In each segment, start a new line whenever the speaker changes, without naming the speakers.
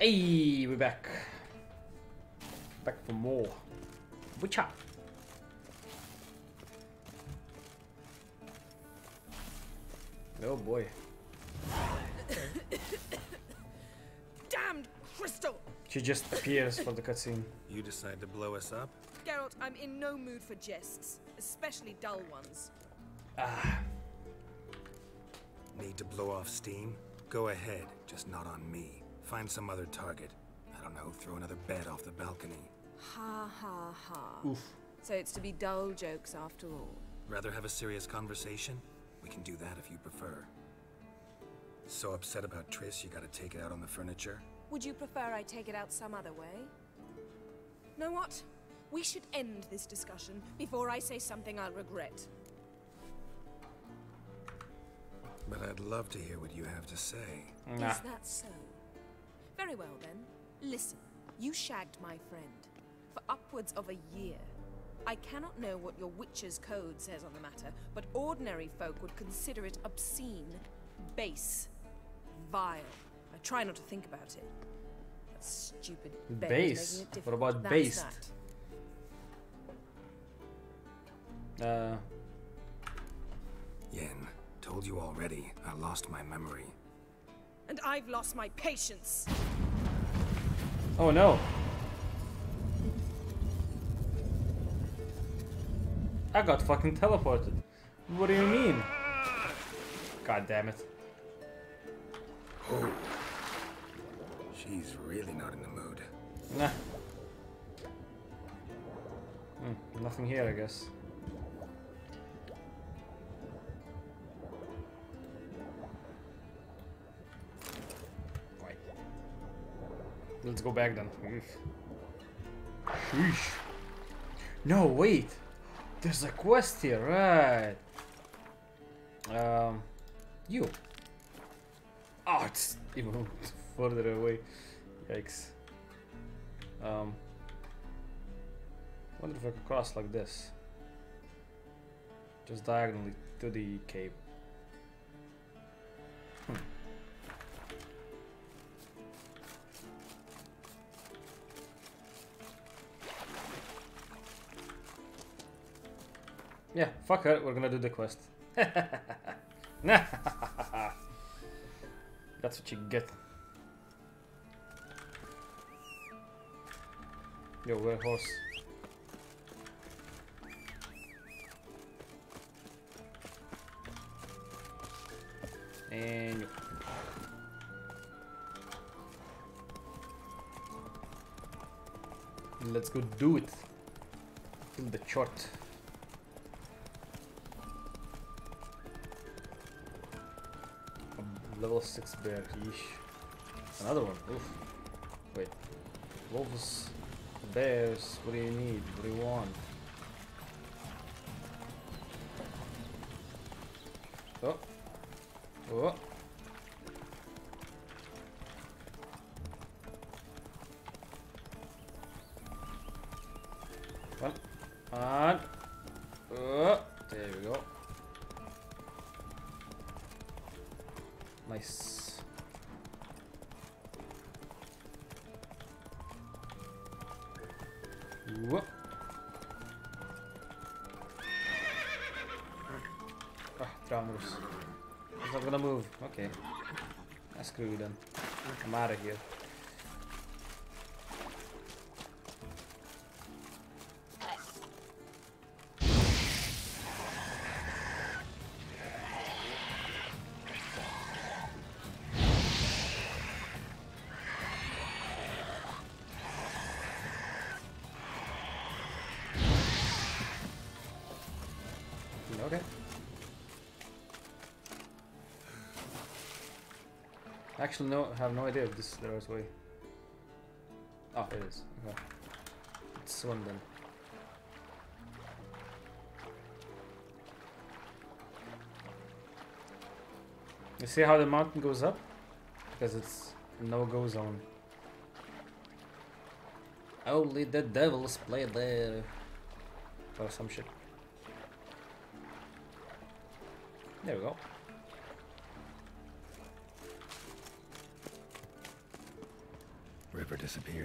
Hey, we're back. Back for more. Witcher. Oh boy.
Damned crystal!
She just appears for the cutscene.
You decide to blow us up?
Geralt, I'm in no mood for jests, especially dull ones.
Ah,
Need to blow off steam? Go ahead, just not on me. Find some other target. I don't know, throw another bed off the balcony.
Ha ha ha.
oof.
So it's to be dull jokes after all.
Rather have a serious conversation? We can do that if you prefer. So upset about Triss, you gotta take it out on the furniture?
Would you prefer I take it out some other way? Know what? We should end this discussion before I say something I'll regret.
But I'd love to hear what you have to say.
Nah.
Is that so? Very well then. Listen, you shagged my friend for upwards of a year. I cannot know what your witch's code says on the matter, but ordinary folk would consider it obscene, base, vile. I try not to think about it. That stupid
Base? What about
That's
based?
that.
Uh,
Yen, told you already, I lost my memory.
And I've lost my patience.
oh no. I got fucking teleported. What do you mean? God damn it.
Oh. She's really not in the mood.
Nah. Hmm, nothing here, I guess. Let's go back then. Sheesh. No, wait. There's a quest here, right? Um, you. Oh, it's even further away. Yikes. Um, wonder if I could cross like this. Just diagonally to the cave. Hmm. Yeah, fuck her, we're gonna do the quest. That's what you get. Yo, horse? And let's go do it. Kill the short. Level six bear. Yeesh. Another one. Oof. Wait. Wolves, bears. What do you need? What do you want? Oh. Oh. Actually, no, I have no idea if this is the right way. Oh, it is. Okay. It's one then. You see how the mountain goes up? Because it's no-go zone. Only the devils play there. Or some shit. There we go.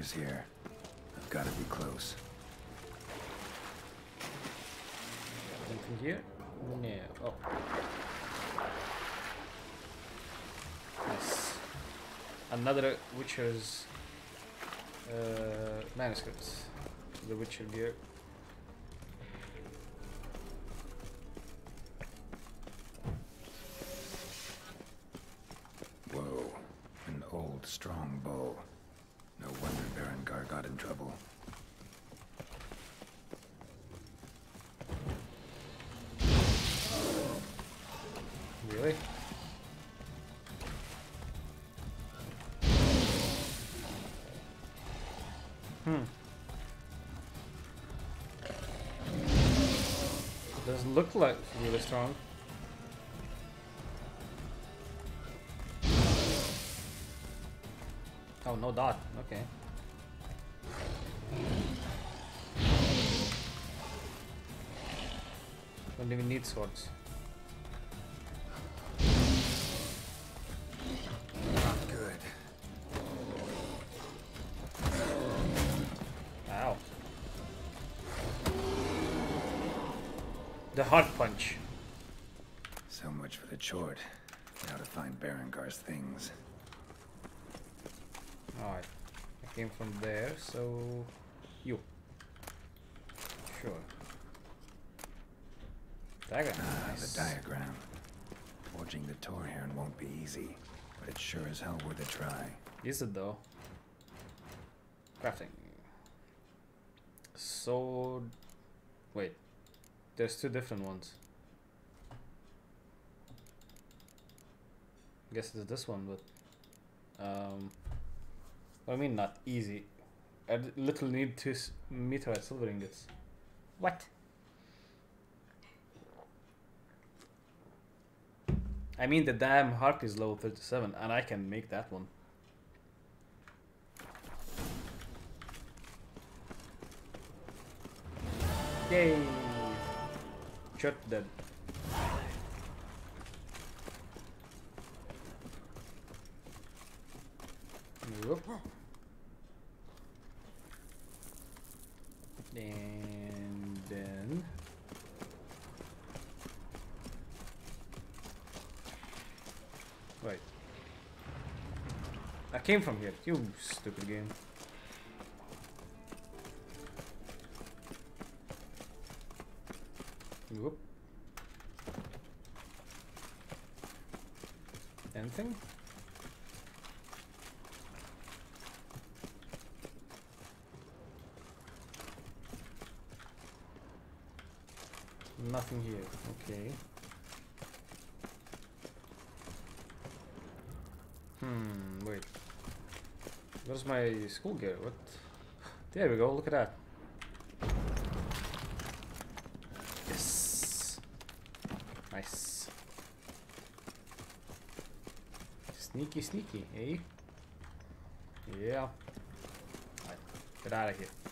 Disappears here. I've got to be close.
Anything here? No. Oh. Nice. Another Witcher's uh, manuscripts. The Witcher gear. Doesn't really strong. Oh, no dot. Okay. Don't even need swords.
Much Now to find Berengar's things.
Alright. I came from there, so you. Sure. Dagger.
Ah,
nice.
the diagram. Forging the Torhorn won't be easy, but it's sure as hell worth a try.
Is it though? Crafting. Sword. Wait. There's two different ones. Guess it's this one, but um. I mean, not easy. I little need two s- meteorite silver ingots. What? I mean, the damn harp is level 37, and I can make that one. Yay! Shut dead. And then Wait. I came from here, you stupid game. Whoop. Anything? Nothing here. Okay. Hmm, wait. Where's my school gear? What? There we go, look at that. Yes. Nice. Sneaky, sneaky, eh? Yeah. Right, get out of here.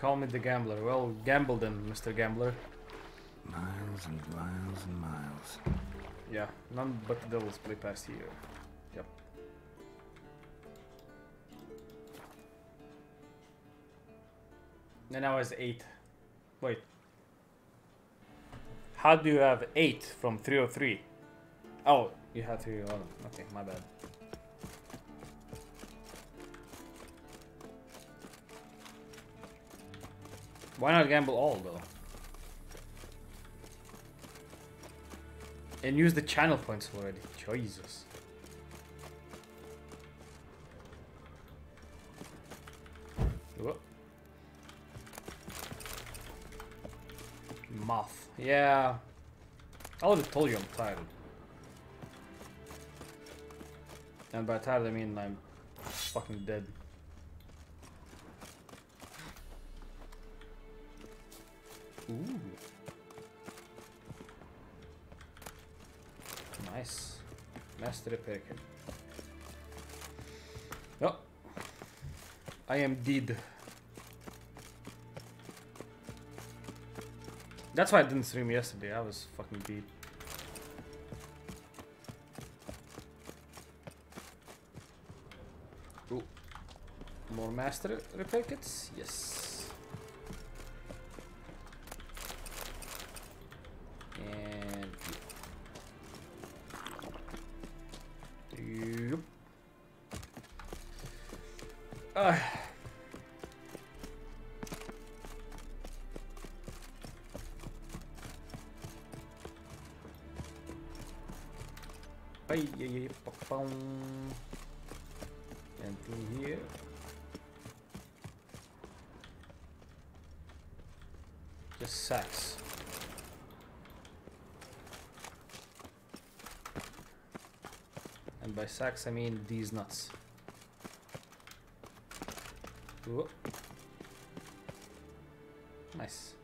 Call me the gambler. Well, gamble then, Mr. Gambler.
Miles and miles and miles.
Yeah, none but the devils play past here. Yep. And I was eight. Wait. How do you have eight from 303? Oh, you have 311. Okay, my bad. Why not gamble all though? And use the channel points already. Jesus. Whoa. Moth. Yeah. I already told you I'm tired. And by tired I mean I'm fucking dead. Ooh. Nice. Master repair kit. Oh. I am dead. That's why I didn't stream yesterday. I was fucking dead. Ooh. More master repair kits? Yes. Sacks I mean these nuts. Whoa. Nice.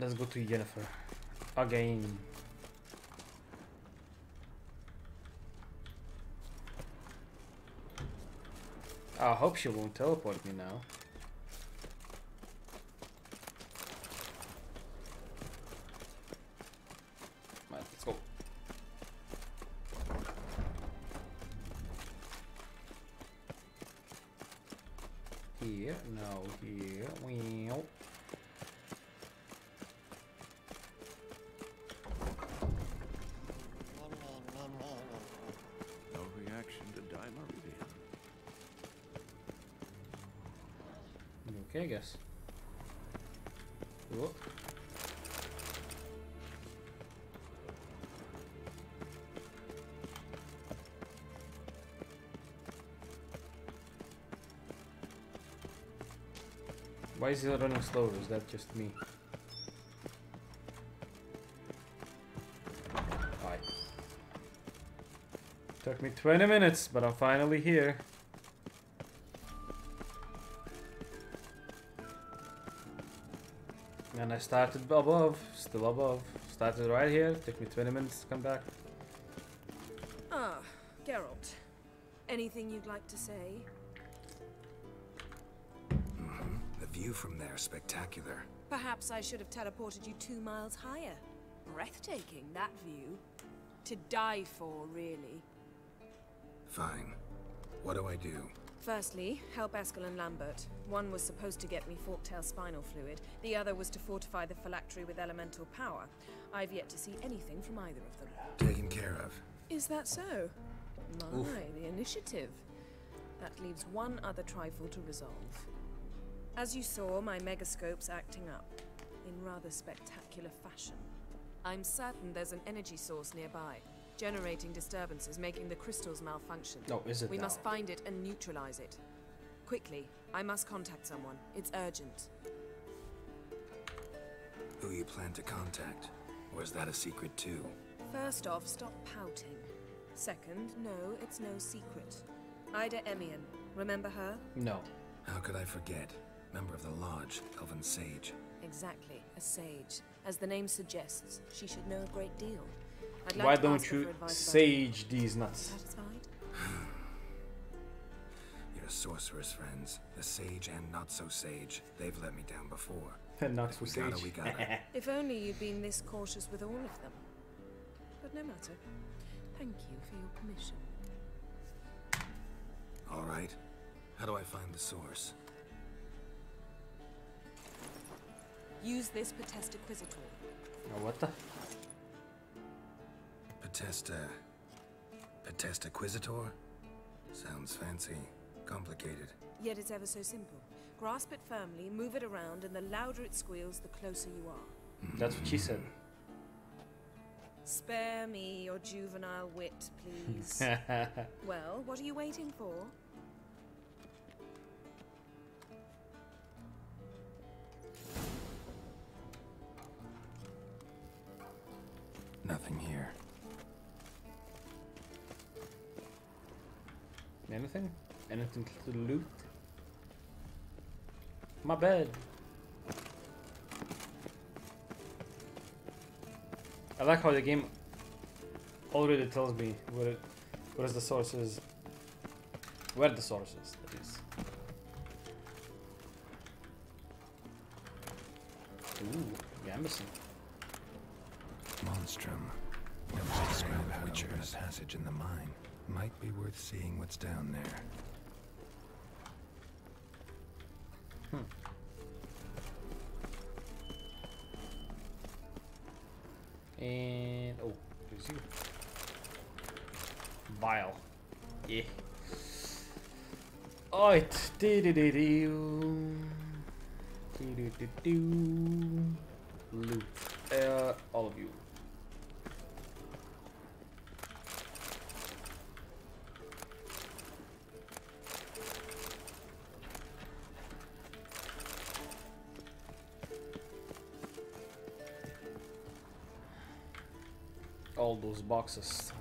Let's go to Jennifer. Again. I hope she won't teleport me now. Here, no, here, well.
No reaction to dimeridium.
Okay, I guess. Why is it running slower? Is that just me? Hi. Took me 20 minutes, but I'm finally here. And I started above, still above. Started right here, took me 20 minutes to come back.
Ah, Geralt. Anything you'd like to say?
View from there spectacular.
Perhaps I should have teleported you two miles higher. Breathtaking, that view. To die for, really.
Fine. What do I do?
Firstly, help Eskel and Lambert. One was supposed to get me forktail spinal fluid, the other was to fortify the phylactery with elemental power. I've yet to see anything from either of them.
Taken care of.
Is that so? My,
Oof.
the initiative. That leaves one other trifle to resolve. As you saw, my megascope's acting up, in rather spectacular fashion. I'm certain there's an energy source nearby, generating disturbances, making the crystals malfunction.
Oh, is it
We
now?
must find it and neutralize it. Quickly, I must contact someone. It's urgent.
Who you plan to contact? Or is that a secret too?
First off, stop pouting. Second, no, it's no secret. Ida Emean. Remember her?
No.
How could I forget? Member of the Lodge, Elven Sage.
Exactly, a sage. As the name suggests, she should know a great deal. I'd like
Why
to
don't
ask her
you
for advice about-
sage these nuts?
Satisfied?
Your sorceress friends, the sage and not so sage, they've let me down before.
Not so sage.
gotta, we gotta.
If only you'd been this cautious with all of them. But no matter. Thank you for your permission.
All right. How do I find the source?
Use this Potesta Quaesitor.
Oh, what the?
Potesta. Potesta Quaesitor? Sounds fancy. Complicated.
Yet it's ever so simple. Grasp it firmly, move it around, and the louder it squeals, the closer you are. Hmm.
That's what she said.
Spare me your juvenile wit, please. well, what are you waiting for?
Nothing here.
Anything? Anything to loot? My bed. I like how the game already tells me what it, is the sources, where the source is. That is. Ooh, Gambeson.
Monstrum. Describe how to open a passage in the mine. Might be worth seeing what's down there. Hmm.
And oh, there's you. Vile. Yeah. Alright. Do-do-do-do. Do-do-do-do. Loot. Uh, all of you. Those boxes.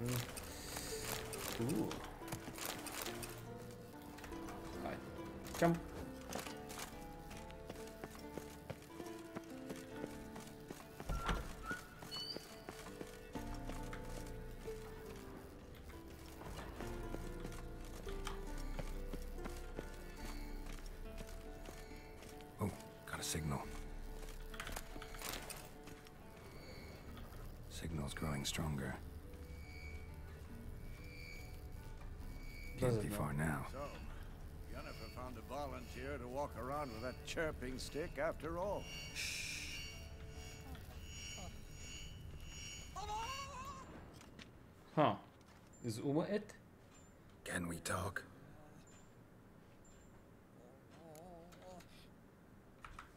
Ooh. Jump.
Chirping stick after all.
Huh. Is Uma it?
Can we talk?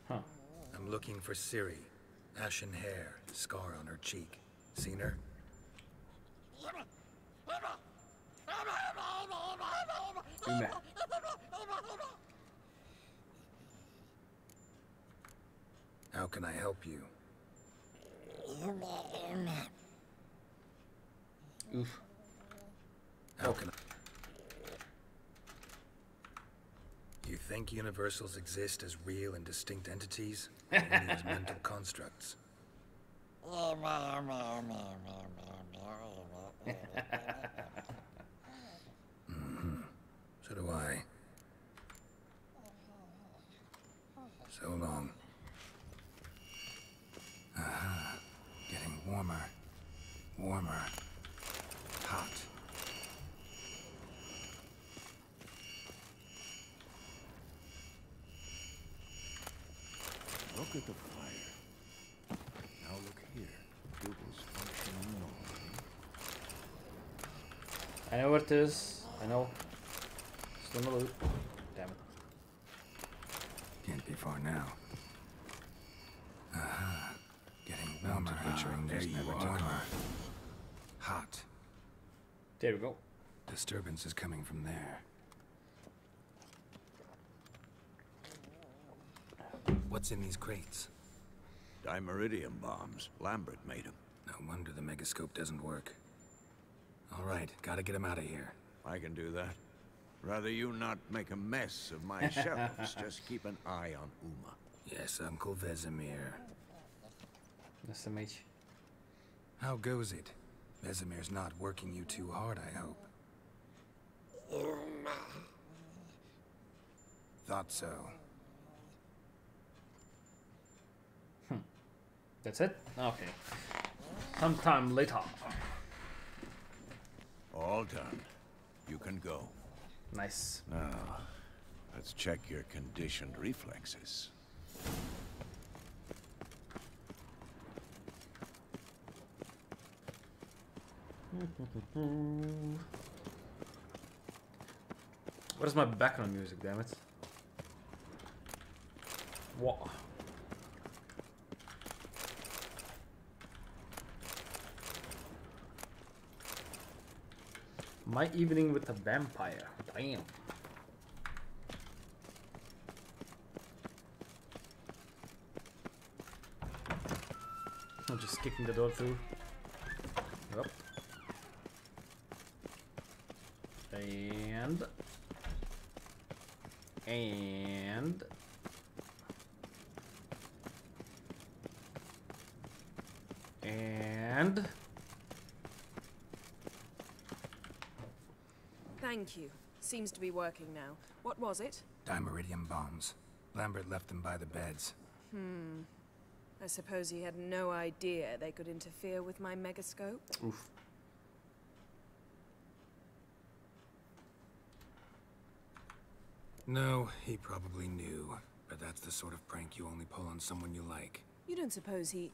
Huh.
I'm looking for Ciri. Ashen hair, scar on her cheek. Seen her?
Uma.
How can I help you?
Oof.
How can I... You think universals exist as real and distinct entities? Only as mental constructs. Mhm. So do I. So long. Aha. Getting warmer. Warmer. Hot.
Look at the fire. Now look here. Dougal's functioning normally.
I know where it is. I know. Still no loot. Damn it.
Can't be far now. Aha. Getting warmer.
butchering
there you
never
There we go.
Disturbance is coming from there. What's in these crates?
Dimeridium bombs. Lambert made them.
No wonder the megascope doesn't work. All right, gotta get him out of here.
I can do that. Rather you not make a mess of my shelves. Just keep an eye on Uma.
Yes, Uncle Vesemir.
Nice to meet you.
How goes it? Vesemir's not working you too hard, I hope. Thought so. Hmm.
That's it? Okay. Sometime later.
All done. You can go.
Nice.
Now, let's check your conditioned reflexes.
What is my background music, damn it? What? My evening with a vampire. Damn. I'm just kicking the door through. Yep. And and and
Thank you. Seems to be working now. What was it?
Dimeridium bombs. Lambert left them by the beds.
Hmm. I suppose he had no idea they could interfere with my megascope.
oof.
No, he probably knew. But that's the sort of prank you only pull on someone you like.
You don't suppose he...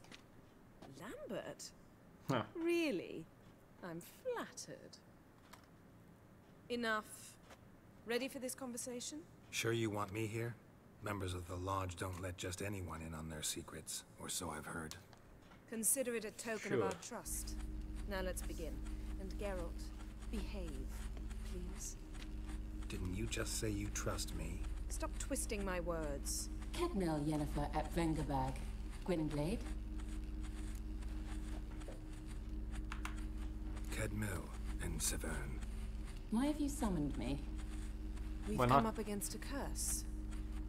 Lambert?
Huh.
Really? I'm flattered. Enough. Ready for this conversation?
Sure you want me here? Members of the Lodge don't let just anyone in on their secrets, or so I've heard.
Consider it a token
Sure.
of our trust. Now let's begin. And Geralt, behave, please.
Didn't you just say you trust me?
Stop twisting my words.
Kedmil Yennefer at Vengerberg. Gwynbleidd?
Kedmil and Severn.
Why have you summoned me?
We've come up against a curse.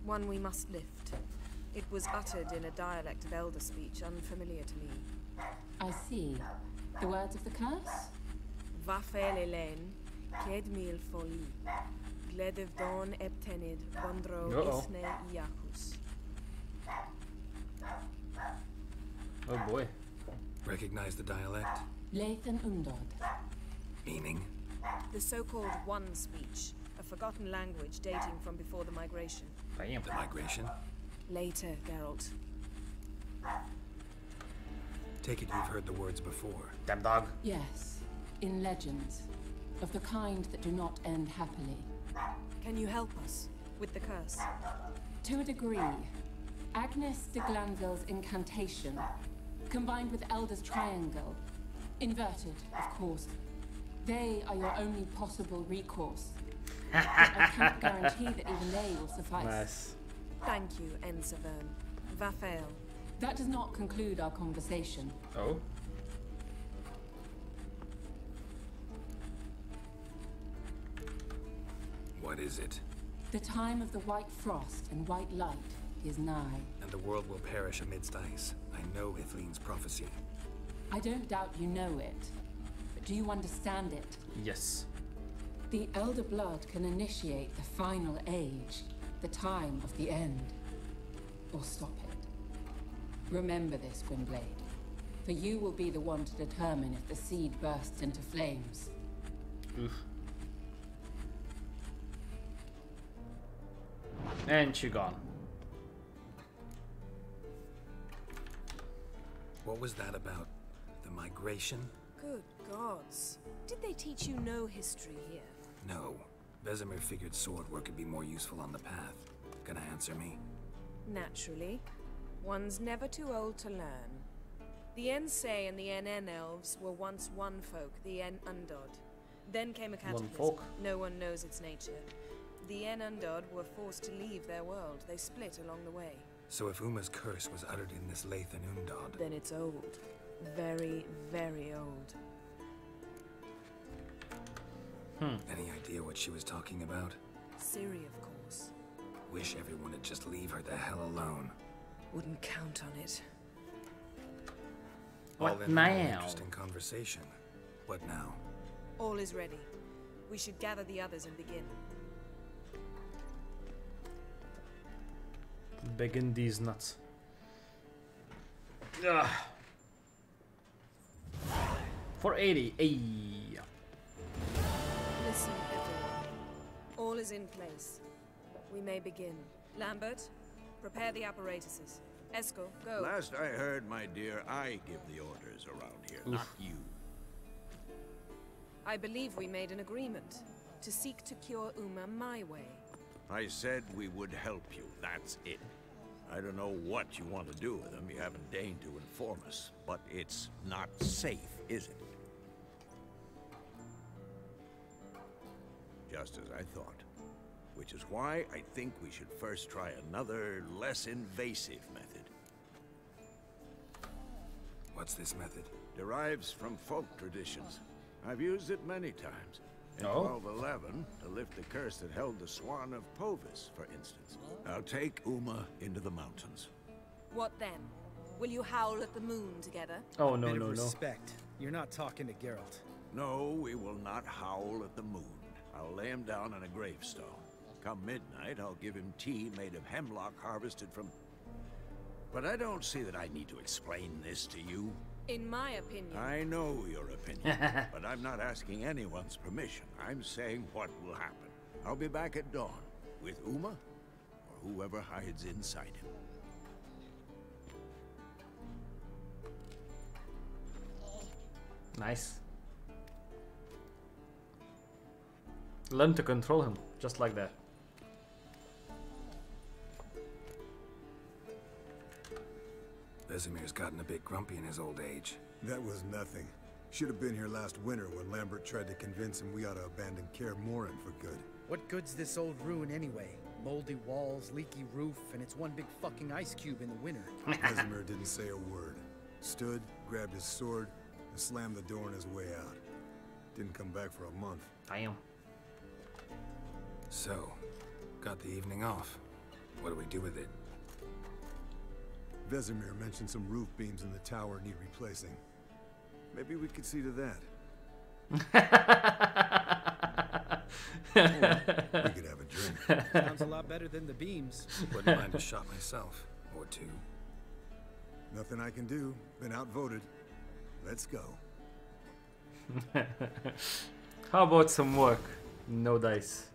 One we must lift. It was uttered in a dialect of Elder speech unfamiliar to me.
I see. The words of the curse?
Vafel Elen, Ked mil foli, Gledev don eptenid, Bondro
Uh-oh.
isne iacus.
Oh boy.
Recognize the dialect?
Lathan Undod.
Meaning?
The so-called One speech, a forgotten language dating from before the migration.
Damn.
The migration?
Later, Geralt.
Take it you've heard the words before.
Damn dog.
Yes. In legends. Of the kind that do not end happily.
Can you help us with the curse?
To a degree, Agnes de Glanville's incantation, combined with Elder's triangle, inverted, of course, they are your only possible recourse. I can't guarantee that even they will suffice.
Nice.
Thank you, Ensavern. Vafel.
That does not conclude our conversation.
Oh.
What is it?
The time of the white frost and white light is nigh.
And the world will perish amidst ice. I know Ithlinne's prophecy.
I don't doubt you know it, but do you understand it?
Yes.
The Elder Blood can initiate the final age, the time of the end, or stop it. Remember this, Gwynbleidd, for you will be the one to determine if the seed bursts into flames.
Oof. And she gone.
What was that about? The migration?
Good gods. Did they teach you no history here?
No. Vesemir figured sword work could be more useful on the path. Gonna answer me?
Naturally. One's never too old to learn. The Ensei and the NN elves were once one folk, the Aen Undod. Then came a cataclysm.
One folk?
No one knows its nature. The Aen Undod were forced to leave their world. They split along the way.
So if Uma's curse was uttered in this Lathan Undod,
Then it's old. Very, very old. Hmm.
any idea what she was talking about?
Ciri, of course.
Wish everyone would just leave her the hell alone.
Wouldn't count on it.
What
All in all,
now?
Interesting conversation. What now?
All is ready. We should gather the others and begin.
Begin these nuts. Ah. Ugh. 480. Ayy.
Listen, everyone. All is in place. We may begin. Lambert, prepare the apparatuses. Esco, go.
Last I heard, my dear, I give the orders around here, not you.
I believe we made an agreement to seek to cure Uma my way.
I said we would help you, that's it. I don't know what you want to do with them, you haven't deigned to inform us. But it's not safe, is it? just as I thought. Which is why I think we should first try another, less invasive method.
What's this method?
Derives from folk traditions. I've used it many times. In
Oh.
1211, to lift the curse that held the Swan of Poviss, for instance. I'll take Uma into the mountains.
What then? Will you howl at the moon together?
Oh no no
of
no.
respect. You're not talking to Geralt.
No, we will not howl at the moon. I'll lay him down on a gravestone. Come midnight, I'll give him tea made of hemlock harvested from... But I don't see that I need to explain this to you.
In my opinion,
I know your opinion, but I'm not asking anyone's permission. I'm saying what will happen. I'll be back at dawn, with Uma, or whoever hides inside him.
Nice. Learn to control him, just like that.
Vesemir's gotten a bit grumpy in his old age.
That was nothing. Should have been here last winter when Lambert tried to convince him we ought to abandon Kaer Morhen for good.
What good's this old ruin anyway? Moldy walls, leaky roof, and it's one big fucking ice cube in the winter.
Vesemir didn't say a word. Stood, grabbed his sword, and slammed the door on his way out. Didn't come back for a month.
Damn.
So, got the evening off. What do we do with it?
Vesemir mentioned some roof beams in the tower need replacing. Maybe we could see to that. we could have a drink.
Sounds a lot better than the beams.
Wouldn't mind a shot myself. Or two.
Nothing I can do. Been outvoted. Let's go.
How about some work? No dice.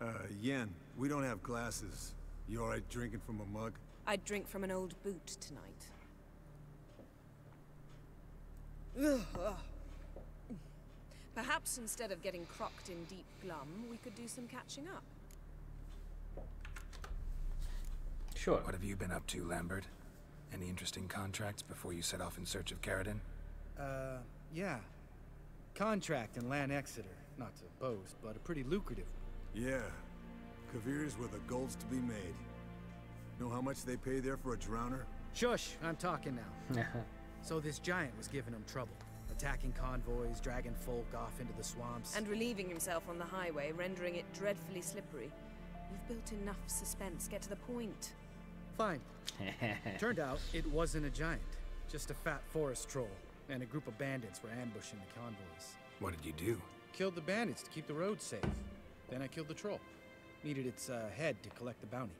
Uh, Yen, we don't have glasses. You alright drinking from a mug?
I'd drink from an old boot tonight. Perhaps instead of getting crocked in deep glum, we could do some catching up.
Sure.
What have you been up to, Lambert? Any interesting contracts before you set off in search of Caradon?
Uh, yeah. Contract in Lan Exeter. Not to boast, but a pretty lucrative one.
Yeah. Kovir's where the gold's to be made. Know how much they pay there for a drowner?
Shush, I'm talking now. So this giant was giving him trouble. Attacking convoys, dragging folk off into the swamps.
And relieving himself on the highway, rendering it dreadfully slippery. You've built enough suspense. Get to the point.
Fine. Turned out it wasn't a giant. Just a fat forest troll. And a group of bandits were ambushing the convoys.
What did you do?
Killed the bandits to keep the road safe. Then I killed the troll. Needed its uh, head to collect the bounty.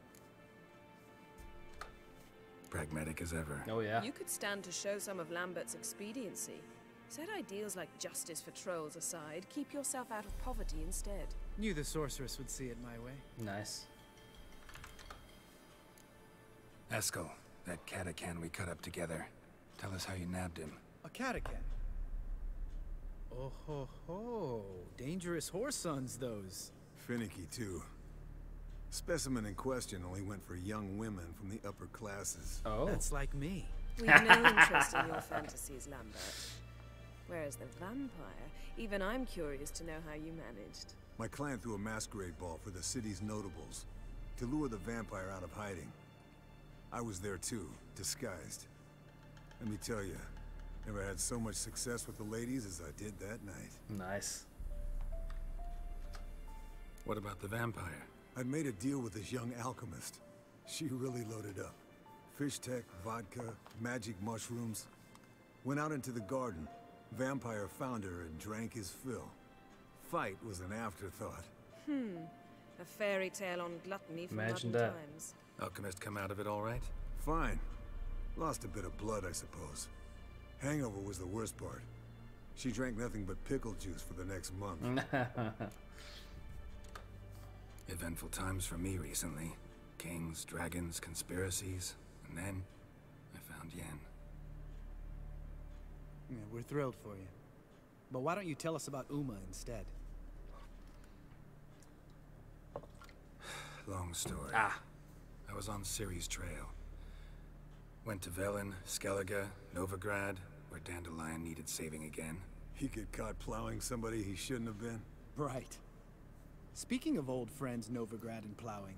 Pragmatic as ever.
oh yeah.
You could stand to show some of Lambert's expediency. Set ideals like justice for trolls aside, keep yourself out of poverty instead.
Knew the sorceress would see it my way.
Nice.
Eskel, that katakan we cut up together. Tell us how you nabbed him.
A katakan. Oh ho ho. Dangerous horse sons, those.
Finicky, too. Specimen in question only went for young women from the upper classes.
Oh.
That's like me.
We've no interest in your fantasies, Lambert. Whereas the vampire, even I'm curious to know how you managed.
My client threw a masquerade ball for the city's notables to lure the vampire out of hiding. I was there too, disguised. Let me tell you, never had so much success with the ladies as I did that night.
Nice.
What about the vampire?
I'd made a deal with this young alchemist. She really loaded up. Fisstech, vodka, magic mushrooms. Went out into the garden. Vampire found her and drank his fill. Fight was an afterthought. Hmm.
A fairy tale on gluttony from
Imagine
modern
that.
times.
Alchemist come out of it all right?
Fine. Lost a bit of blood, I suppose. Hangover was the worst part. She drank nothing but pickle juice for the next month.
Eventful times for me recently. Kings, dragons, conspiracies. And then, I found Yen.
Yeah, we're thrilled for you. But why don't you tell us about Uma instead?
Long story.
ah.
I was on Ciri's trail. Went to Velen, Skellige, Novigrad, where Dandelion needed saving again.
He get caught plowing somebody he shouldn't have been.
Bright. Speaking of old friends Novigrad and plowing,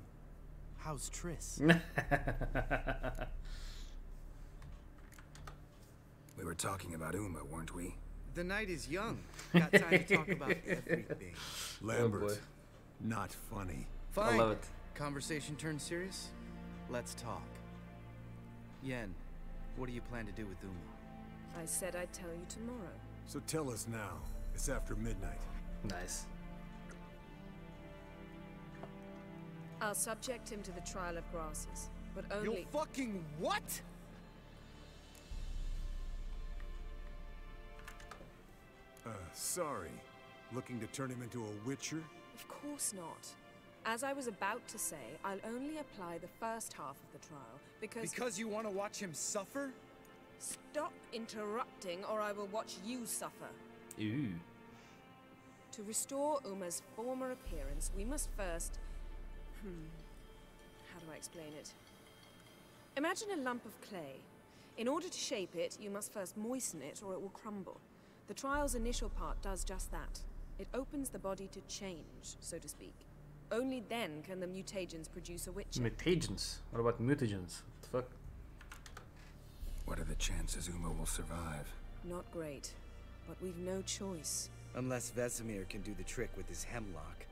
how's Triss?
We were talking about Uma, weren't we?
the night is young. Got time to talk about everything.
Lambert, oh,
boy.
not funny.
Fine.
I love it.
Conversation turned serious? Let's talk. Yen, what do you plan to do with Uma?
I said I'd tell you tomorrow.
So tell us now. It's after midnight.
Nice.
I'll subject him to the trial of grasses, but only-
You
only.
fucking what?
Uh, sorry. Looking to turn him into a witcher?
Of course not. As I was about to say, I'll only apply the first half of the trial because.
Because you want to watch him suffer?
Stop interrupting, or I will watch you suffer.
Ooh.
To restore Uma's former appearance, we must first. Hmm. How do I explain it? Imagine a lump of clay. In order to shape it, you must first moisten it or it will crumble. The trial's initial part does just that. It opens the body to change, so to speak. Only then can the mutagens produce a witcher.
Mutagens. What about mutagens? What the fuck?
What are the chances Uma will survive?
Not great, but we've no choice.
Unless Vesemir can do the trick with his hemlock.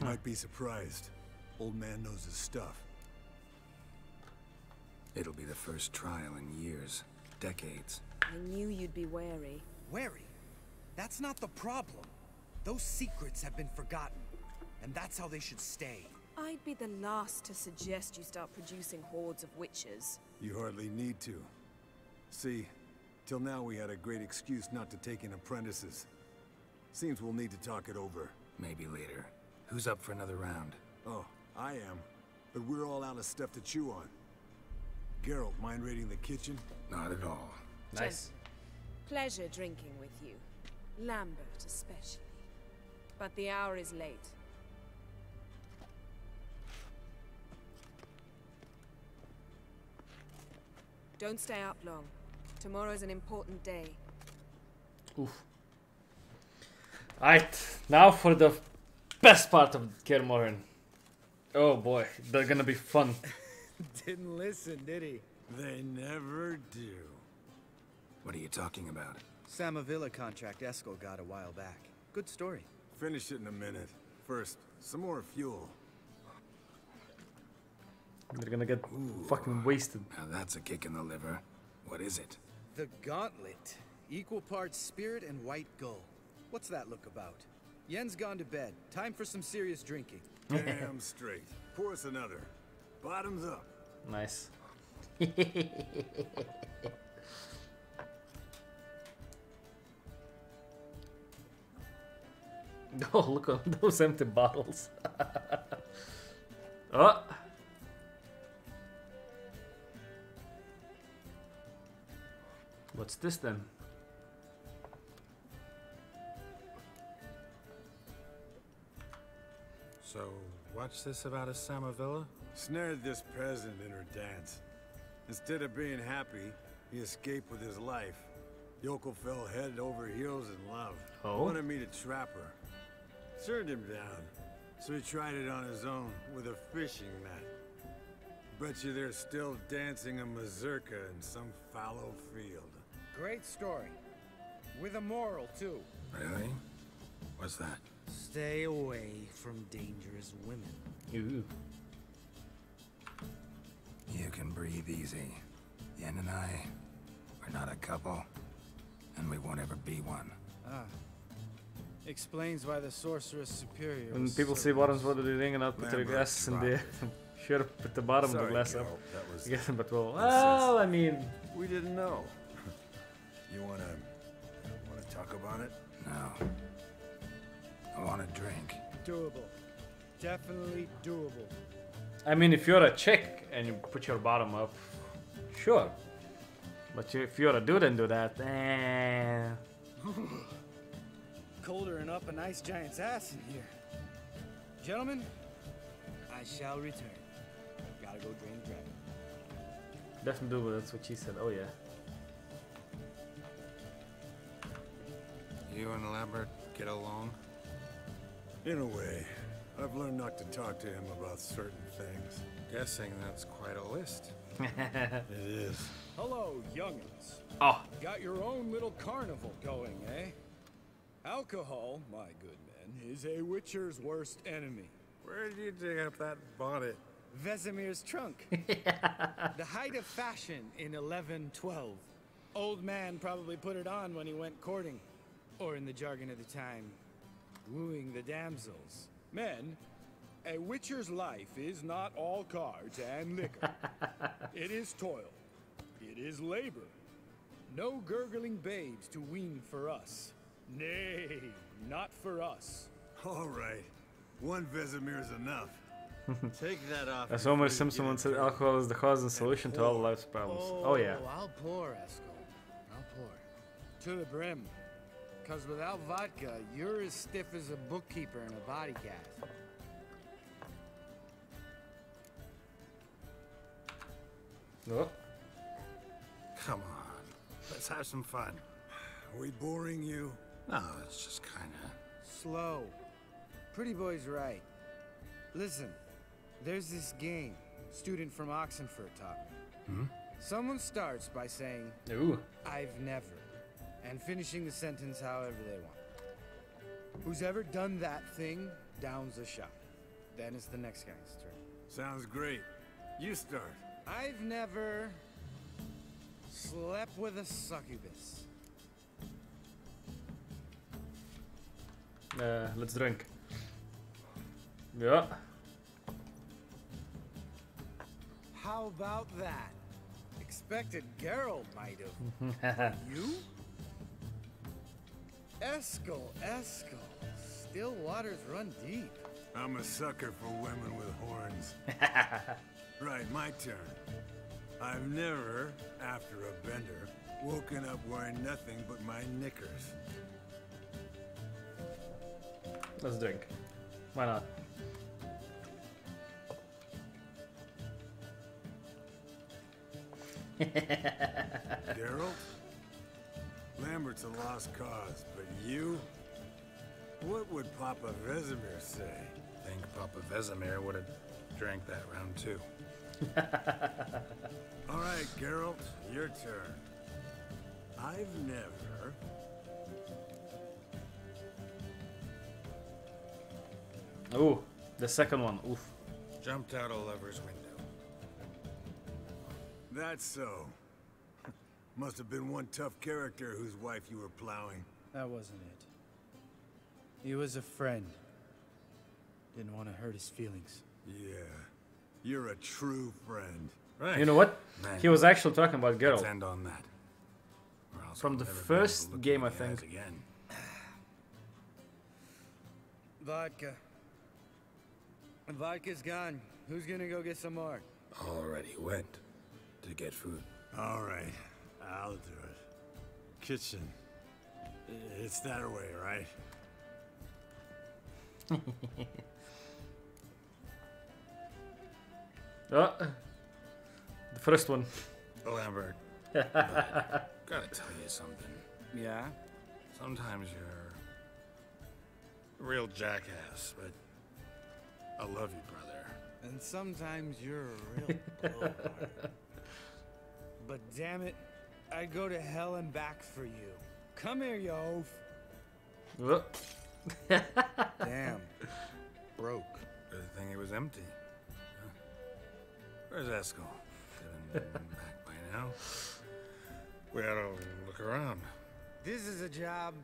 Might be surprised. Old man knows his stuff.
It'll be the first trial in years, decades.
I knew you'd be wary.
Wary? That's not the problem. Those secrets have been forgotten. And that's how they should stay.
I'd be the last to suggest you start producing hordes of witches.
You hardly need to. See, till now we had a great excuse not to take in apprentices. Seems we'll need to talk it over.
Maybe later. Who's up for another round?
Oh, I am. But we're all out of stuff to chew on. Geralt, mind raiding the kitchen?
Not at all.
Nice.
Pleasure drinking with you. Lambert especially. But the hour is late. Don't stay up long. Tomorrow's an important day.
Oof. Alright, now for the best part of Kaer Morhen. Oh boy, they're gonna be fun.
Didn't listen, did he?
They never do.
What are you talking about?
Samavilla contract Eskel got a while back. Good story.
Finish it in a minute. First, some more fuel.
They're gonna get fucking wasted.
Now that's a kick in the liver. What is it?
The Gauntlet. Equal parts spirit and white gull. What's that look about? Yen's gone to bed. Time for some serious drinking.
Damn straight. Pour us another. Bottoms up.
Nice. oh, look at those empty bottles. oh. What's this then?
So, what's this about a Samavilla?
Snared this peasant in her dance. Instead of being happy, he escaped with his life. Yoko fell head over heels in love.
Oh?
Wanted me to trap her. Turned him down. So he tried it on his own with a fishing net. Bet you they're still dancing a mazurka in some fallow field.
Great story. With a moral, too.
Really? What's that?
Stay away from dangerous women.
Ooh.
You can breathe easy. Yen and I, we're not a couple, and we won't ever be one.
Ah. Explains why the sorceress superior.
When people
so
say bottoms, what are they doing? And I'll put their
Lambert,
glasses in
drop
the
it.
sure put the bottom of the
Sorry,
glass up.
Geralt, that was...
Yeah, but well, well, I mean,
We didn't know. you wanna... wanna talk about it?
No. I want a drink.
Doable. Definitely doable.
I mean, if you're a chick and you put your bottom up, sure. But if you're a dude and do that, eh.
Colder and up a nice giant's ass in here. Gentlemen, I shall return. Gotta go drain the dragon.
Definitely doable, that's what she said. Oh, yeah.
You and Lambert get along?
In a way. I've learned not to talk to him about certain things.
Guessing that's quite a list.
It is.
Hello, youngins.
oh,
Got your own little carnival going, eh? Alcohol, my good men, is a witcher's worst enemy.
Where did you dig up that bonnet?
Vesemir's trunk. the height of fashion in 1112. Old man probably put it on when he went courting. Or in the jargon of the time, wooing the damsels. Men, a witcher's life is not all cards and liquor. it is toil. It is labor. No gurgling babes to wean for us. Nay, not for us.
All right. One Vesemir is enough.
Take that off.
as
before
Homer
you
Simpson once said, alcohol is the cause and solution to all life's problems. Oh, oh, yeah.
I'll pour, Eskel. I'll pour. To the brim. Cause without vodka, you're as stiff as a bookkeeper in a body cast.
Oh,
Come on. Let's have some fun.
Are we boring you?
No, it's just kinda.
Slow. Pretty boy's right. Listen, there's this game. Student from Oxenford taught me. Hmm? Someone starts by saying,
ooh.
I've never, and finishing the sentence however they want. Who's ever done that thing downs a shot. Then it's the next guy's turn.
Sounds great. You start.
I've never slept with a succubus.
Uh, let's drink. Yeah.
How about that? Expected Geralt might have. you? Eskel, Eskel. Still waters run deep.
I'm a sucker for women with horns. right, my turn. I've never, after a bender, woken up wearing nothing but my knickers.
Let's drink. Why not?
Geralt? Lambert's a lost cause, but you? What would Papa Vesemir say?
think Papa Vesemir would have drank that round too.
All right, Geralt, your turn. I've never.
Oh, the second one. Oof.
Jumped out a lover's window.
That's so. Must have been one tough character whose wife you were plowing.
That wasn't it. He was a friend. Didn't want to hurt his feelings.
Yeah. You're a true friend.
Right.
You know what?
Man.
He was actually talking about
Let's end on that.
From the first
able to look
game, I
in the eyes
think.
Again.
Vodka. Vodka's gone. Who's gonna go get some more?
Already went to get food.
All right, I'll do it. Kitchen. It's that way, right?
Oh, the first one.
Oh, Lambert, gotta tell you something.
Yeah?
Sometimes you're a real jackass, but I love you, brother.
And sometimes you're a real blowhard. but damn it, I'd go to hell and back for you. Come here, you oaf.
Oh,
Damn. Broke.
Good thing it was empty. Huh? Where's Eskel? Could have been back by now. We ought to look around.
This is a job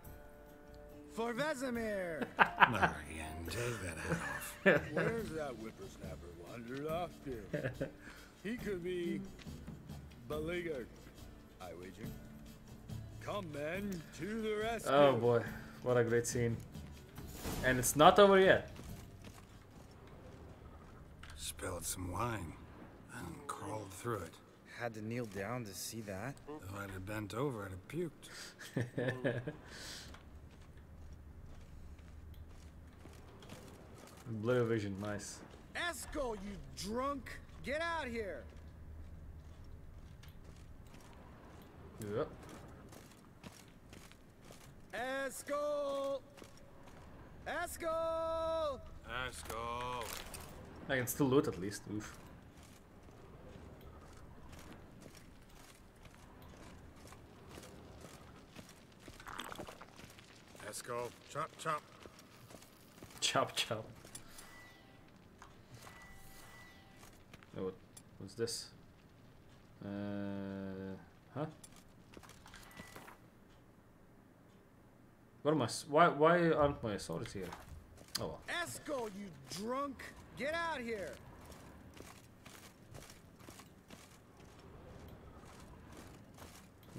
for Vesemir.
Not again. Take that hat off.
Where's that whippersnapper wandered off to? He could be beleaguered, I wager. Come, men, to the rescue.
oh boy, what a great scene. And it's not over yet.
Spilled some wine and crawled through it.
Had to kneel down to see that.
If I'd have bent over, I'd have puked.
Blue vision, nice.
Eskel, you drunk! Get out here!
Yep.
Eskel! Eskel!
Let's.
I can still loot at least. Oof.
Let's. Chop, chop.
Chop chop. Oh, what, what's this? Uh, huh? What am I? Why? Why aren't my swords here? Oh well.
Eskel, you drunk! Get out here!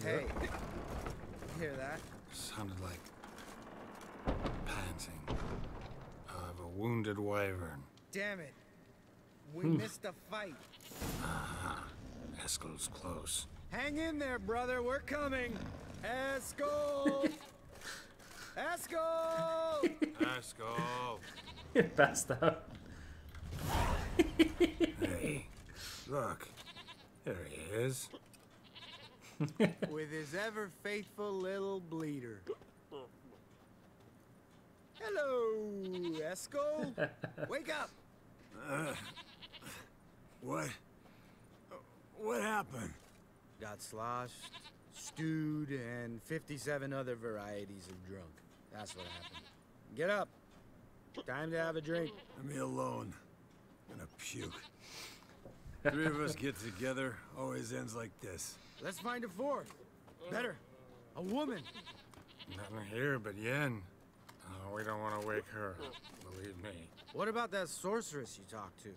Hey, you hear that?
Sounded like panting of a wounded wyvern.
Damn it. We hmm. missed a fight.
Eskel's close.
Hang in there, brother. We're coming. Eskel! Eskel!
Let's go. Hey, look. There he is.
With his ever faithful little bleeder. Hello, Eskel. Wake up.
Uh, what? What happened?
Got sloshed, stewed, and 57 other varieties of drunk. That's what happened. Get up. Time to have a drink.
Leave me alone. I'm gonna puke. Three of us get together, always ends like this.
Let's find a fourth. Better. A woman.
Nothing here but Yen. Oh, we don't want to wake her. Believe me.
What about that sorceress you talked to?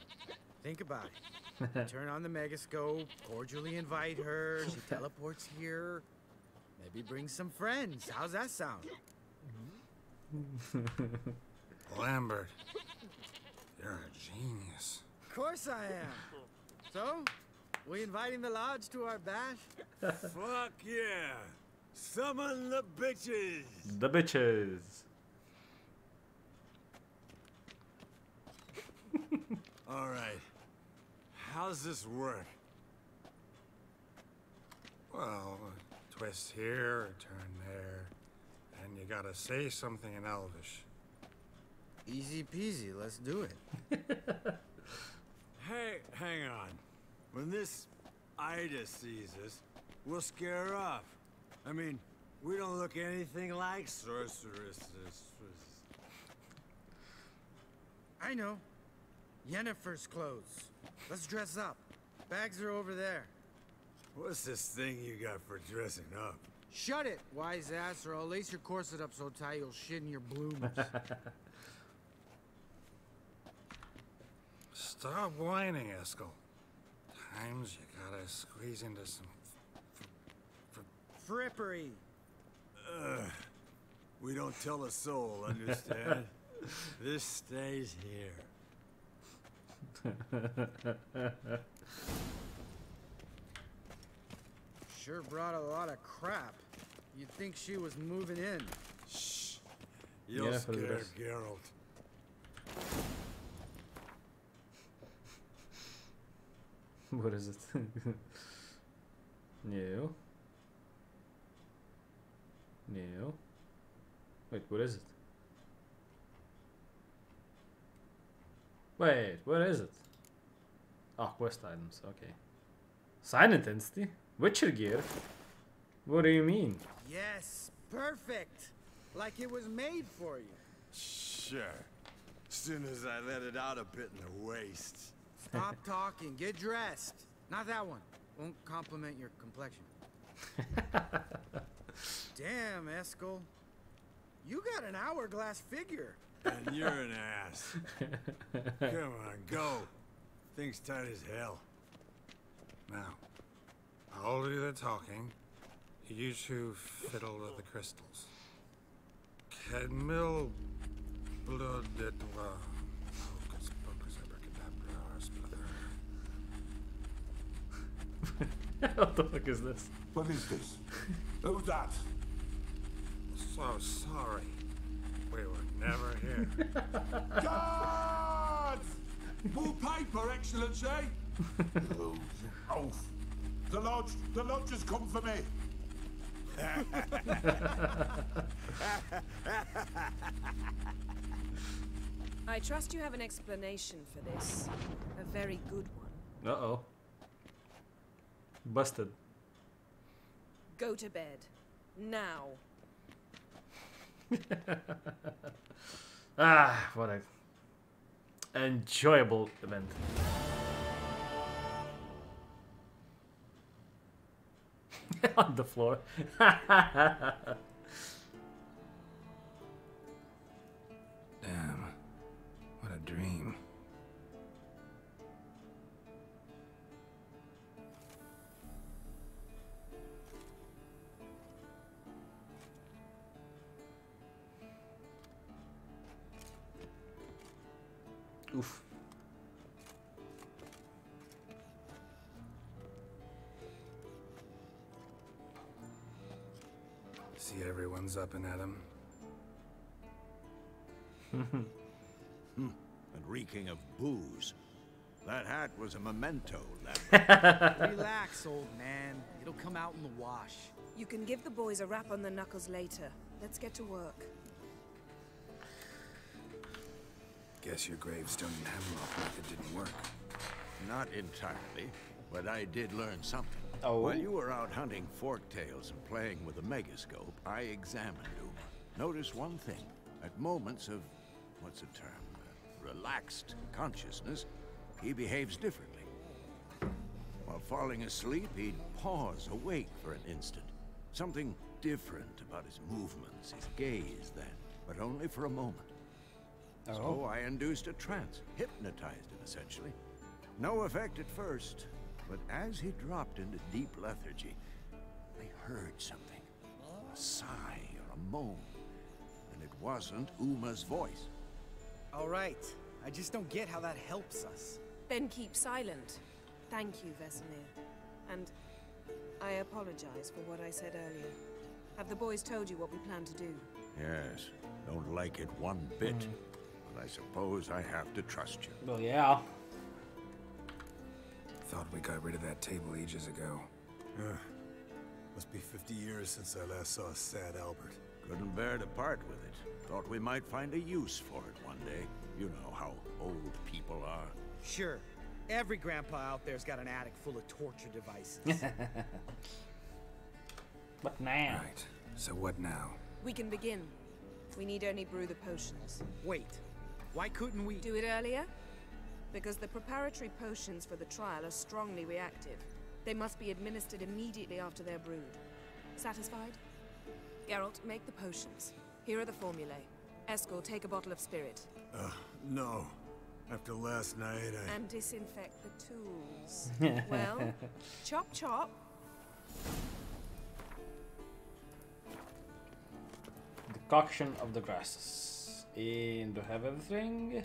Think about it. Turn on the megascope, cordially invite her, she teleports here. Maybe bring some friends. How's that sound?
Lambert, you're a genius.
Of course I am. So, we inviting the lodge to our bash?
Fuck yeah! Summon the bitches!
The bitches.
All right. How's this work?
Well, twist here, turn there, and you gotta say something in Elvish.
Easy peasy, let's do it.
Hey, hang on. When this Ida sees us, we'll scare her off. I mean, we don't look anything like sorceresses.
I know. Yennefer's clothes. Let's dress up. Bags are over there.
What's this thing you got for dressing up?
Shut it, wise ass, or I'll lace your corset up so tight you'll shit in your bloomers.
Stop whining, Eskel. Times you gotta squeeze into some.
Frippery.
Ugh. We don't tell a soul, understand? this stays here.
Sure brought a lot of crap. You'd think she was moving in.
Shh. You'll
Yeah, for the
scare. Geralt.
what is it? no. No. Wait, what is it? Wait, what is it? Oh, quest items, okay. Sign intensity? Witcher gear? What do you mean?
Yes, perfect. Like it was made for you.
Sure. Soon as I let it out a bit in the waist.
Stop talking. Get dressed. Not that one. Won't compliment your complexion. Damn, Eskel. You got an hourglass figure.
And you're an ass. Come on, go. Thing's tight as hell.
Now, I'll do the talking. You two fiddle with the crystals. Cadmil blood et Hocus pocus abracadabra splither.
what the fuck is this?
What is this? Who's that?
So sorry. We were never here.
Guards! More paper, Excellency! oh, oaf. The lodge, the lodge has come for me.
I trust you have an explanation for this. A very good one.
Uh oh. Busted.
Go to bed. Now.
Ah, what a enjoyable event. On the floor.
Damn. What a dream.
Was a memento, Lambert.
Relax, old man. It'll come out in the wash.
You can give the boys a rap on the knuckles later. Let's get to work.
Guess your gravestone and hemlock method didn't work.
Not entirely, but I did learn something.
Oh?
While you were out hunting forktails and playing with a megascope, I examined Uma. Notice one thing. At moments of, what's the term, uh, relaxed consciousness, he behaves differently. While falling asleep, he'd pause, awake for an instant. Something different about his movements, his gaze then, but only for a moment. So oh. I induced a trance, hypnotized him essentially. No effect at first, but as he dropped into deep lethargy, I heard something. A sigh or a moan. And it wasn't Uma's voice.
All right. I just don't get how that helps us.
Then keep silent. Thank you, Vesemir. And I apologize for what I said earlier. Have the boys told you what we plan to do?
Yes, don't like it one bit. But I suppose I have to trust you.
Well, yeah.
Thought we got rid of that table ages ago.
Uh, must be 50 years since I last saw sad Albert.
Couldn't bear to part with it. Thought we might find a use for it one day. You know how old people are.
Sure. Every grandpa out there's got an attic full of torture devices.
But now.
Right. So what now?
We can begin. We need only brew the potions.
Wait. Why couldn't we...
Do it earlier? Because the preparatory potions for the trial are strongly reactive. They must be administered immediately after they're brewed. Satisfied? Geralt, make the potions. Here are the formulae. Eskel, take a bottle of spirit.
Uh, no. After last night, I...
And disinfect the tools. well, chop chop.
Decoction of the grasses. And do I have everything?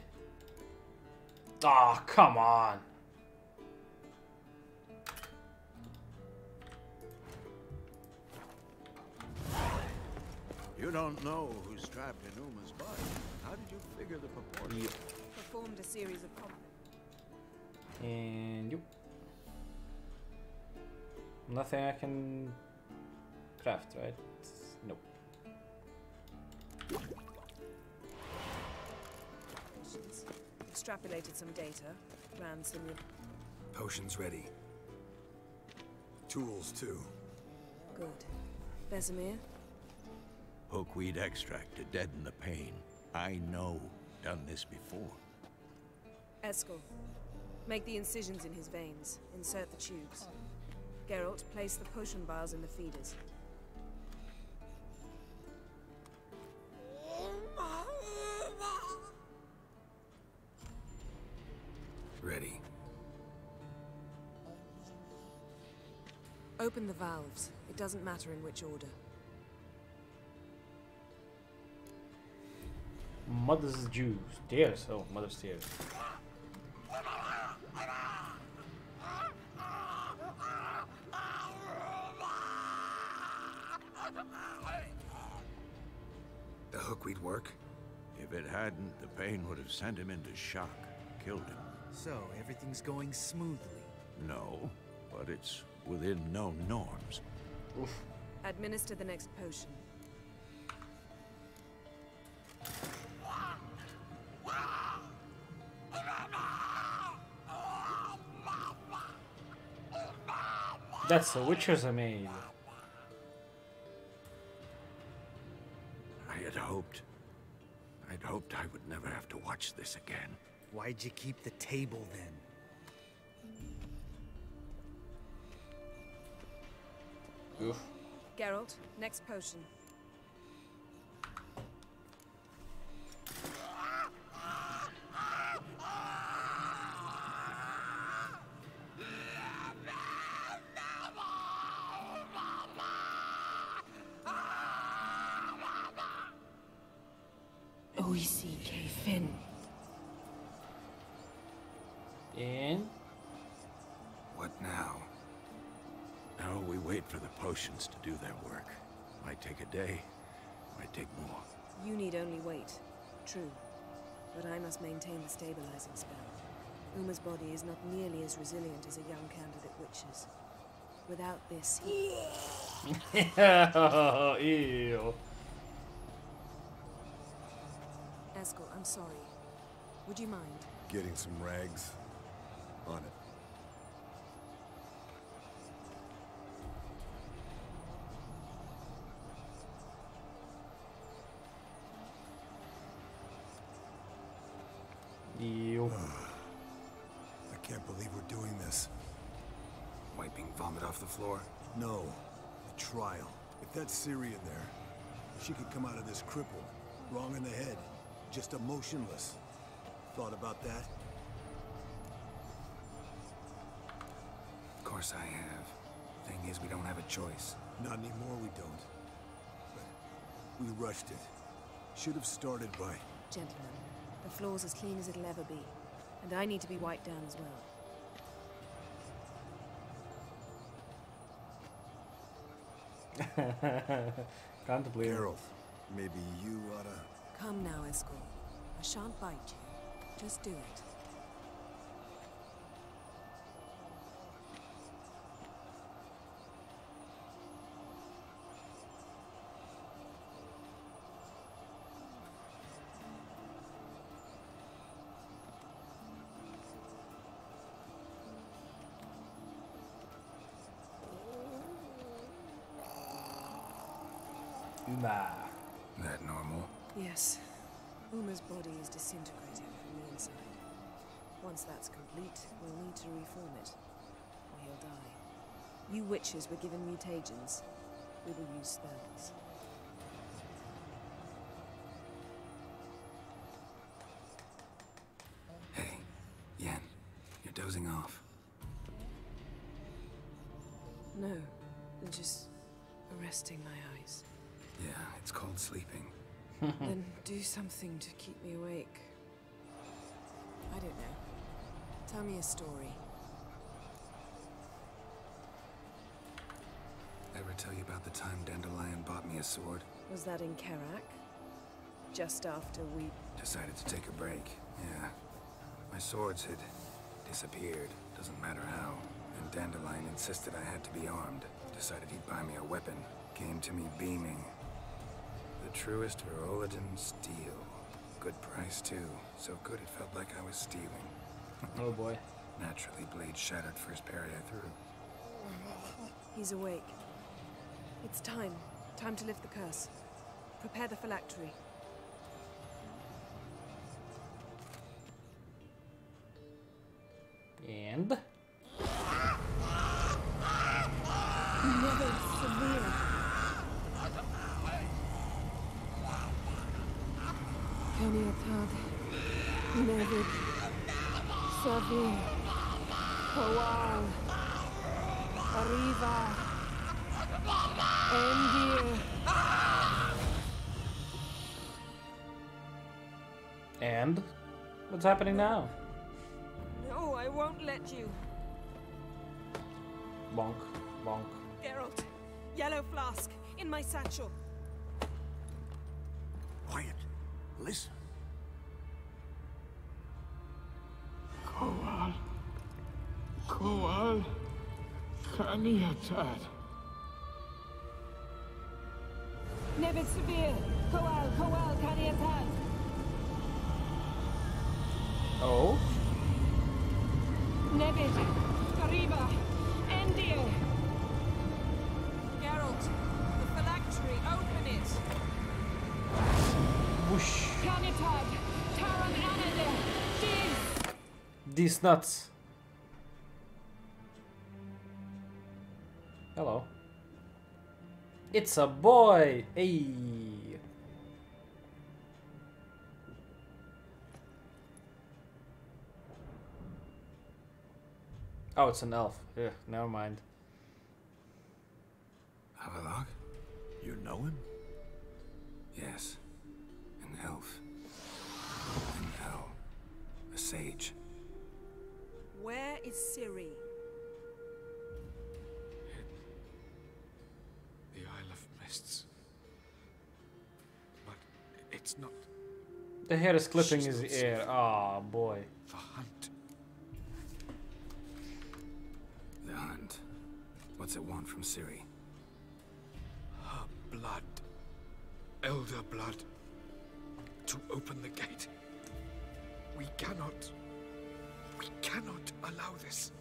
Ah, come on.
You don't know who's trapped in Uma's body. How did you figure the proportions?
Performed a series of compliments.
And you. Nothing I can craft, right? Nope.
Potions. Extrapolated some data. Ran simu.
Potions ready.
Tools, too.
Good. Vesemir?
Hookweed extract to deaden the pain. I know. Done this before.
Eskel. Make the incisions in his veins. Insert the tubes. Geralt, place the potion vials in the feeders.
Ready.
Open the valves. It doesn't matter in which order.
Mother's Jews. Tears. Oh, mother's tears.
Pain would have sent him into shock, killed him.
So, everything's going smoothly?
No, but it's within known norms.
Oof.
Administer the next potion.
That's the witcher's
I mean. Never watch this again.
Why'd you keep the table then?
Oof.
Geralt, next potion.
Day, might take more.
You need only wait. True. But I must maintain the stabilizing spell. Uma's body is not nearly as resilient as a young candidate witch's. Without this, he...
Ew.
Eskel, I'm sorry. Would you mind?
Getting some rags. On it. If that's Ciri in there, she could come out of this crippled. Wrong in the head. Just emotionless. Thought about that?
Of course I have. Thing is, we don't have a choice.
Not anymore, we don't. But we rushed it. Should have started by...
Gentlemen, the floor's as clean as it'll ever be. And I need to be wiped down as well.
Can't believe it.
Geralt, maybe you oughta...
Come now, Eskel. I shan't bite you. Just do it.
Uma.
That normal?
Yes. Uma's body is disintegrating from the inside. Once that's complete, we'll need to reform it. Or he'll die. You witches were given mutagens. We will use spells. Do something to keep me awake. I don't know. Tell me a story.
Ever tell you about the time Dandelion bought me a sword?
Was that in Kerack? Just after we...
Decided to take a break, yeah. My swords had disappeared, doesn't matter how. And Dandelion insisted I had to be armed. Decided he'd buy me a weapon. Came to me beaming. The truest Viroledan steel. Good price, too. So good it felt like I was stealing.
Oh boy.
Naturally, blade shattered first parry I threw.
He's awake. It's time. Time to lift the curse. Prepare the phylactery.
And what's happening now?
No, I won't let you.
Bonk, bonk.
Geralt, yellow flask, in my satchel.
Quiet. Listen.
Koal. Koal. Kaniatad.
Nevid Severe. Kowal. Kowal. Kaniatad.
Oh?
Nebid, Kariba, Endio, Geralt, the phylactery, open it.
Whoosh.
Planetard, Taran Anade, Jeez.
These nuts. Hello. It's a boy! Hey! Oh, it's an elf. Yeah, never mind.
Avallac'h?
You know him?
Yes. An elf. An El. A sage.
Where is Ciri?
The Isle of Mists. But it's not
The hair is clipping his ear. Ah, boy.
the hunt.
What's it want from Ciri?
Her blood. Elder blood. To open the gate. We cannot. We cannot allow this.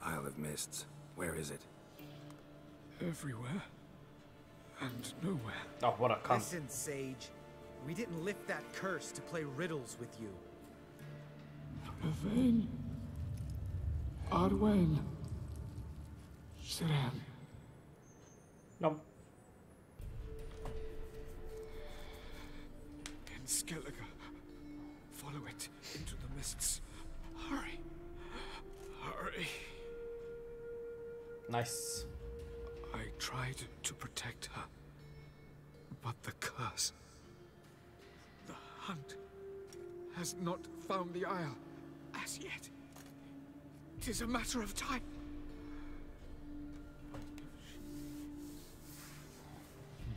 Isle of Mists. Where is it?
Everywhere. And nowhere.
Oh, what a cunt.
Listen, Sage. We didn't lift that curse to play riddles with you.
Yvain. Arwen. Siren.
No.
In Skellige. Follow it into the mists. Hurry. Hurry.
Nice.
I tried to protect her. But the curse. The hunt has not found the Isle as yet. It is a matter of time.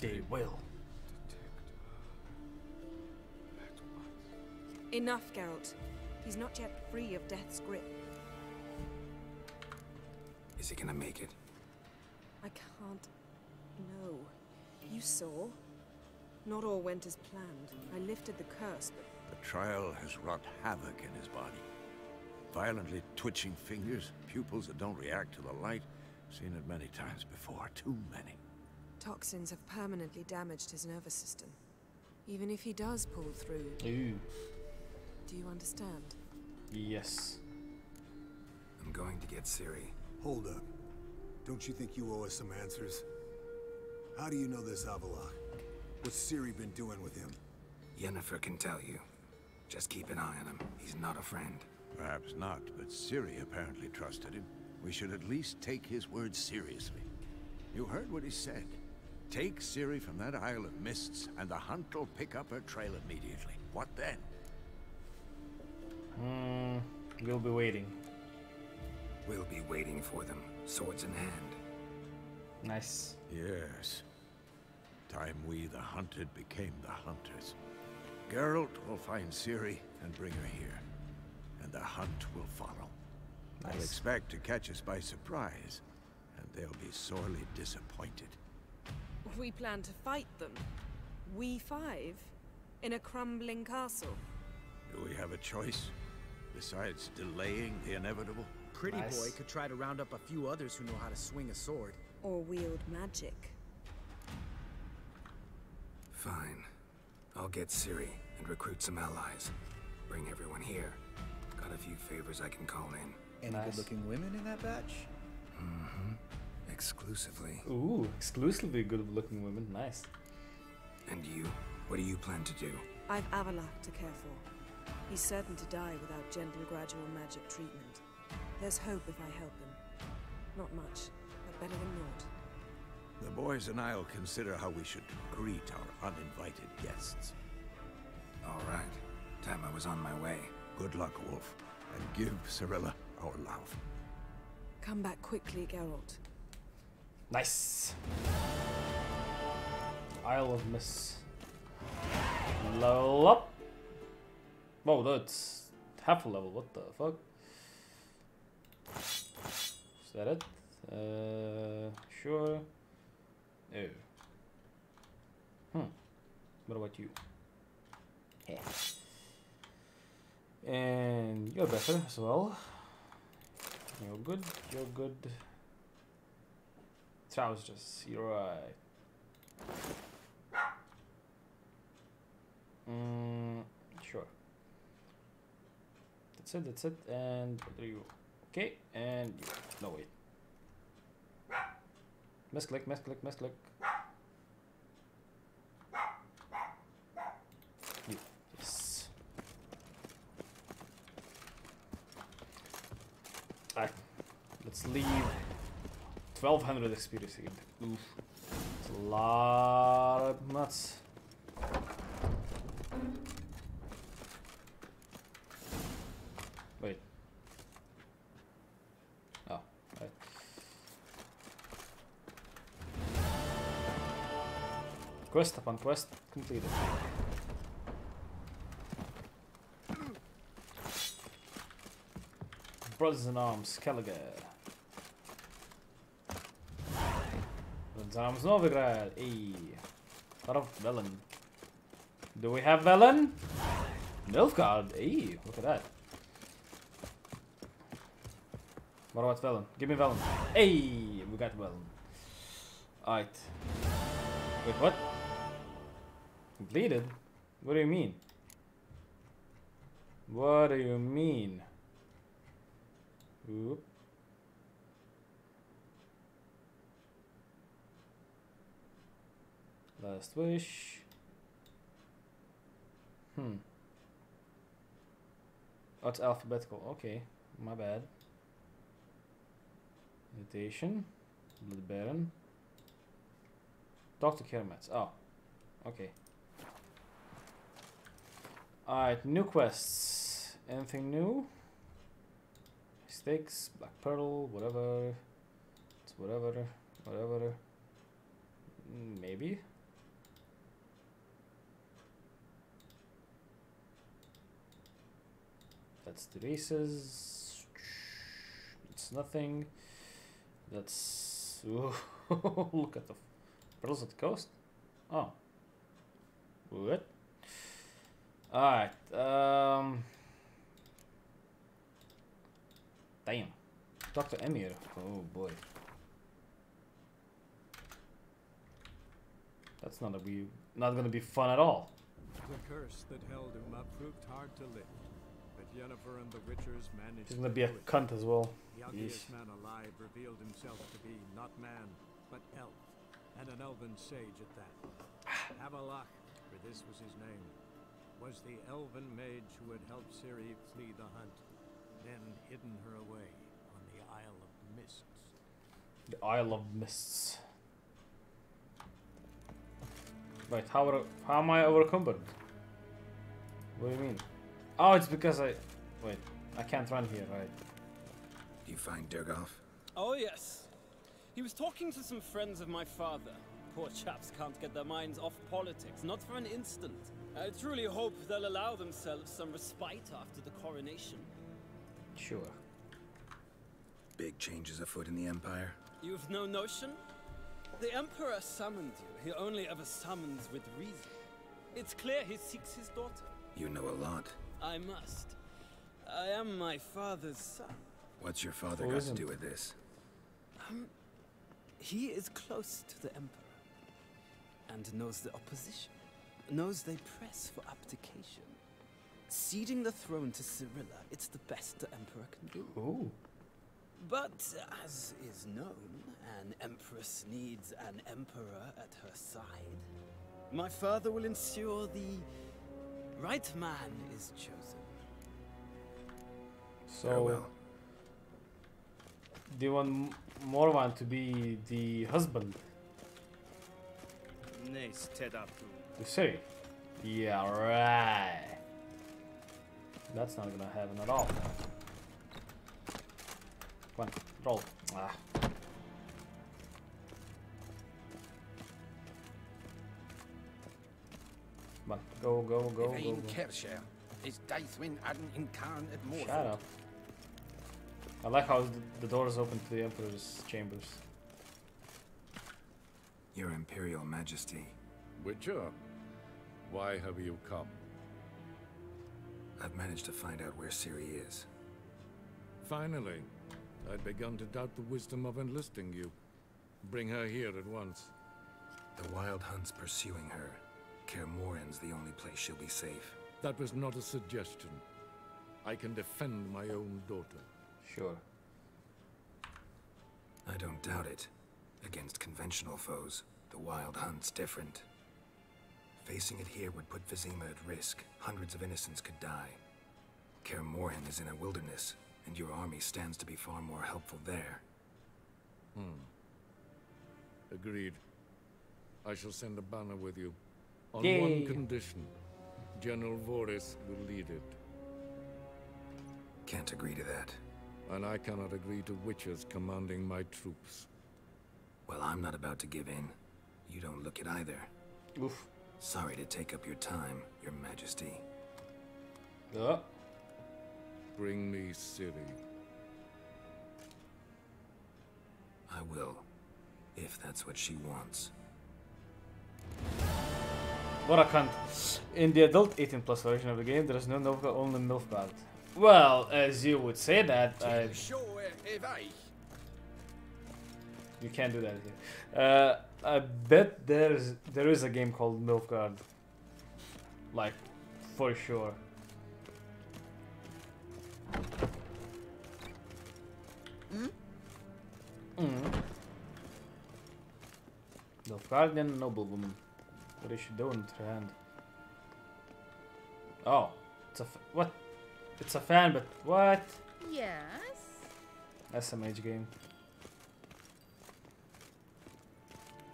They will.
Enough, Geralt. He's not yet free of death's grip.
Is he gonna make it?
I can't. No. You saw? Not all went as planned. I lifted the curse, but
The trial has wrought havoc in his body. Violently twitching fingers, pupils that don't react to the light. Seen it many times before, too many.
toxins have permanently damaged his nervous system. Even if he does pull through,
Ooh.
do you understand?
Yes.
I'm going to get Ciri.
Hold up. Don't you think you owe us some answers? How do you know this Avallac'h? What's Ciri been doing with him?
Yennefer can tell you. Just keep an eye on him. He's not a friend.
Perhaps not, but Ciri apparently trusted him. We should at least take his words seriously. You heard what he said. Take Ciri from that Isle of Mists, and the hunt will pick up her trail immediately. What then?
Hmm. We'll be waiting.
We'll be waiting for them, swords in hand.
Nice.
Yes. Time we, the hunted, became the hunters. Geralt will find Ciri and bring her here. And the hunt will follow. They'll expect to catch us by surprise, and they'll be sorely disappointed.
We plan to fight them. We five? In a crumbling castle?
Do we have a choice? Besides delaying the inevitable?
Pretty
Nice.
boy could try to round up a few others who know how to swing a sword.
Or wield magic?
Fine. I'll get Ciri and recruit some allies. Bring everyone here. Got a few favors I can call in.
Any
Nice.
good-looking women in that batch?
Mm-hmm. Exclusively.
Ooh, exclusively good-looking women. Nice.
And you? What do you plan to do?
I've Avallac'h to care for. He's certain to die without gentle, gradual magic treatment. There's hope if I help him. Not much, but better than naught.
The boys and I'll consider how we should greet our uninvited guests.
All right. Time I was on my way.
Good luck, Wolf, and give Cirilla our love.
Come back quickly, Geralt.
Nice. Isle of Mists. Level up. Whoa, that's half a level. What the fuck? Is that it? Uh, sure. Oh. Hmm. What about you? Yeah. And you're better as well. You're good, you're good. Trousers, you're right. Mm, sure. That's it, that's it, and there you go. Okay, and you. no wait. Misclick, misclick, misclick. Let's leave 1200 experience again. Oof. It's a lot of nuts. Wait. Oh, right. Quest upon quest completed. Brothers in Arms, Caligar. Arms, Novigrad. Ey. Lot of Velen. Do we have Velen? Nilfgaard. Ey, look at that. What about Velen? Give me Velen. Hey, we got Velen. Alright. Wait, what? Completed? What do you mean? What do you mean? Oop. Last wish. Hmm. Oh, it's alphabetical. Okay, my bad. Meditation. Blood Baron. Dr. Kermets. Oh, okay. Alright, new quests. Anything new? Stakes, Black Pearl, whatever. It's whatever, whatever. Mm, Maybe. That's Teresa's. It's nothing. That's. Look at the pearls at the coast. Oh. What? Alright. Um. Damn. Dr. Emir. Oh boy. That's not a be not gonna be fun at all.
The curse that held him up proved hard to lift, Yennefer and the Witchers managed
He's gonna be a cunt as well.
The ugliest man alive revealed himself to be not man, but elf, and an elven sage at that. Avallac'h, for this was his name, was the elven mage who had helped Ciri flee the hunt, then hidden her away on the Isle of Mists.
The Isle of Mists. Wait, how how am I overcumbered? What do you mean? Oh, it's because I wait. I can't run here, right?
Do you find Durgoff?
Oh, yes. He was talking to some friends of my father. Poor chaps can't get their minds off politics, not for an instant. I truly hope they'll allow themselves some respite after the coronation.
Sure.
Big changes afoot in the Empire?
You've no notion? The Emperor summoned you. He only ever summons with reason. It's clear he seeks his daughter.
You know a lot.
I must. I am my father's son.
What's your father
Who
got to do with this?
Um, he is close to the Emperor. And knows the opposition. Knows they press for abdication. Ceding the throne to Cirilla, it's the best the Emperor can do.
Ooh.
But, as is known, an Empress needs an Emperor at her side. My father will ensure the right man is chosen.
So
Farewell.
do you want M- Morvran to be the husband
Nice Tedaptu.
to Ciri? Yeah, right. That's not gonna happen at all. Come on, roll. Ah. Come on, go, go, go, go,
Yvain
go.
Kersher is Daithwin Adden Incarn at Morford.
Shut up. I like how the, the doors open to the Emperor's chambers.
Your Imperial Majesty,
Witcher, why have you come?
I've managed to find out where Ciri is.
Finally, I'd begun to doubt the wisdom of enlisting you. Bring her here at once.
The Wild Hunt's pursuing her. Kaer Morhen's the only place she'll be safe.
That was not a suggestion. I can defend my own daughter.
Sure.
I don't doubt it. Against conventional foes, the Wild Hunt's different. Facing it here would put Vizima at risk. Hundreds of innocents could die. Kaer Morhen is in a wilderness, and your army stands to be far more helpful there.
Hmm. Agreed. I shall send a banner with you. On
Yay.
one condition. General Voorhis will lead it.
Can't agree to that.
And I cannot agree to witches commanding my troops.
Well, I'm not about to give in. You don't look it either.
Oof.
Sorry to take up your time, your majesty.
Uh,
Bring me Ciri.
I will. If that's what she wants.
What a cunt. In the adult 18 plus version of the game, there is no Nilfgaard, only Nilfgaard. Well, as you would say that, I,
Sure,
you can't do that here. Uh, I bet there's there is a game called Nilfgaard. Like, for sure. Mm. Nilfgaardian noblewoman. What is she doing with her hand? Oh, it's a f what? It's a fan, but what?
Yes.
SMH game.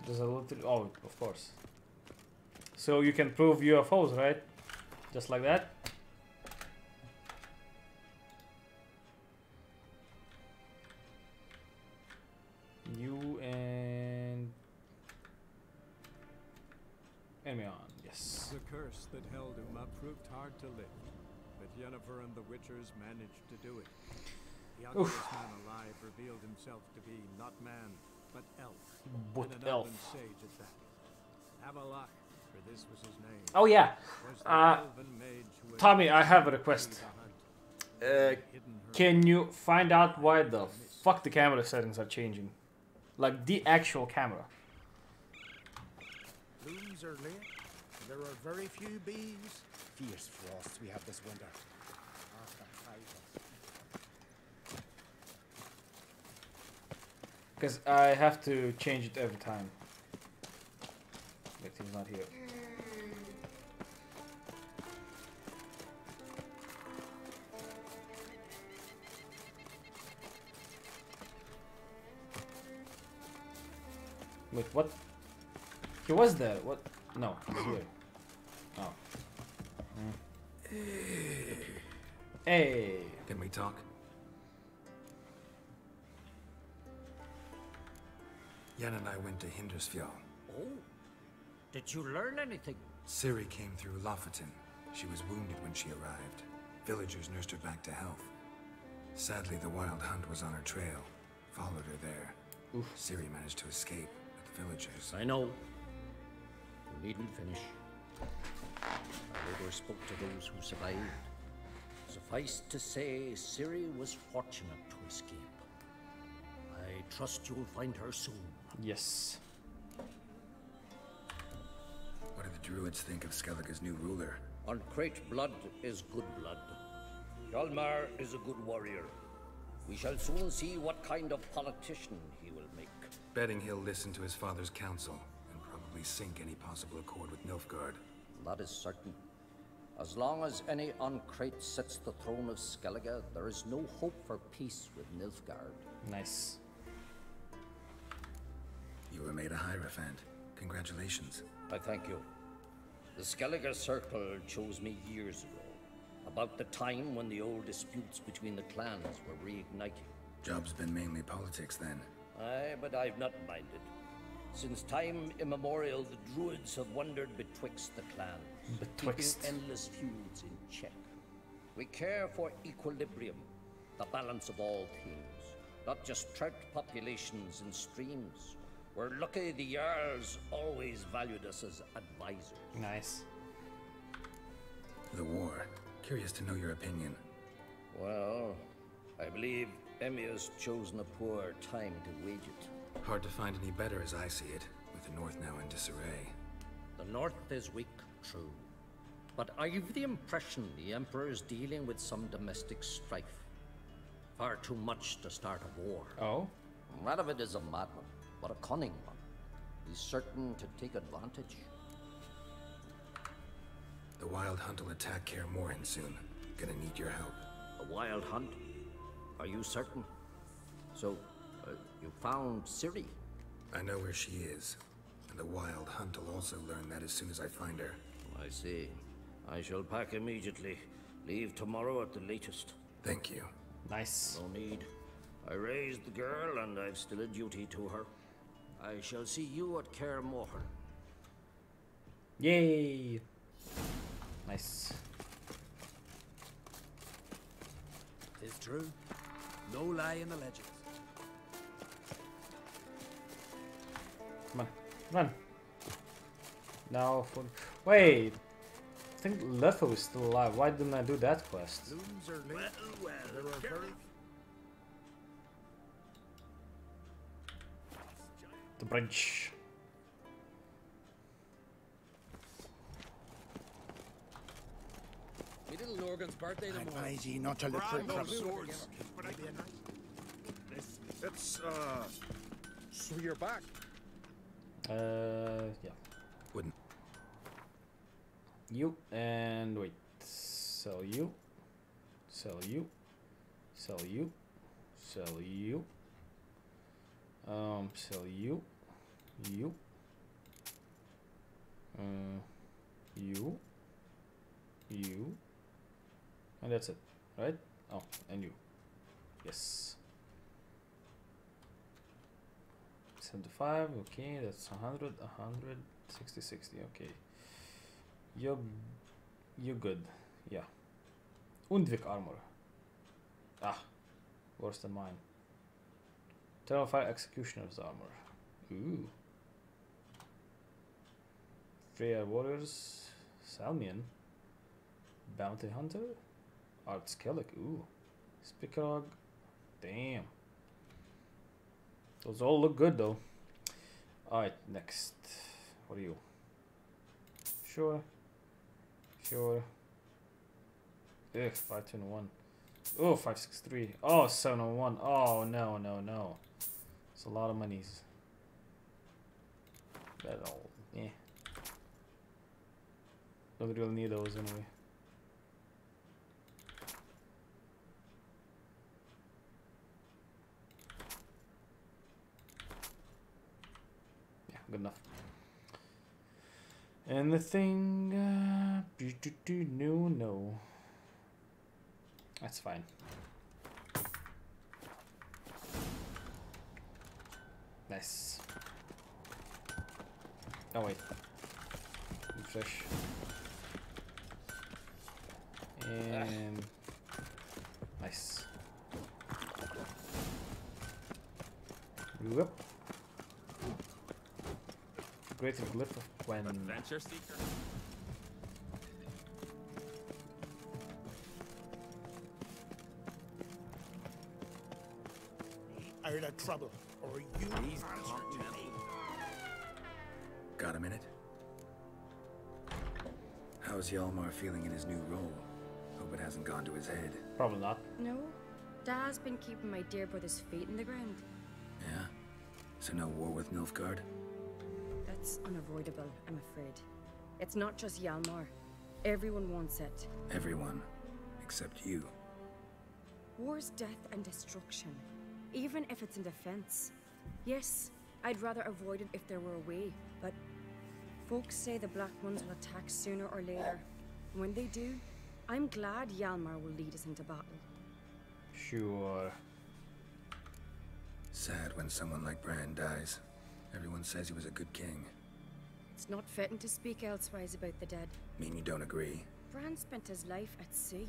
There's a little. Oh, of course. So you can prove UFOs, right? Just like that.
Hard to lift, but Yennefer and the Witchers managed to do it. The
Oof.
ugliest man alive revealed himself to be not man, but elf.
But
and an
elf.
elven sage at that. Avallac'h, for this was his name.
Oh yeah. Uh,
elven mage who had
Tommy, I have a request. Uh, can you find out why the fuck the camera settings are changing? Like the actual camera.
Blooms are late. There are very few bees. Fierce frosts we have this winter.
Because I have to change it every time. Wait, he's not here. Wait, what? He was there. What? No, he's here. Hey.
Can we talk? Yen and I went to Hindersfjall.
Oh, did you learn anything?
Ciri came through Lofoten. She was wounded when she arrived. Villagers nursed her back to health. Sadly, the Wild Hunt was on her trail. Followed her there. Ciri managed to escape, but the villagers...
I know. You needn't finish. I later spoke to those who survived. Suffice to say, Ciri was fortunate to escape. I trust you'll find her soon.
Yes.
What do the druids think of Skellige's new ruler?
An Craite blood is good blood. Hjalmar is a good warrior. We shall soon see what kind of politician he will make.
Betting he'll listen to his father's counsel and probably sink any possible accord with Nilfgaard.
That is certain. As long as any an Craite sits the throne of Skellige, there is no hope for peace with Nilfgaard.
Nice.
You were made a Hierophant. Congratulations.
I thank you. The Skellige Circle chose me years ago, about the time when the old disputes between the clans were reigniting.
Job's been mainly politics then.
Aye, but I've not minded. Since time immemorial, the Druids have wandered betwixt the clans,
Betwixt.
keeping endless feuds in check. We care for equilibrium, the balance of all things, not just trout populations and streams. We're lucky the Jarls always valued us as advisors.
Nice.
The war. Curious to know your opinion.
Well, I believe Emhyr's chosen a poor time to wage it.
Hard to find any better as I see it, with the North now in disarray.
The North is weak, true. But I've the impression the Emperor is dealing with some domestic strife. Far too much to start a war.
Oh?
Radovid is a madman, but a cunning one. He's certain to take advantage.
The Wild Hunt will attack Kaer Morhen soon. Gonna need your help.
A wild hunt? Are you certain? So, uh, you found Ciri.
I know where she is. And the Wild Hunt will also learn that as soon as I find her.
I see. I shall pack immediately. Leave tomorrow at the latest.
Thank you.
Nice.
No need. I raised the girl, and I've still a duty to her. I shall see you at Kaer Morhen.
Yay! Nice.
Tis true. No lie in the legends.
Come on. Run. Now for... Wait! I think Letho is still alive. Why didn't I do that quest?
Looms are late. There are very
The bridge.
Me little Lorgan's birthday
I
tomorrow.
advise ye not to look for
Brand swords, but I Let's, uh,
So you're back.
Uh, yeah.
Wouldn't.
You and wait. Sell you. Sell you. Sell you. Sell you. Um, sell you. You. Uh, you. You. And that's it, right? Oh, and you. Yes. 75, okay, that's 100, 100, 60, 60, okay. You're, you're good, yeah. Undvik armor. Ah, worse than mine. Eternal Fire Executioner's armor. Ooh. Freya Warriors, Salmian, Bounty Hunter, Ard Skellig, ooh. Spikeroog, damn. Those all look good though. Alright, next. What are you? Sure. Sure. Ugh, 521. Oh, 563. Oh, 701. Oh, no, no, no. It's a lot of monies. That all, yeah. Don't really need those anyway. Yeah, good enough. Anything? Uh, do, do, do, no, no. That's fine. Nice. Oh wait. Refresh. And nice. Whoop. Great glyph of when
Adventure seeker.
Out of trouble, or you answer to me.
Got a minute? How's Hjalmar feeling in his new role? Hope it hasn't gone to his head.
Probably not.
No, Dad's been keeping my dear brother's feet in the ground.
Yeah? So no war with Nilfgaard?
That's unavoidable, I'm afraid. It's not just Hjalmar. Everyone wants it.
Everyone. Except you.
War's death and destruction, even if it's in defense. Yes, I'd rather avoid it if there were a way, but folks say the Black Ones will attack sooner or later. When they do, I'm glad Hjalmar will lead us into battle.
Sure.
Sad when someone like Bran dies. Everyone says he was a good king.
It's not fitting to speak elsewise about the dead.
Mean you don't agree?
Bran spent his life at sea.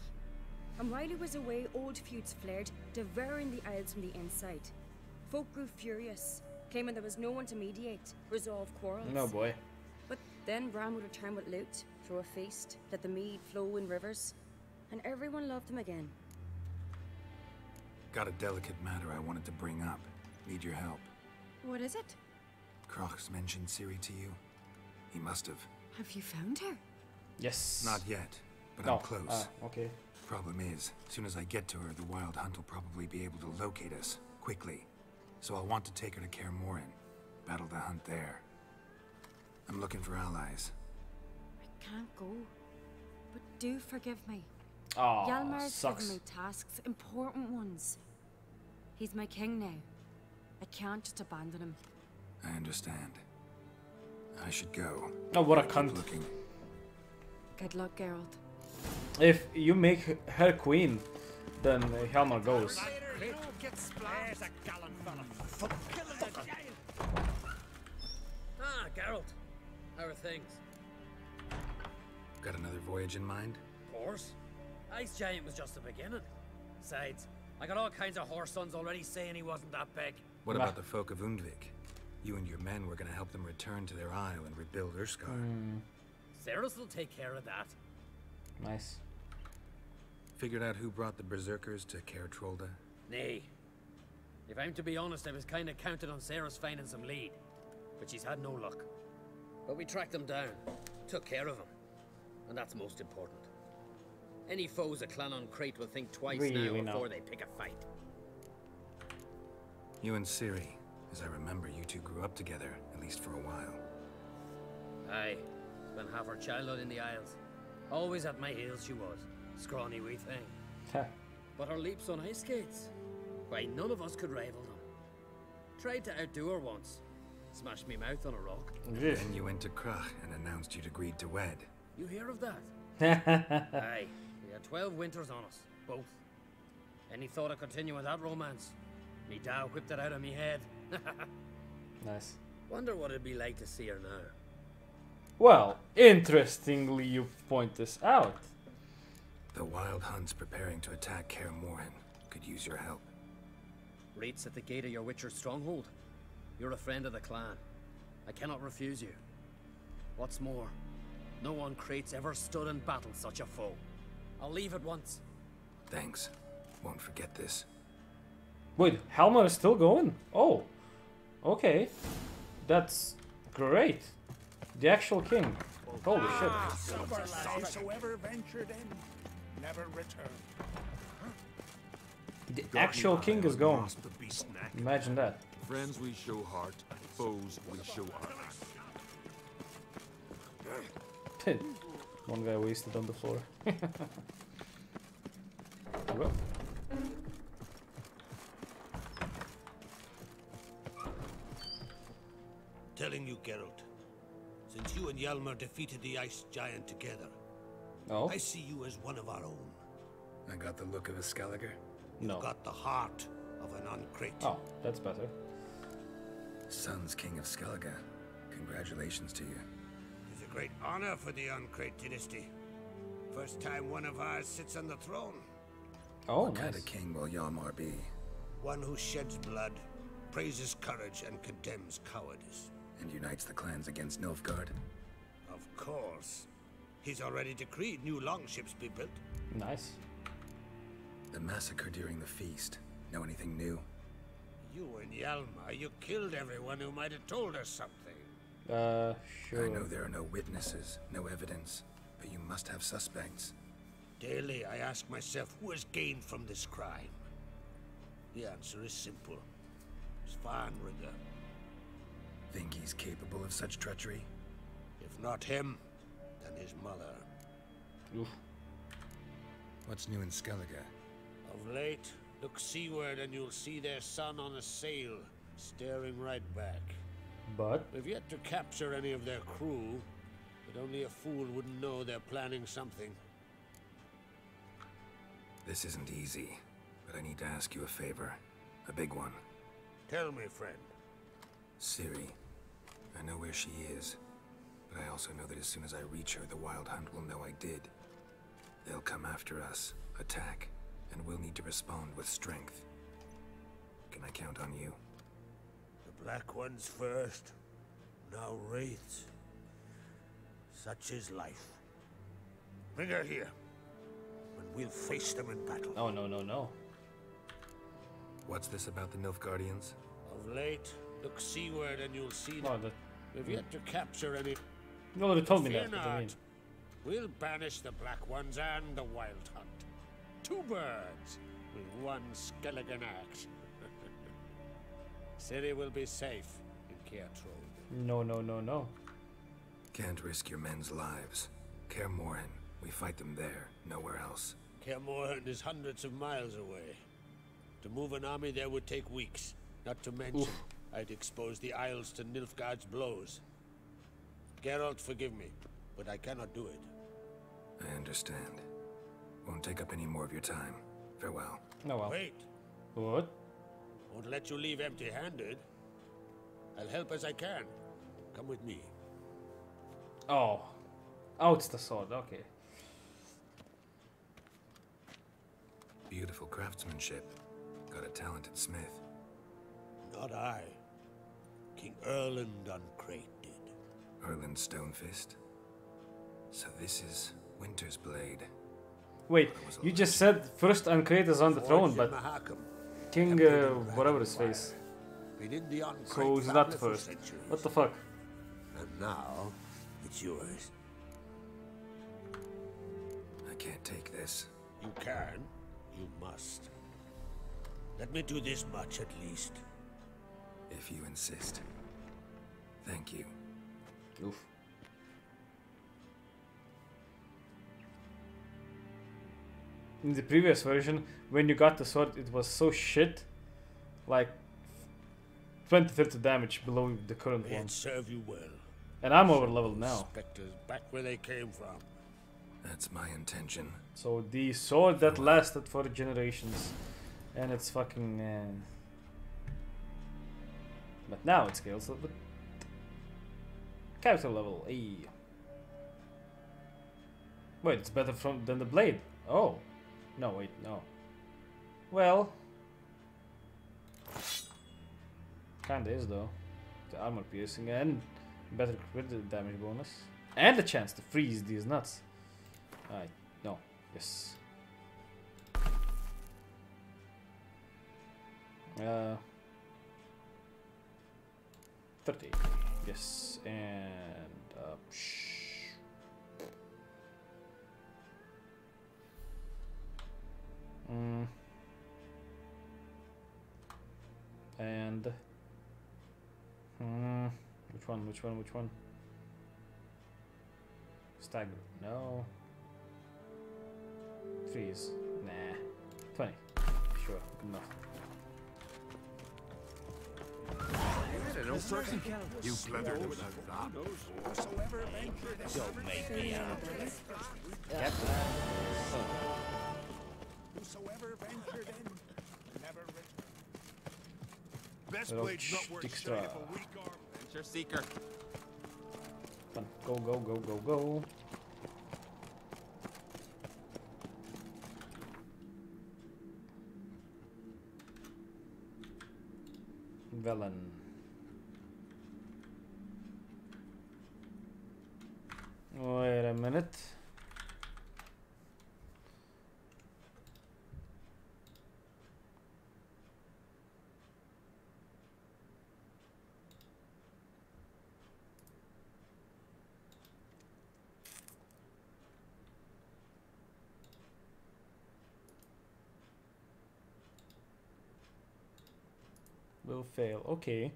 And while he was away, old feuds flared, devouring the Isles from the inside. Folk grew furious, claiming there was no one to mediate, resolve quarrels.
No boy.
But then Bran would return with loot, throw a feast, let the mead flow in rivers, and everyone loved him again.
Got a delicate matter I wanted to bring up. Need your help.
What is it?
Crach's mentioned Ciri to you? He must have.
Have you found her?
Yes.
Not yet, but
No,
I'm close.
ah, okay.
Problem is, as soon as I get to her, the Wild Hunt will probably be able to locate us quickly. So I'll want to take her to Kaer Morhen, battle the hunt there. I'm looking for allies.
I can't go. But do forgive me.
Aw,
Hjalmar's
sucks.
given me tasks, important ones. He's my king now. I can't just abandon him.
I understand. I should go.
Oh, what a
Keep
cunt.
Looking.
Good luck, Geralt.
If you make her queen, then Hjalmar goes.
There's a gallant fella. For killing a giant.
Ah, Geralt. How are things?
Got another voyage in mind?
Of course. Ice Giant was just the beginning. Besides, I got all kinds of horse sons already saying he wasn't that big.
What about the folk of Undvik? You and your men were gonna help them return to their isle and rebuild Urskar.
Hmm.
Cerys will take care of that.
Nice.
Figured out who brought the berserkers to Kaer Trolda?
Nay. If I'm to be honest, I was kind of counted on Cerys finding some lead. But she's had no luck. But we tracked them down, took care of them. And that's most important. Any foes of Clan an Craite will think twice
Really
now before
not.
they pick a fight.
You and Ciri. As I remember, you two grew up together, at least for a while.
Aye, spent half her childhood in the Isles. Always at my heels she was. Scrawny wee thing. but her leaps on ice skates. Why, none of us could rival them. Tried to outdo her once. Smashed me mouth on a rock.
Then you went to Crach and announced you'd agreed to wed.
You hear of that? Aye, we had 12 winters on us, both. Any thought of continuing that romance? Me dad whipped it out of me head.
Nice.
Wonder what it'd be like to see her now.
Well, interestingly, you point this out.
The Wild Hunt's preparing to attack Kaer Morhen. Could use your help.
Rates at the gate of your Witcher's stronghold. You're a friend of the clan. I cannot refuse you. What's more, no one Crate's ever stood and battled such a foe. I'll leave at once.
Thanks. Won't forget this.
Wait, Hjalmar is still going? Oh, okay. That's great. The actual king. Holy shit.
Whosoever ventured in, never returned.
The actual king is going.
Lost the beast neck.
Imagine that.
Friends we show heart, foes we show honor.
One guy wasted on the floor. Well,
since you and Hjalmar defeated the Ice Giant together,
Oh?
I see you as one of our own.
I got the look of a Skelliger?
No.
Got the heart of an uncrate.
Oh, that's better.
Son's King of Skellige. Congratulations to you.
It's a great honor for the an Craite dynasty. First time one of ours sits on the throne.
Oh,
what kind of king will Hjalmar be?
One who sheds blood, praises courage, and condemns cowardice.
And unites the clans against Nilfgaard?
Of course. He's already decreed new longships be built.
Nice.
The massacre during the feast. Know anything new?
You and Hjalmar, you killed everyone who might have told us something.
Uh, sure.
I know there are no witnesses, no evidence, but you must have suspects.
Daily, I ask myself who has gained from this crime. The answer is simple. Svanrige.
Think he's capable of such treachery?
If not him, then his mother.
Oof.
What's new in Skellige?
Of late, look seaward and you'll see their son on a sail, staring right back.
But?
We've yet to capture any of their crew, but only a fool wouldn't know they're planning something.
This isn't easy, but I need to ask you a favor. A big one.
Tell me, friend.
Ciri. I know where she is, but I also know that as soon as I reach her, the Wild Hunt will know I did. They'll come after us, attack, and we'll need to respond with strength. Can I count on you?
The Black Ones first, now Wraiths. Such is life. Bring her here, and we'll face them in battle.
Oh, no, no, no.
What's this about the Nilfgaardians?
Of late, look seaward and you'll see
Oh,
them.
that-
We've yet to capture any.
You already told me
Fear
that, what
not.
mean?
We'll banish the Black Ones and the Wild Hunt. Two birds with one skeleton axe. City will be safe in Kaer
No, no, no, no.
Can't risk your men's lives. Kaer Morhen, we fight them there, nowhere else.
Kaer Morhen is hundreds of miles away. To move an army there would take weeks. Not to mention, I'd expose the Isles to Nilfgaard's blows. Geralt, forgive me, but I cannot do it.
I understand. Won't take up any more of your time. Farewell.
No, well.
Wait,
What?
won't let you leave empty-handed. I'll help as I can. Come with me.
Oh. Oh, it's the sword. Okay.
Beautiful craftsmanship. Got a talented smith.
Not I. King Erland an Craite did.
Erland Stonefist. So this is Winter's Blade.
Wait, you just said first an Craite is on the throne, but
Mahakam.
King, uh, whatever his face.
Been in the
So he's not
for
first.
centuries.
What the fuck?
And now, it's yours.
I can't take this.
You can. You must. Let me do this much at least.
If you insist. Thank you.
Oof. In the previous version, when you got the sword, it was so shit. Like 20 30 damage below the current
May
one.
it serve you well.
And I'm over leveled now.
Spectres back where they came from.
That's my intention.
So the sword that lasted for generations, and it's fucking. Uh... But now it scales with character level. E. Wait, it's better from than the blade. Oh, no, wait, no. Well, kinda is though. The armor piercing and better crit damage bonus, and the chance to freeze these nuts. Alright, no, yes. Uh, 30, yes, and uh. Mm. And hmm, which one? Which one? Which one? Stagger? No. Freeze? Nah. Twenty. Sure, good enough.
You blundered without that. Whosoever
Don't make me out.
Whosoever ventured in never.
Best blade's not worth
Dijkstra.
if a weak arm. Venture seeker.
Go, go, go, go, go. Velen. Wait a minute. Will fail. Okay.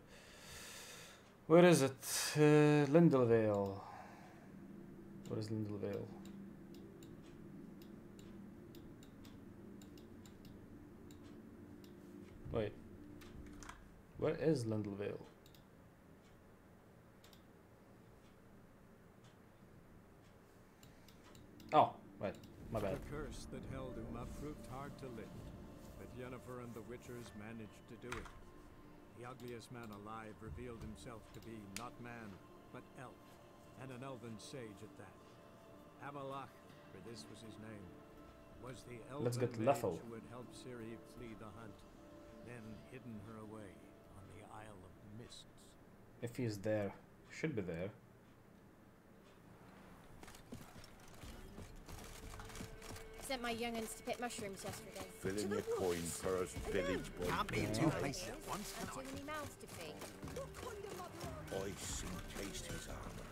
Where is it? Uh, Lindenvale. Where is Lindenvale? Wait. Where is Lindenvale? Oh, right. My bad.
The curse that held Uma proved hard to lift, but Yennefer and the Witchers managed to do it. The ugliest man alive revealed himself to be not man, but elf, and an elven sage at that. Avallac'h, for this was his name, was the elven
Let's get
mage
Lethal.
who had helped Ciri flee the hunt, then hidden her away on the Isle of Mists.
If he's there, should be there.
Sent my young'uns to pick mushrooms yesterday.
Filling your coin purse, village boy.
Can't be in two places at once.
Got too many mouths to feed.
I see taste his armor.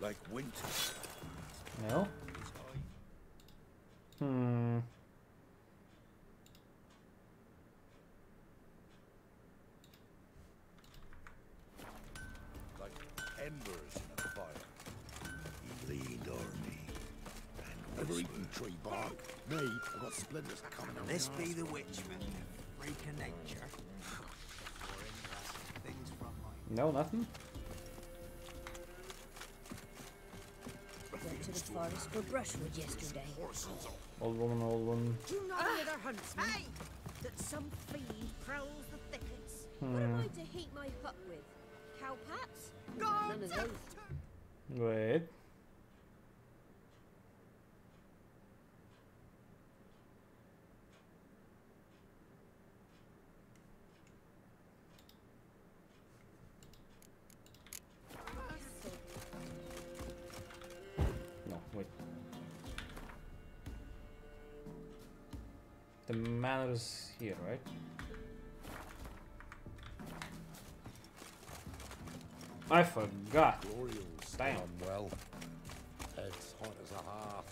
Like winter.
No? Hmm.
Like embers in a fire. Lean army. And never eaten tree bark. Me, I've got splinters coming out.
This be the witchman. Freak of nature.
No, nothing?
Went to the forest for brushwood yesterday.
Old woman, old woman.
Do you not hear the huntsman? Hey! That some fiend prowls the thickets. What am
Hmm.
I to heat my hut with? Cowpats? None of those.
Wait. The manor is here, right? I forgot. Damn.
well. Head's hot as a half.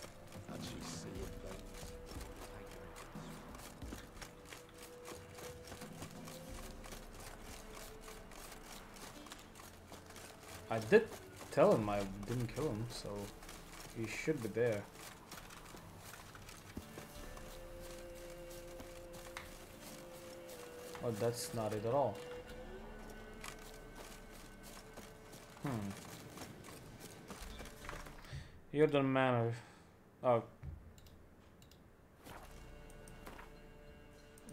And she's seeing things.
I did tell him I didn't kill him, so he should be there. Oh, that's not it at all. Hmm. You're the man of... Oh.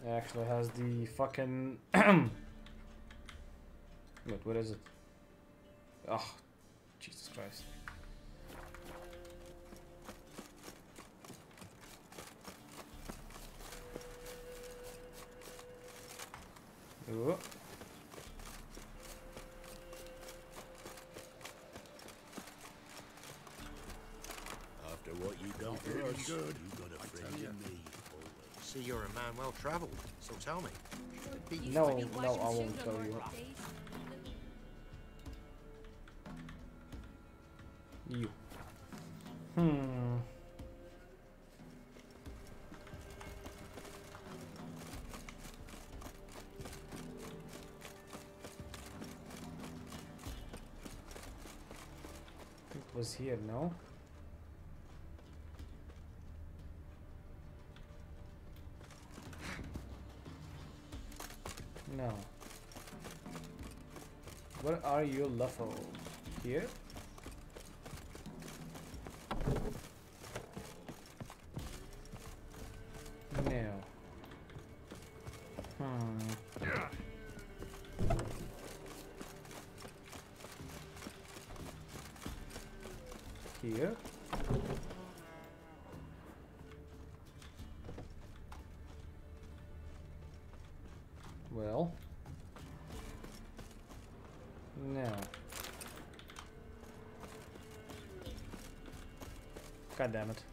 It actually has the fucking... Wait, what is it? Oh, Jesus Christ. Ooh.
After what you done for us, you got a friend in me.
See, you're a man well travelled, so tell me.
No, no, I won't tell you. You. It here, no? No. Where are you, Luffo? Here? God damn it.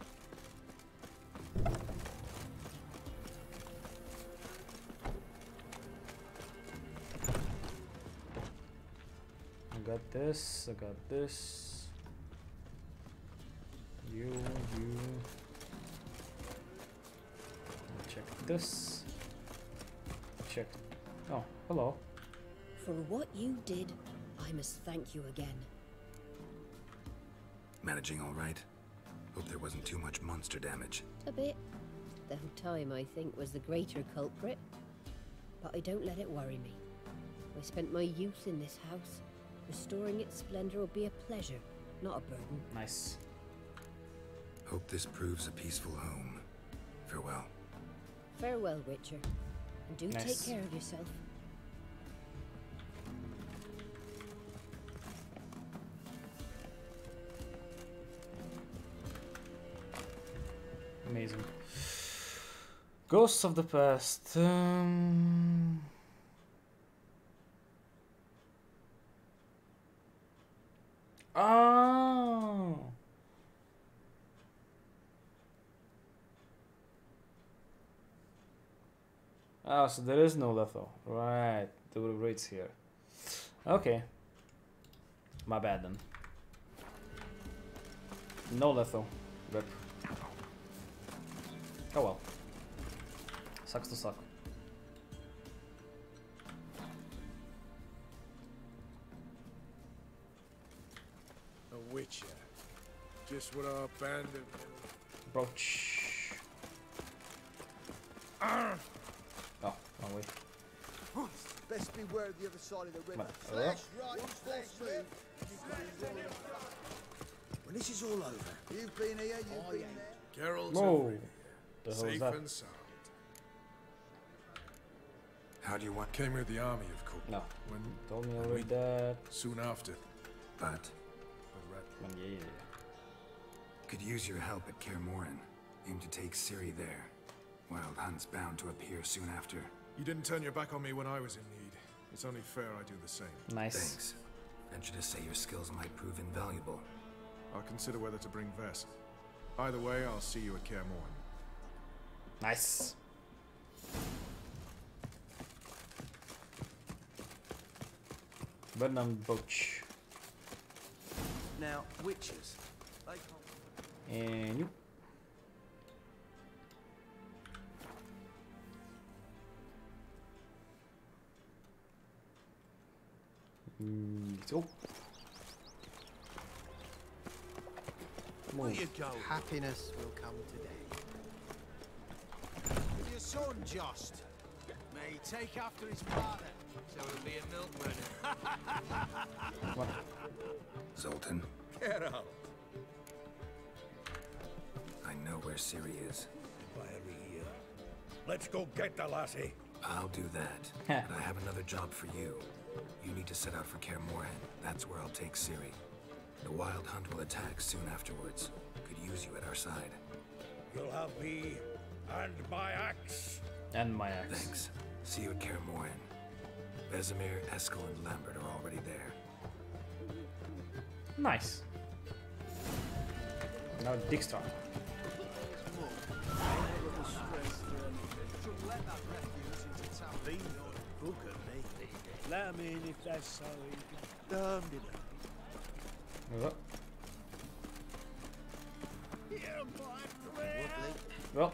I got this, I got this. You, you. Check this. Check. Oh, hello.
For what you did, I must thank you again.
Managing all right? Hope there wasn't too much monster damage.
A bit. The time, I think, was the greater culprit. But I don't let it worry me. I spent my youth in this house. Restoring its splendor will be a pleasure, not a burden.
Nice.
Hope this proves a peaceful home. Farewell.
Farewell, Witcher. And do
Nice.
take care of yourself.
Amazing. Ghosts of the past. Um... Oh. Oh, so there is no Letho. Right. The rates here. Okay. My bad then. No lethal. Rip. Oh well. Sucks to suck.
A witcher. Just what our band of...
Broach.
Ah!
Oh, wrong way.
Best beware of the other side of the river.
Come on.
Slash right, false move. When this is all over, you've been here, you've been there.
Geralt's
Whoa.
everywhere.
The hell is
Safe
that?
and sound.
How do you want?
Came with the army, of course.
No.
When
Told me
when
already
we-
that.
Soon after.
But
Man, yeah.
could use your help at Kaer Morhen. Aim to take Ciri there. Wild Hunt's bound to appear soon after.
You didn't turn your back on me when I was in need. It's only fair I do the same.
Nice.
Thanks. Venture to say your skills might prove invaluable.
I'll consider whether to bring Ves. Either way, I'll see you at Kaer Morhen.
Nice. Burnham Broach.
Now, witches.
And you. Mm, let's go. Come.
Happiness will come today.
Is your son just? May take after his father. So he'll be a milkman.
Zoltan,
Get out.
I know where Ciri is.
If I ever hear. Let's go get the lassie.
I'll do that. but I have another job for you. You need to set out for Kaer Morhen. That's where I'll take Ciri. The Wild Hunt will attack soon afterwards. Could use you at our side.
You'll have me and my axe.
And my axe.
Thanks. See you at Kaer Morhen. Vesemir, Eskel, and Lambert are already there.
Nice. Now Dijkstra.
Look at me. Let me in if that's so easy. It.
Well,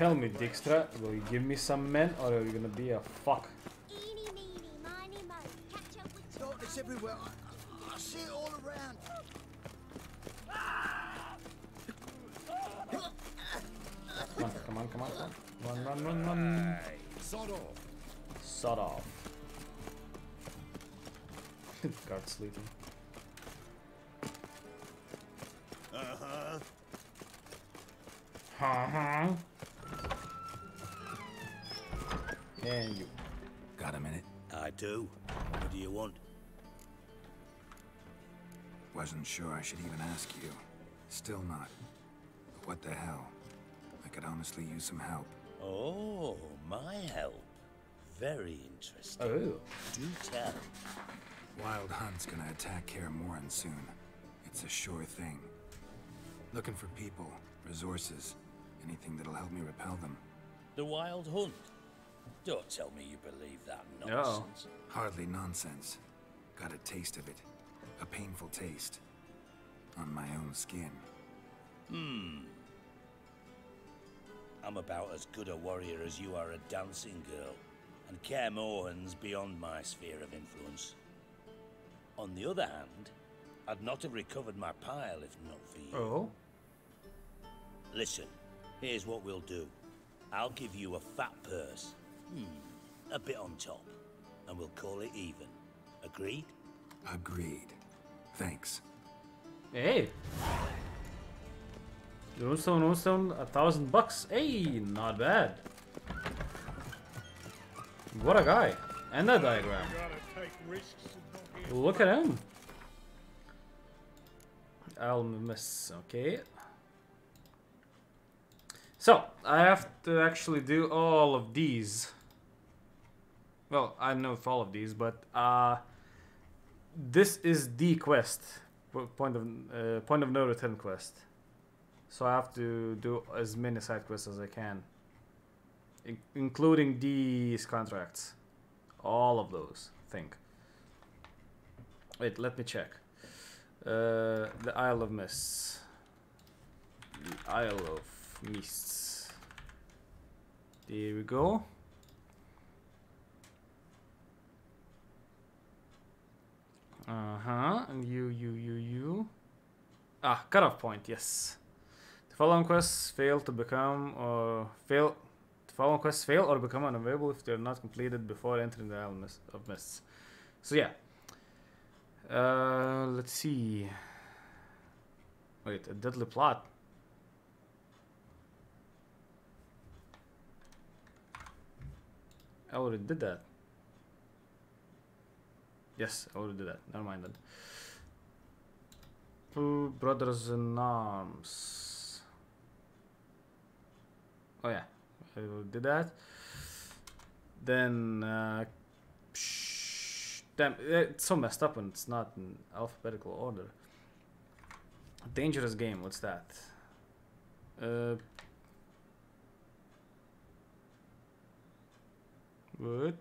tell me, Dijkstra, will you give me some men or are you gonna be a fuck?
Darkness everywhere. I, I see it all around.
Come on, come on, come on, come on. Run, run, run, run.
Sod off.
Sod off. Guard sleeping.
Uh-huh.
Uh-huh. And you.
Got a minute?
I do. What do you want?
Wasn't sure I should even ask you. Still not. But what the hell? I could honestly use some help.
Oh, my help. Very interesting.
Oh.
Do tell.
Wild Hunt's gonna attack Kaer Morhen soon. It's a sure thing. Looking for people, resources, anything that'll help me repel them.
The Wild Hunt? Don't tell me you believe that
No.
nonsense.
Hardly nonsense. Got a taste of it. A painful taste. On my own skin.
Hmm. I'm about as good a warrior as you are a dancing girl, and Kaer Morhen's beyond my sphere of influence. On the other hand, I'd not have recovered my pile if not for you.
Oh?
Listen, here's what we'll do. I'll give you a fat purse. Hmm, a bit on top. And we'll call it even. Agreed?
Agreed. Thanks.
Hey. Runestone, Runestone, a thousand bucks. Hey, not bad. What a guy. And that diagram. Look at him. I'll miss. Okay. So, I have to actually do all of these. Well, I know all of these, but uh, this is the quest. Point of uh, point of no return quest. So I have to do as many side quests as I can, in- including these contracts, all of those. I think. Wait, let me check. Uh, the Isle of Mists. the Isle of Mists. There we go. Uh-huh, and you, you, you, you. Ah, cutoff point, yes. The following quests fail to become or fail the following quests fail or become unavailable if they're not completed before entering the Isle of Mists. So yeah. Uh, let's see. Wait, a deadly plot. I already did that. Yes, I already did that. Never mind that. Two brothers in arms. Oh yeah, I did that. Then, uh, psh, damn, it's so messed up when it's not in alphabetical order. Dangerous game, what's that? Uh, Good.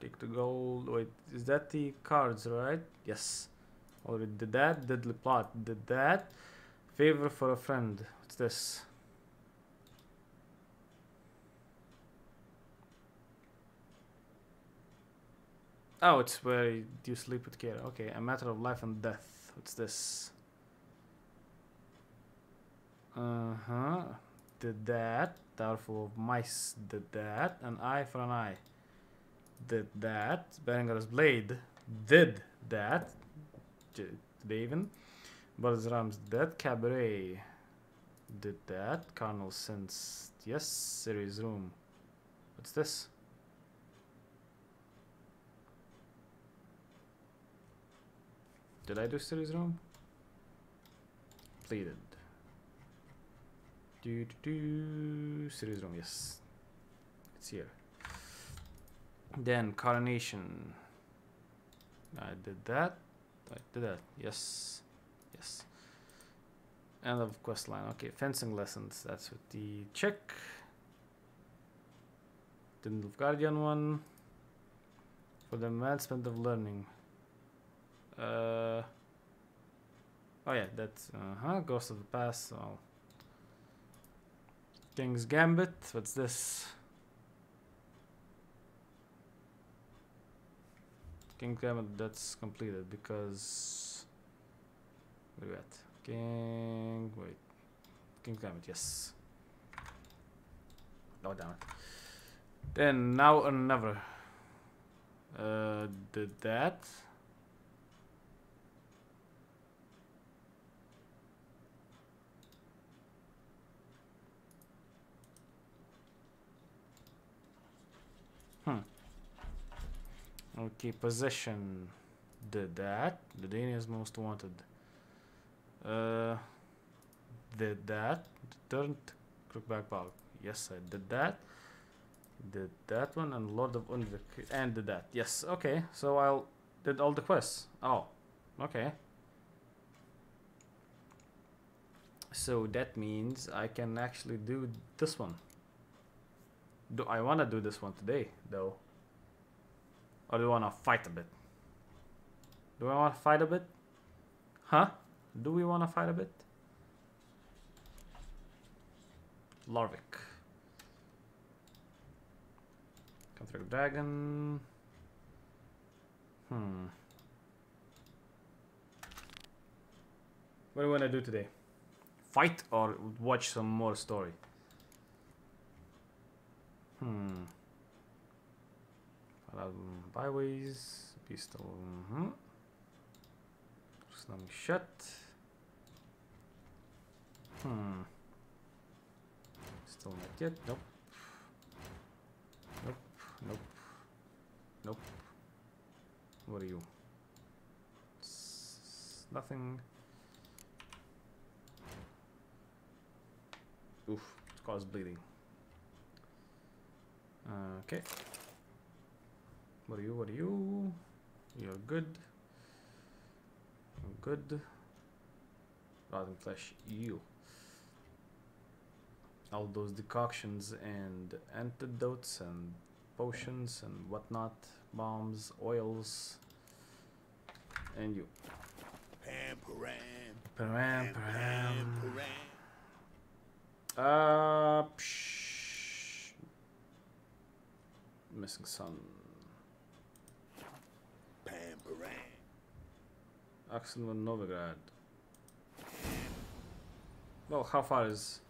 Take the gold. Wait, is that the cards, right? Yes. Already did that. Deadly plot. Did that. Favor for a friend. What's this? Oh, it's where do you sleep with care. Okay, a matter of life and death. What's this? Uh-huh. Did that. Full of mice. Did that. An eye for an eye did that. Berengar's Blade did that. Even. Balzram's Dead Cabaret did that. Carnal Sins. Yes. Ciri's Room. What's this? Did I do Ciri's room? Pleaded. Do do do Ciri's room, yes. It's here. Then coronation. I did that. I did that. Yes. Yes. End of quest line. Okay, fencing lessons. That's with the check. The Guardian one. For the advancement of learning. Uh. Oh yeah, that's uh huh. Ghost of the past. Well. King's Gambit. What's this? King Gambit that's completed because wait, at? King wait. King Gambit yes. No damn it. Then now never. Uh, did that hmm Okay, possession. Did that. Redania's most wanted. Uh, did that. Turned Crookback Bog. Yes, I did that. Did that one and Lord of Undvik and did that. Yes, okay. So I'll did all the quests. Oh, okay. So that means I can actually do this one. Do I want to do this one today, though? Or do we want to fight a bit? Do we want to fight a bit? Huh? Do we want to fight a bit? Larvik. Conflict Dragon. Hmm. What do we want to do today? Fight or watch some more story? Hmm. Byways, pistol, mm -hmm. Shut. Hmm. Still not yet. Nope. Nope. Nope. Nope. What are you? It's nothing. Oof. It's caused bleeding. Okay. What are you? What are you? You're good. You're good. Rotten flesh, you. All those decoctions and antidotes and potions and whatnot, bombs, oils, and you.
Pam, param.
Param, param. Uh, psh. missing sun. Axel von Novigrad. Well, how far is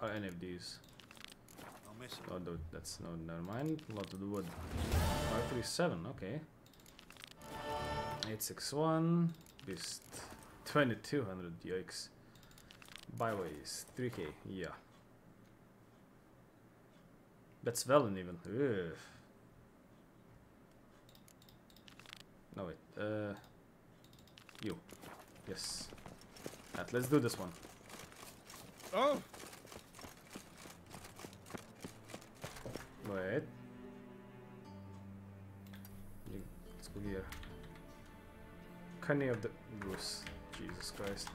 are any of these? Oh, that's no, never mind. A lot of wood. 537, okay. 861, beast 2200, yikes. Byways, 3k, yeah. That's Velen even. Ugh. No, wait. Uh, you. Yes. Right, let's do this one.
Oh!
Wait. Let's go here. Cunning of the goose. Jesus Christ.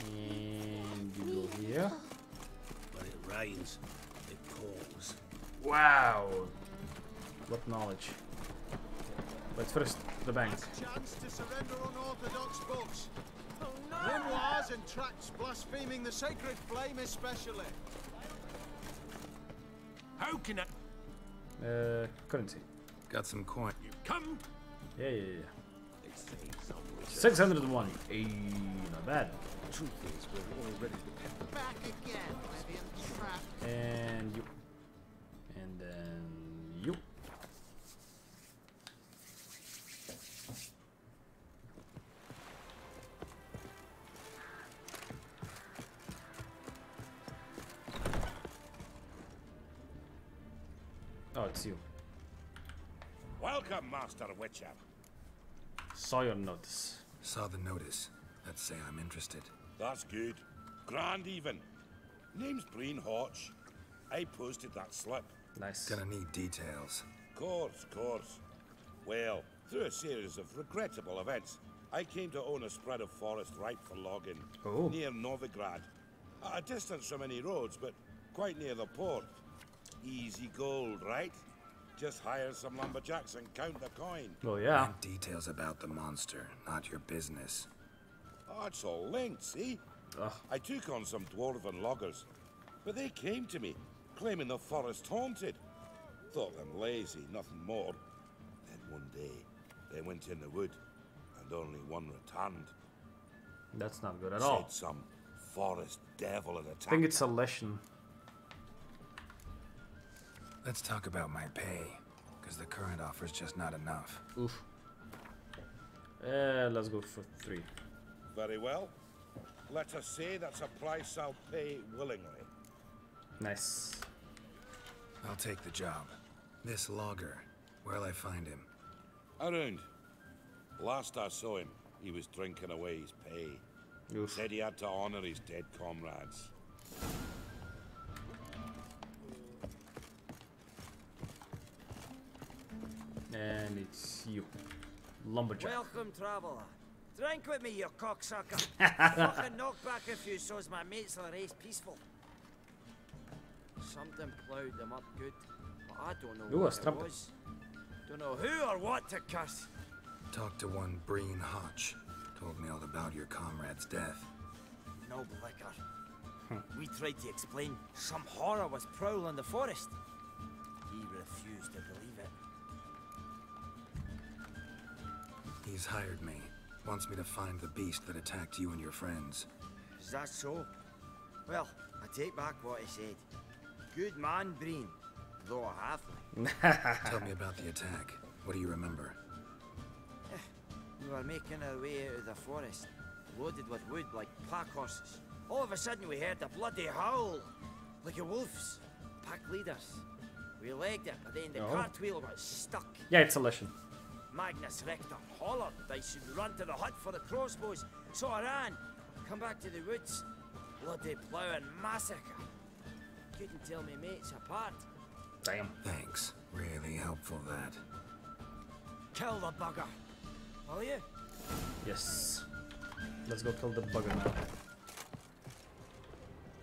And you go here.
When it rains, it.
Wow. What knowledge. But first, the bank.
Chance to surrender unorthodox books. Memoirs and tracts blaspheming the sacred flame especially.
How can I...
Uh, currency.
Got some coin.
Come!
Yeah, yeah, yeah. 601. Hey, not bad.
Truth is, we're already Back again, Levian.
And you.
Welcome, Master Witcher.
Saw your notice.
Saw the notice. Let's say I'm interested.
That's good. Grand even. Name's Breen Hodge. I posted that slip.
Nice.
Gonna need details.
Course, course. Well, through a series of regrettable events, I came to own a spread of forest ripe for logging
Oh.
near Novigrad. At a distance from any roads, but quite near the port. Easy gold, right? Just hire some lumberjacks and count the coin.
Well, yeah.
And details about the monster, not your business.
Oh, it's all linked, see?
Ugh.
I took on some dwarven loggers, but they came to me, claiming the forest haunted. Thought them lazy, nothing more. Then one day, they went in the wood, and only one returned.
That's not good at
Said
all.
some forest devil had attacked
I think it's a lesson.
Let's talk about my pay, because the current offer's just not enough.
Oof. Uh, let's go for three.
Very well. Let us say that's a price I'll pay willingly.
Nice.
I'll take the job. This logger, where'll I find him?
Around. Last I saw him, he was drinking away his pay. Said he had to honor his dead comrades.
And it's you. Lumberjack.
Welcome, traveller. Drink with me, you cocksucker. Fucking knock back a few so's my mates will race peaceful. Something ploughed them up good, but I don't know
Ooh,
what it was. Don't know who or what to cuss.
Talked to one Breen Hotch. Told me all about your comrade's death.
No blicker. Hmm. We tried to explain some horror was prowling the forest. He refused to believe
He's hired me. Wants me to find the beast that attacked you and your friends.
Is that so? Well, I take back what I said. Good man, Breen, though a halfling.
Tell me about the attack. What do you remember?
We were making our way out of the forest, loaded with wood like pack horses. All of a sudden we heard a bloody howl, like a wolf's. Pack leaders. We legged it, but then the
Oh.
cartwheel was stuck.
Yeah, it's a lesson.
Magnus Rector hollered I should run to the hut for the crossbows, so I ran. Come back to the woods. Bloody ploughing massacre. Couldn't tell me mates apart.
Damn.
Thanks. Really helpful that.
Kill the bugger. Will you?
Yes. Let's go kill the bugger now.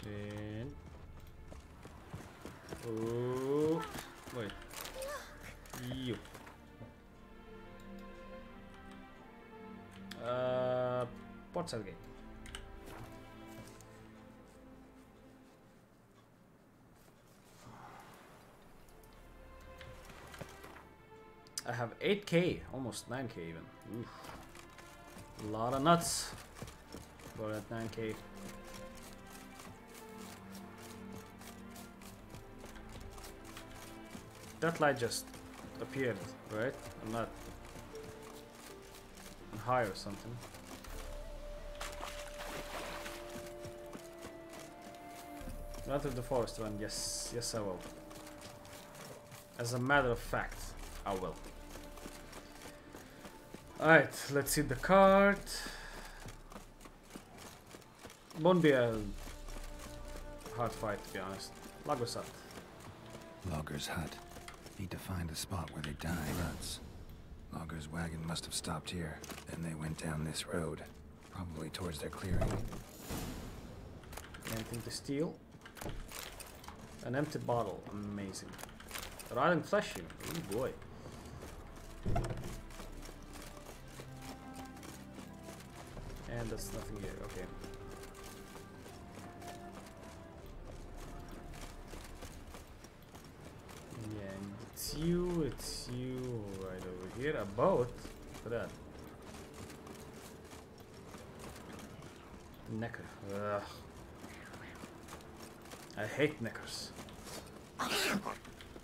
And oh wait. Fort Sergei. I have 8k, almost 9k even. Oof. A lot of nuts for that 9k. That light just appeared, right? I'm not high or something. Out of the forest run, yes, yes I will. As a matter of fact, I will. Alright, let's see the card. Won't be a hard fight to be honest. Lagos Hut.
Logger's hut. Need to find the spot where they died. Ruts. Logger's wagon must have stopped here. Then they went down this road. Probably towards their clearing.
Anything to steal? An empty bottle. Amazing. Rotting flesh unit. Oh boy. And that's nothing here. Okay. Yeah, it's you, it's you here. A boat? At that. Nekker. Ugh. I hate nekkers.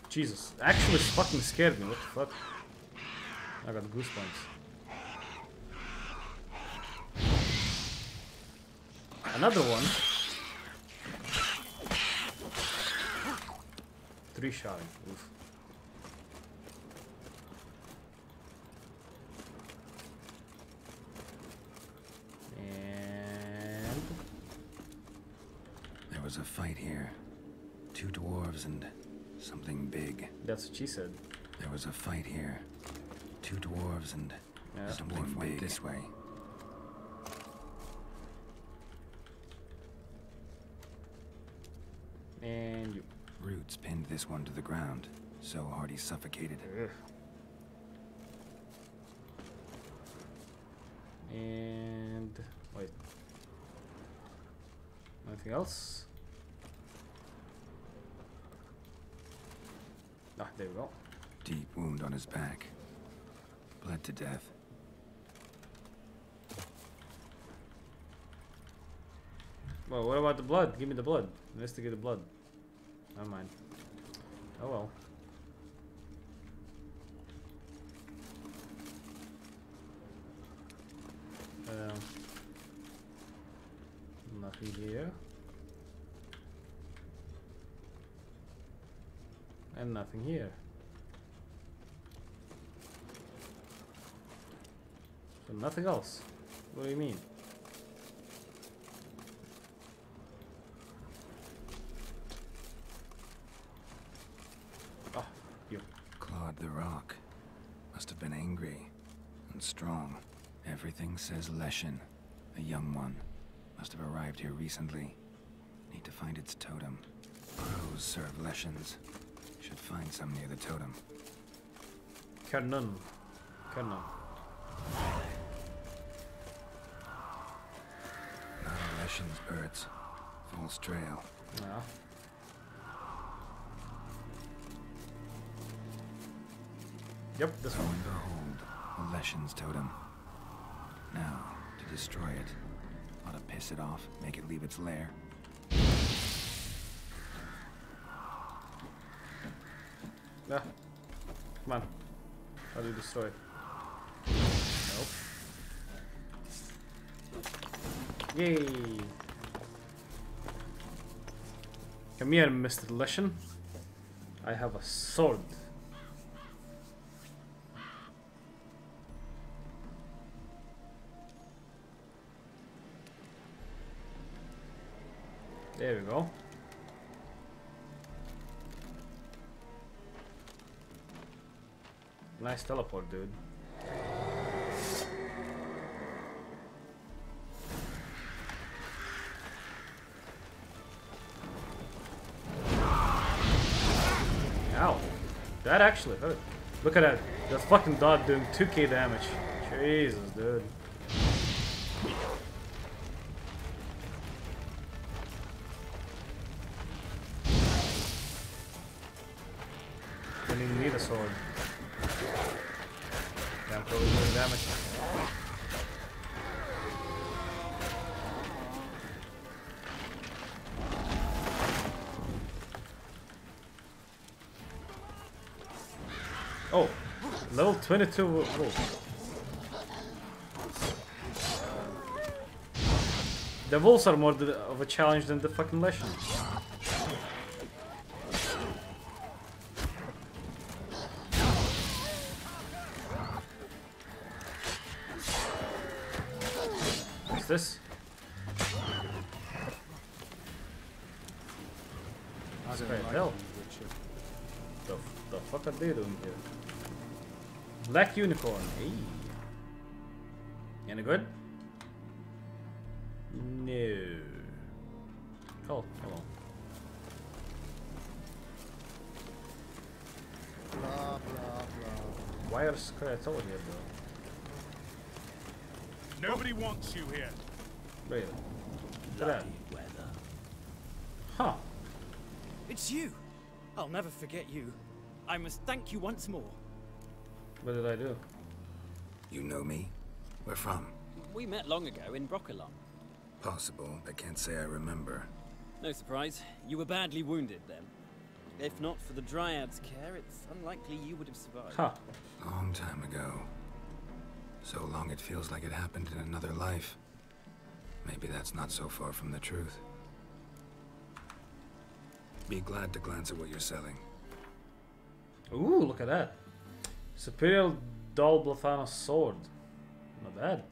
Jesus, actually fucking scared me. What the fuck? I got goosebumps. Another one. Three shotting. Oof. And
There was a fight here. Two dwarves and something big.
That's what she said.
There was a fight here. Two dwarves and
Yeah,
something
dwarf
went
big.
this way.
And you.
Roots pinned this one to the ground, so hard he suffocated.
And wait. Anything else? Ah, there we go.
Deep wound on his back. Bled to death.
Well, what about the blood? Give me the blood. Investigate the blood. Never mind. Oh well. Um, nothing here. And nothing here. So nothing else. What do you mean? Oh, you.
Clawed the rock. Must have been angry and strong. Everything says Leshen, a young one. Must have arrived here recently. Need to find its totem. Crows serve Leshens. Should find some near the totem.
Cannon. Cannon.
Not ah, a Leshen's birds. False trail.
Yeah. Yep, this
Lo
one.
behold, Leshen's totem. Now, to destroy it, ought to piss it off, make it leave its lair.
Yeah. Come on. How do you destroy? Nope. Yay! Come here, Mr. Leshen. I have a sword. There we go. Nice teleport, dude. Ow. That actually hurt. Look at that. The fucking dog doing 2k damage. Jesus, dude. 22 wolf. The wolves are more of a challenge than the fucking Leshen. What's this? Great hell. The, the fuck are they doing here? Black unicorn. Hey. Any good? No. Oh, hello.
Blah, blah, blah.
Why are skeletons over here, bro?
Nobody wants you here.
Really? Look at that. Huh.
It's you! I'll never forget you. I must thank you once more.
What did I do?
You know me? Where from?
We met long ago in Brokilon.
Possible. I can't say I remember.
No surprise, you were badly wounded then. If not for the Dryad's care, it's unlikely you would have survived.
Huh.
Long time ago. So long it feels like it happened in another life. Maybe that's not so far from the truth. Be glad to glance at what you're selling.
Ooh, look at that. Superior Dol sword. Not bad.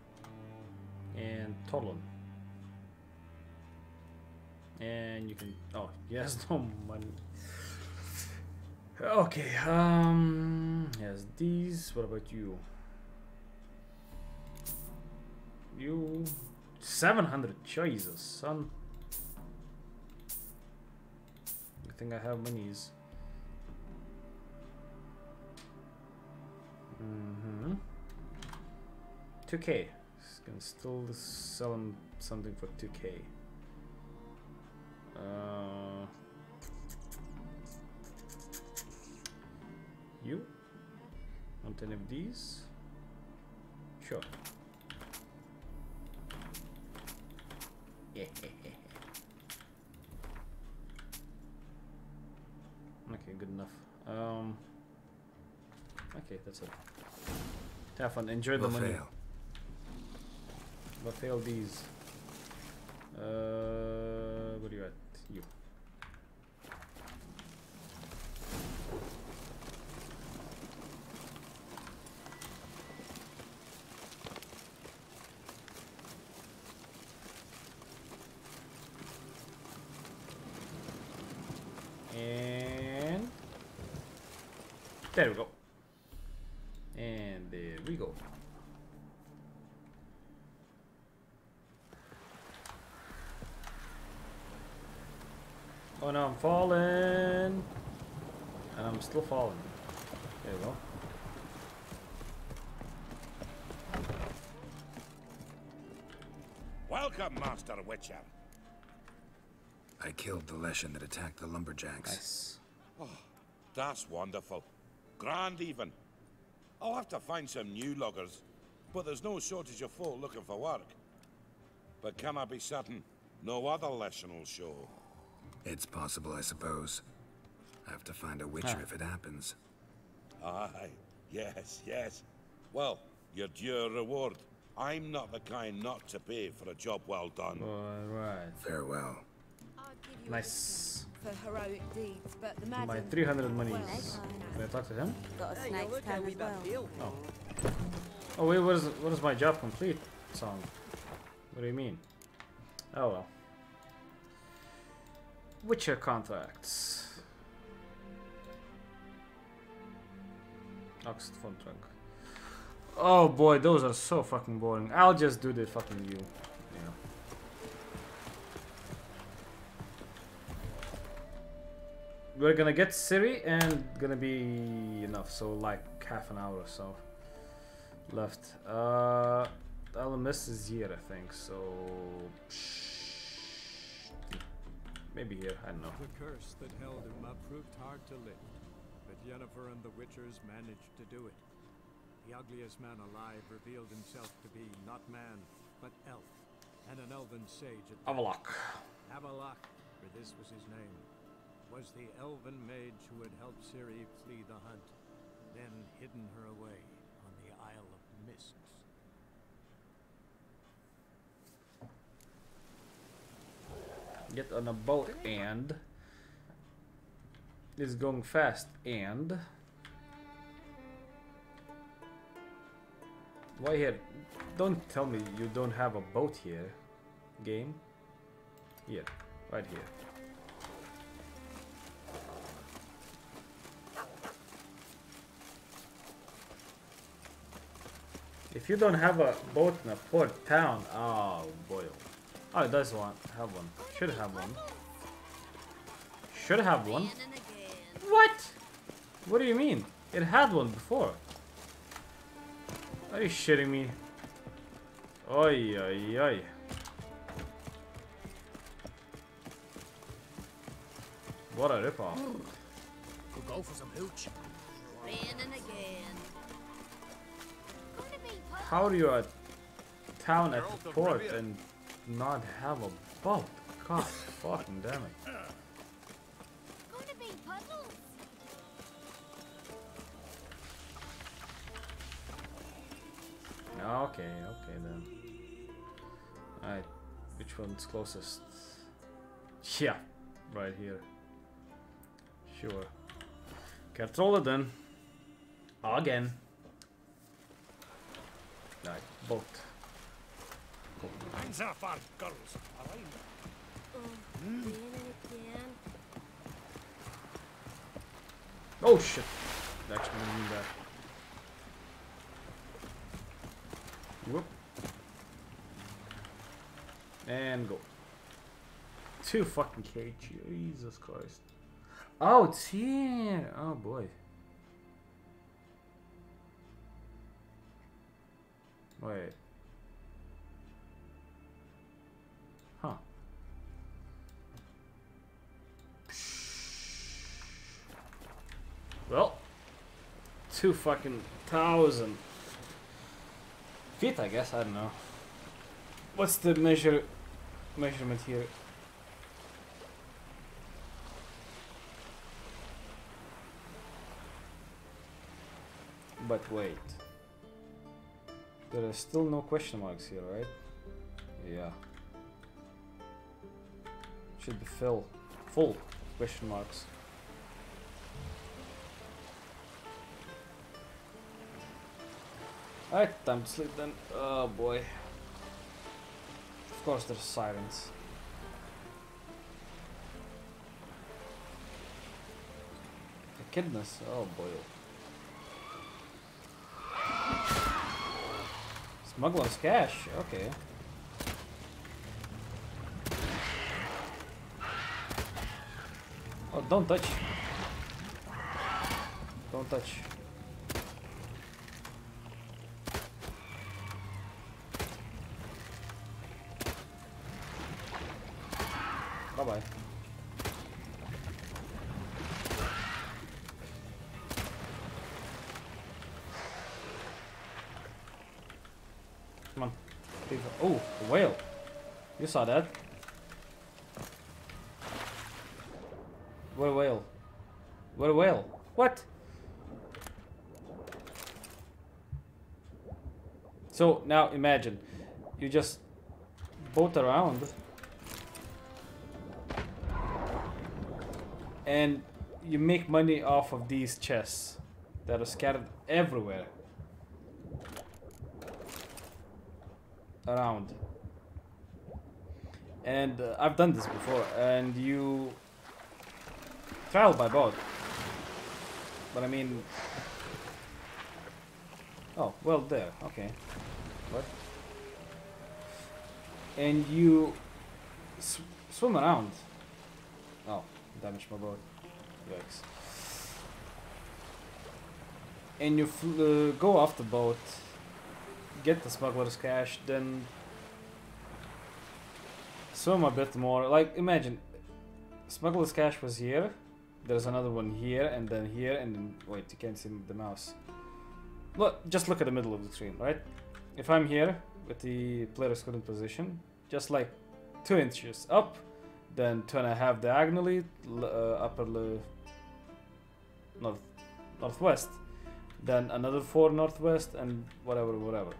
And Torlon. And you can oh, he has no money. Okay, um he has these. What about you? You seven hundred Jesus, son. I think I have monies. Mm-hmm. 2k. Can still sell him something for 2k. Uh, you? Want any of these? Sure. okay, good enough. Um, okay, that's it. Have fun. Enjoy the
We'll
money. But fail these. Uh, what are you at? You. And there we go. And there we go. Oh no, I'm falling. And I'm um, still falling. There we go.
Welcome, Master Witcher.
I killed the Leshen that attacked the lumberjacks.
Nice.
Oh, that's wonderful. Grand even. I'll have to find some new loggers, but there's no shortage of folk looking for work. But can I be certain no other Leshen will show?
It's possible, I suppose. I have to find a witcher
Huh.
if it happens.
Aye, yes, yes. Well, your due reward. I'm not the kind not to pay for a job well done.
Alright.
Farewell.
Nice.
For heroic deeds, but the
My 300 monies. Can I talk to him?
Got a
Hey,
snake's
you're looking
tongue
at me
as well.
Oh. Oh wait, what is what is my job complete song? What do you mean? Oh well. Witcher contracts. Oxford trunk. Oh boy, those are so fucking boring. I'll just do the fucking you. Yeah. We're gonna get Ciri and gonna be enough, so like half an hour or so left. Uh, I'll miss is here, I think. So maybe here. I don't know.
The curse that held him up proved hard to lift. but Yennefer and the Witchers managed to do it. The ugliest man alive revealed himself to be not man, but elf, and an elven sage at.
Avallac'h.
Avallac'h, for this was his name, was the elven mage who had helped Ciri flee the hunt, then hidden her away on the Isle of Mists.
Get on a boat and is going fast and why here? Don't tell me you don't have a boat here, game. Here, right here. If you don't have a boat in a port town, oh boy. Oh. Oh, it does want have one. Should have one. Should have one. What? What do you mean? It had one before. Are you shitting me? Oi, oi, oi. What a ripoff.
Could go for some hooch.
Raining again.
How are you a town at the port and not have a boat? God fucking damn it.
Gonna be puddles.
Okay, okay then. Alright, which one's closest? Yeah, right here. Sure. Control it then. Again. Right, boat.
Hands off our girls.
Oh, raining again.
Oh shit! Actually, didn't mean that. Whoop. And go. Two fucking K. Jesus Christ. Oh, here. Oh boy. Wait. Well, two fucking thousand feet, I guess. I don't know. What's the measure measurement here? But wait. There are still no question marks here, right? Yeah. Should be fill. Full question marks. Alright, time to sleep then. Oh boy. Of course there's sirens. Echidnas, oh boy. Smuggler's cache, okay. Oh, don't touch. Don't touch. You saw that. What a whale. What a whale. What? So now imagine you just boat around and you make money off of these chests that are scattered everywhere around and uh, I've done this before and you travel by boat. But I mean oh well there okay. What? And you sw swim around. Oh damage my boat. Yikes. And you uh, go off the boat get the smuggler's cache then swim a bit more like imagine smuggler's Cache was here There's another one here, and then here, and then wait, you can't see the mouse. Look, just look at the middle of the screen, right? If I'm here with the player's current position, just like two inches up, then two and a half diagonally, uh, upper north northwest, then another four northwest, and whatever, whatever.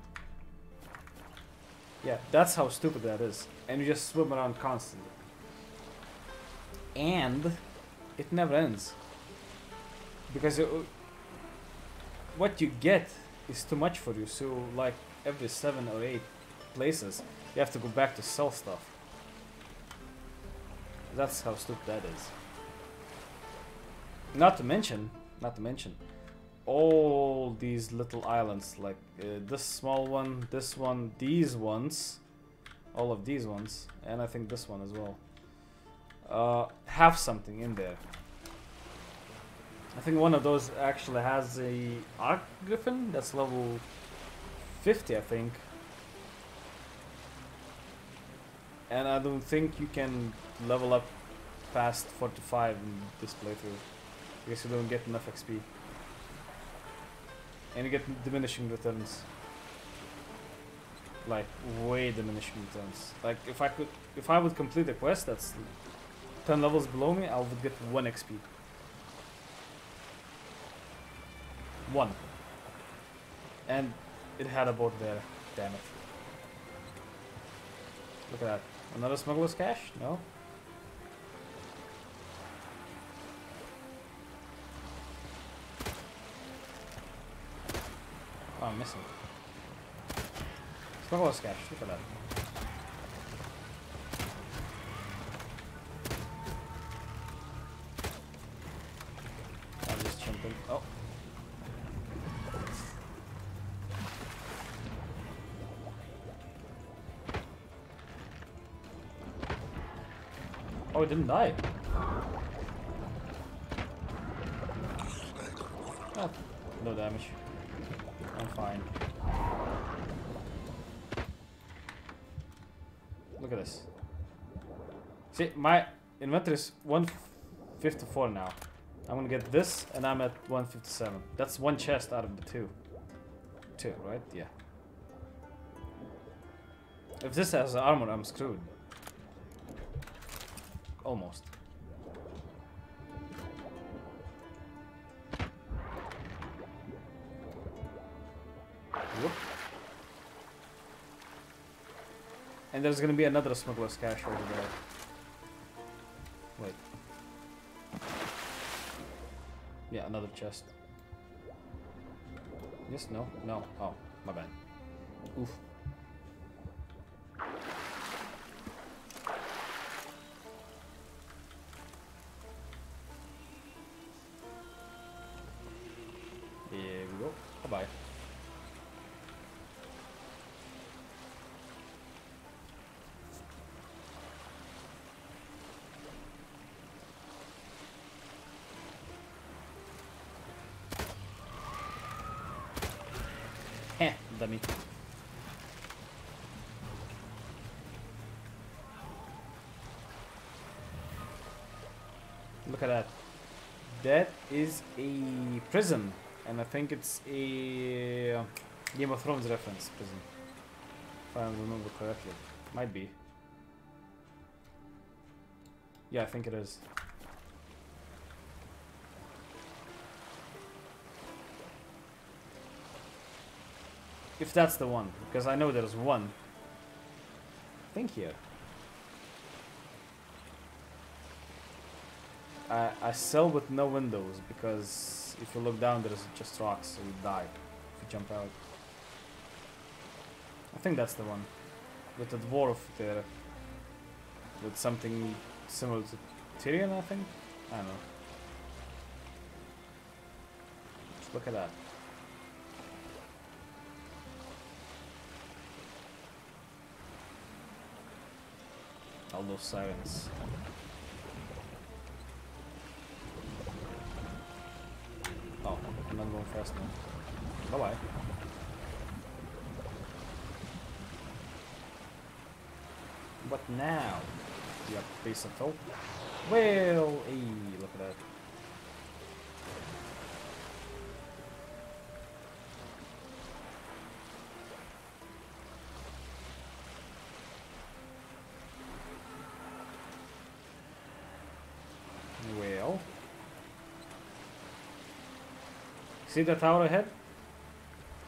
Yeah, that's how stupid that is, and you just swim around constantly. And it never ends because it, what you get is too much for you. So like every seven or eight places, you have to go back to sell stuff. That's how stupid that is. Not to mention, not to mention, all these little islands, like uh, this small one, this one, these ones, all of these ones, and I think this one as well, uh, have something in there. I think one of those actually has a Arc Griffin that's level 50, I think. And I don't think you can level up past 45 in this playthrough. Because you don't get enough XP. And you get diminishing returns. Like, way diminishing returns. Like, if I could, if I would complete the quest that's 10 levels below me, I would get 1 XP. One. And it had a boat there. Damn it. Look at that. Another smuggler's cache? No? I'm missing. I'm just jumping. Oh. Oh, it didn't die. See, my inventory is 154 now. I'm gonna get this, and I'm at 157. That's one chest out of the two. Two, right? Yeah. If this has armor, I'm screwed. Almost. Whoop. And there's gonna be another smuggler's cache over there. Wait. Yeah, another chest. Yes, no, no. Oh, my bad. Oof. Is a prison. And I think it's a uh, Game of Thrones reference prison. If I remember correctly. Might be. Yeah, I think it is. If that's the one, because I know there's one. I think here. I, I sell with no windows because if you look down there's just rocks so you die if you jump out. I think that's the one. With the dwarf there. With something similar to Tyrion I think? I don't know. Just look at that. All those sirens. Going fast now. Bye bye. What now? You piece of tope? Well, hey, look at that. See the tower ahead?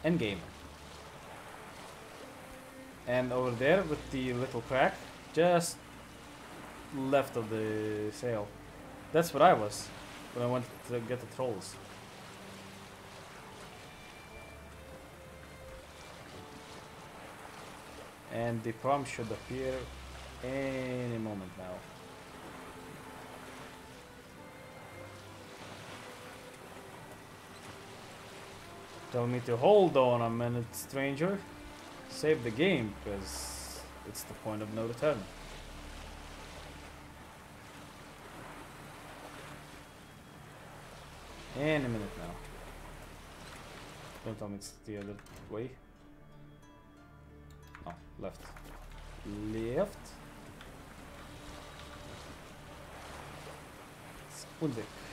Endgame. And over there with the little crack, just left of the sail. That's what I was when I went to get the trolls. And the prom should appear any moment now. Tell me to hold on a minute, stranger. Save the game, because it's the point of no return. Any minute now. Don't tell me it's the other way. No, left. Left. Spundik.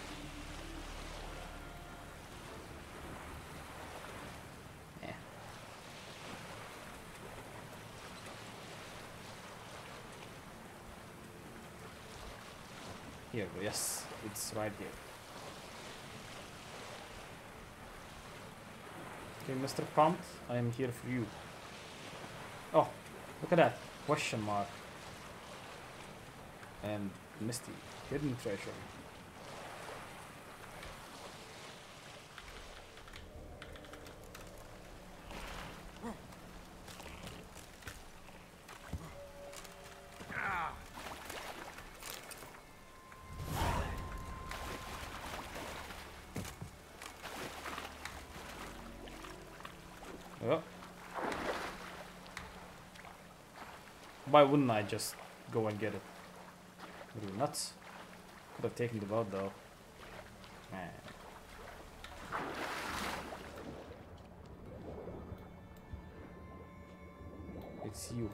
Here, yes, it's right here. Okay, Mr. Prompt, I am here for you. Oh, look at that. Question mark. And Misty. Hidden treasure. Oh. Why wouldn't I just go and get it? Are you nuts? Could have taken the boat though. Man. It's you.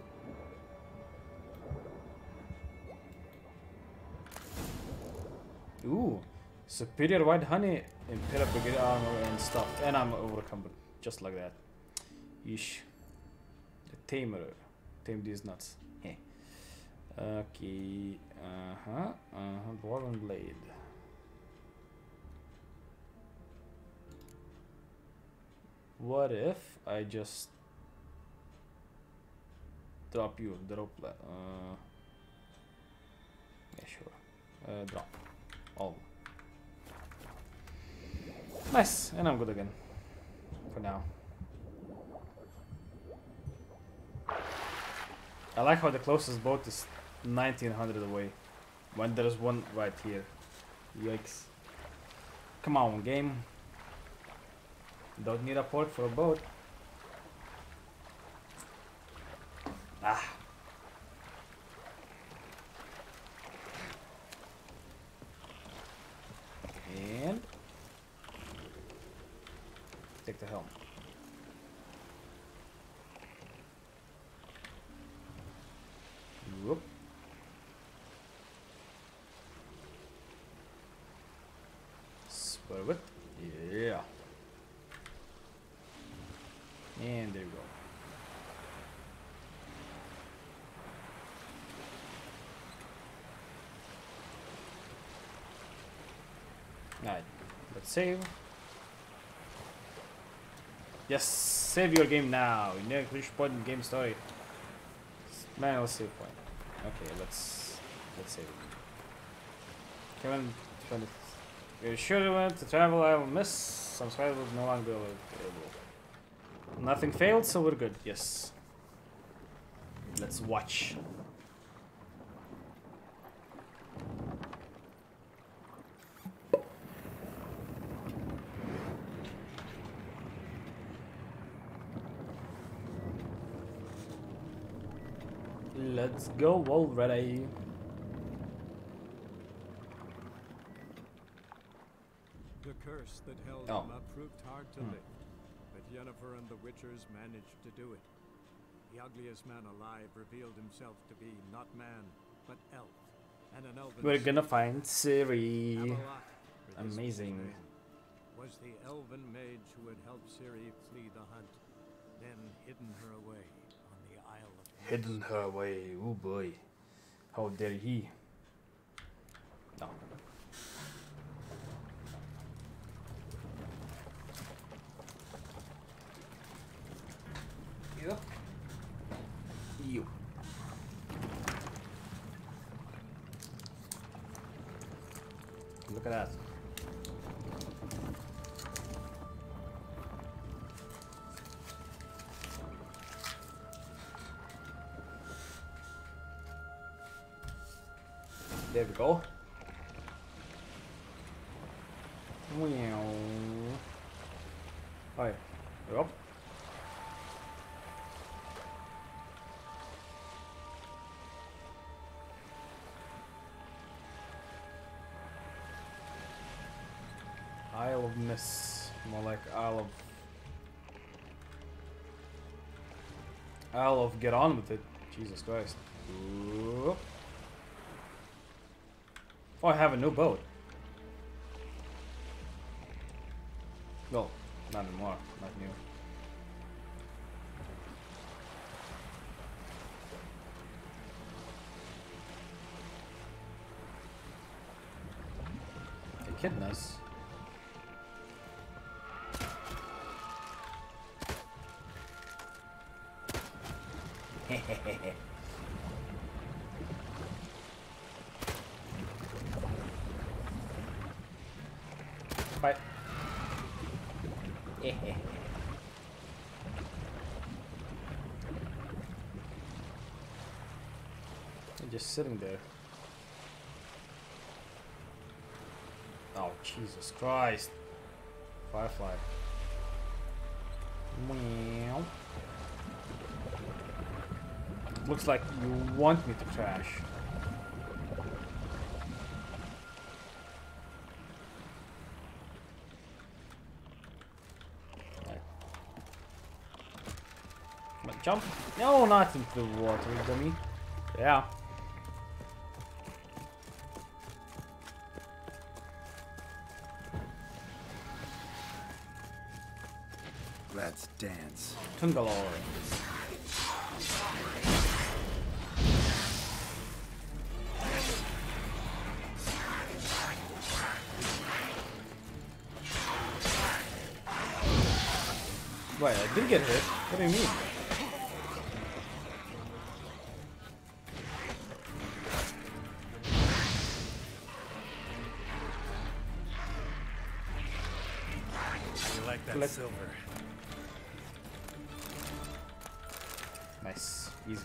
Ooh, superior white honey, imperial brigade armor and stuff, and I'm overcome just like that. Ish. The tamer. Tame these nuts. Okay. Uh huh. Uh huh. Dwarven blade. What if I just drop you? Drop. Uh. Yeah, sure. Uh, drop. All. Nice, and I'm good again. For now. I like how the closest boat is 1900 away. When there's one right here. Yikes. Come on, game. Don't need a port for a boat. Ah. And take the helm. Whoop. Swerve it. Yeah. And there we go. Alright, let's save. Yes, save your game now. You never reach point in game story. Manual save point. Okay, let's let's save. Kevin, twenty. You're sure you want to travel? I will miss. Some survivors no longer available. Nothing failed, so we're good. Yes. Let's watch. Let's go already.
The curse that held
Oh.
him up proved hard to
Hmm.
lift, but Yennefer and the Witchers managed to do it. The ugliest man alive revealed himself to be not man, but elf, and an elven
We're gonna find Ciri.
Avallac'h, for this was his
Amazing.
Was the elven mage who had helped Ciri flee the hunt, then hidden her away on the Isle of
Hidden her away. Oh boy. How dare he? No. Miss. More like. Isle of get on with it. Jesus Christ. Oh, I have a new boat. Well, not anymore. Not new. Echidnas. Just sitting there. Oh, Jesus Christ. Firefly. Meow. Looks like you want me to crash. Jump. No, not into the water, dummy. Yeah.
Let's dance.
Tungalore. Wait, I did get hit. What do you mean? Collect-
silver?
Nice. Easy.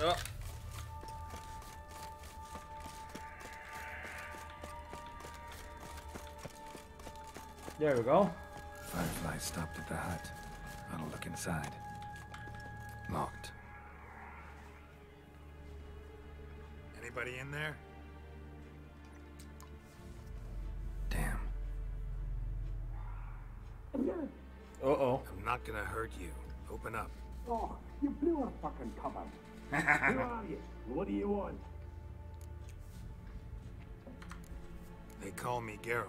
Oh. There we go.
Firefly stopped at the hut. I'll look inside. In there? Damn.
Uh-oh.
I'm not gonna hurt you. Open up.
Oh, you blew a fucking cover. Who are you? What do you want?
They call me Geralt.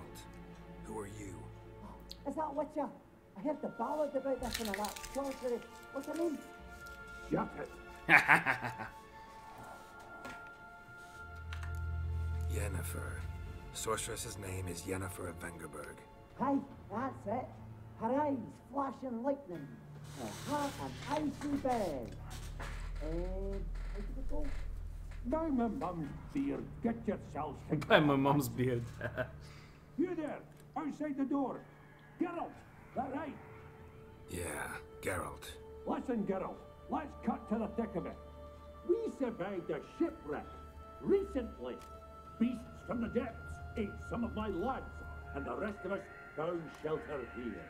Who are you?
Is that what you? I heard the ballad about this and all that. Sorcery. What's her name? Shut it.
Yennefer. Sorceress's name is Yennefer of Vengerberg.
Hey, that's it. Her eyes flashing lightning. Her heart an icy bed. And how did it go? Now my mum's beard. Get yourselves
By my mom's beard.
You there, outside the door. Geralt, that right?
Yeah, Geralt.
Listen, Geralt, let's cut to the thick of it. We survived a shipwreck recently. Beasts from the depths ate some of my lads, and the rest of us found shelter here.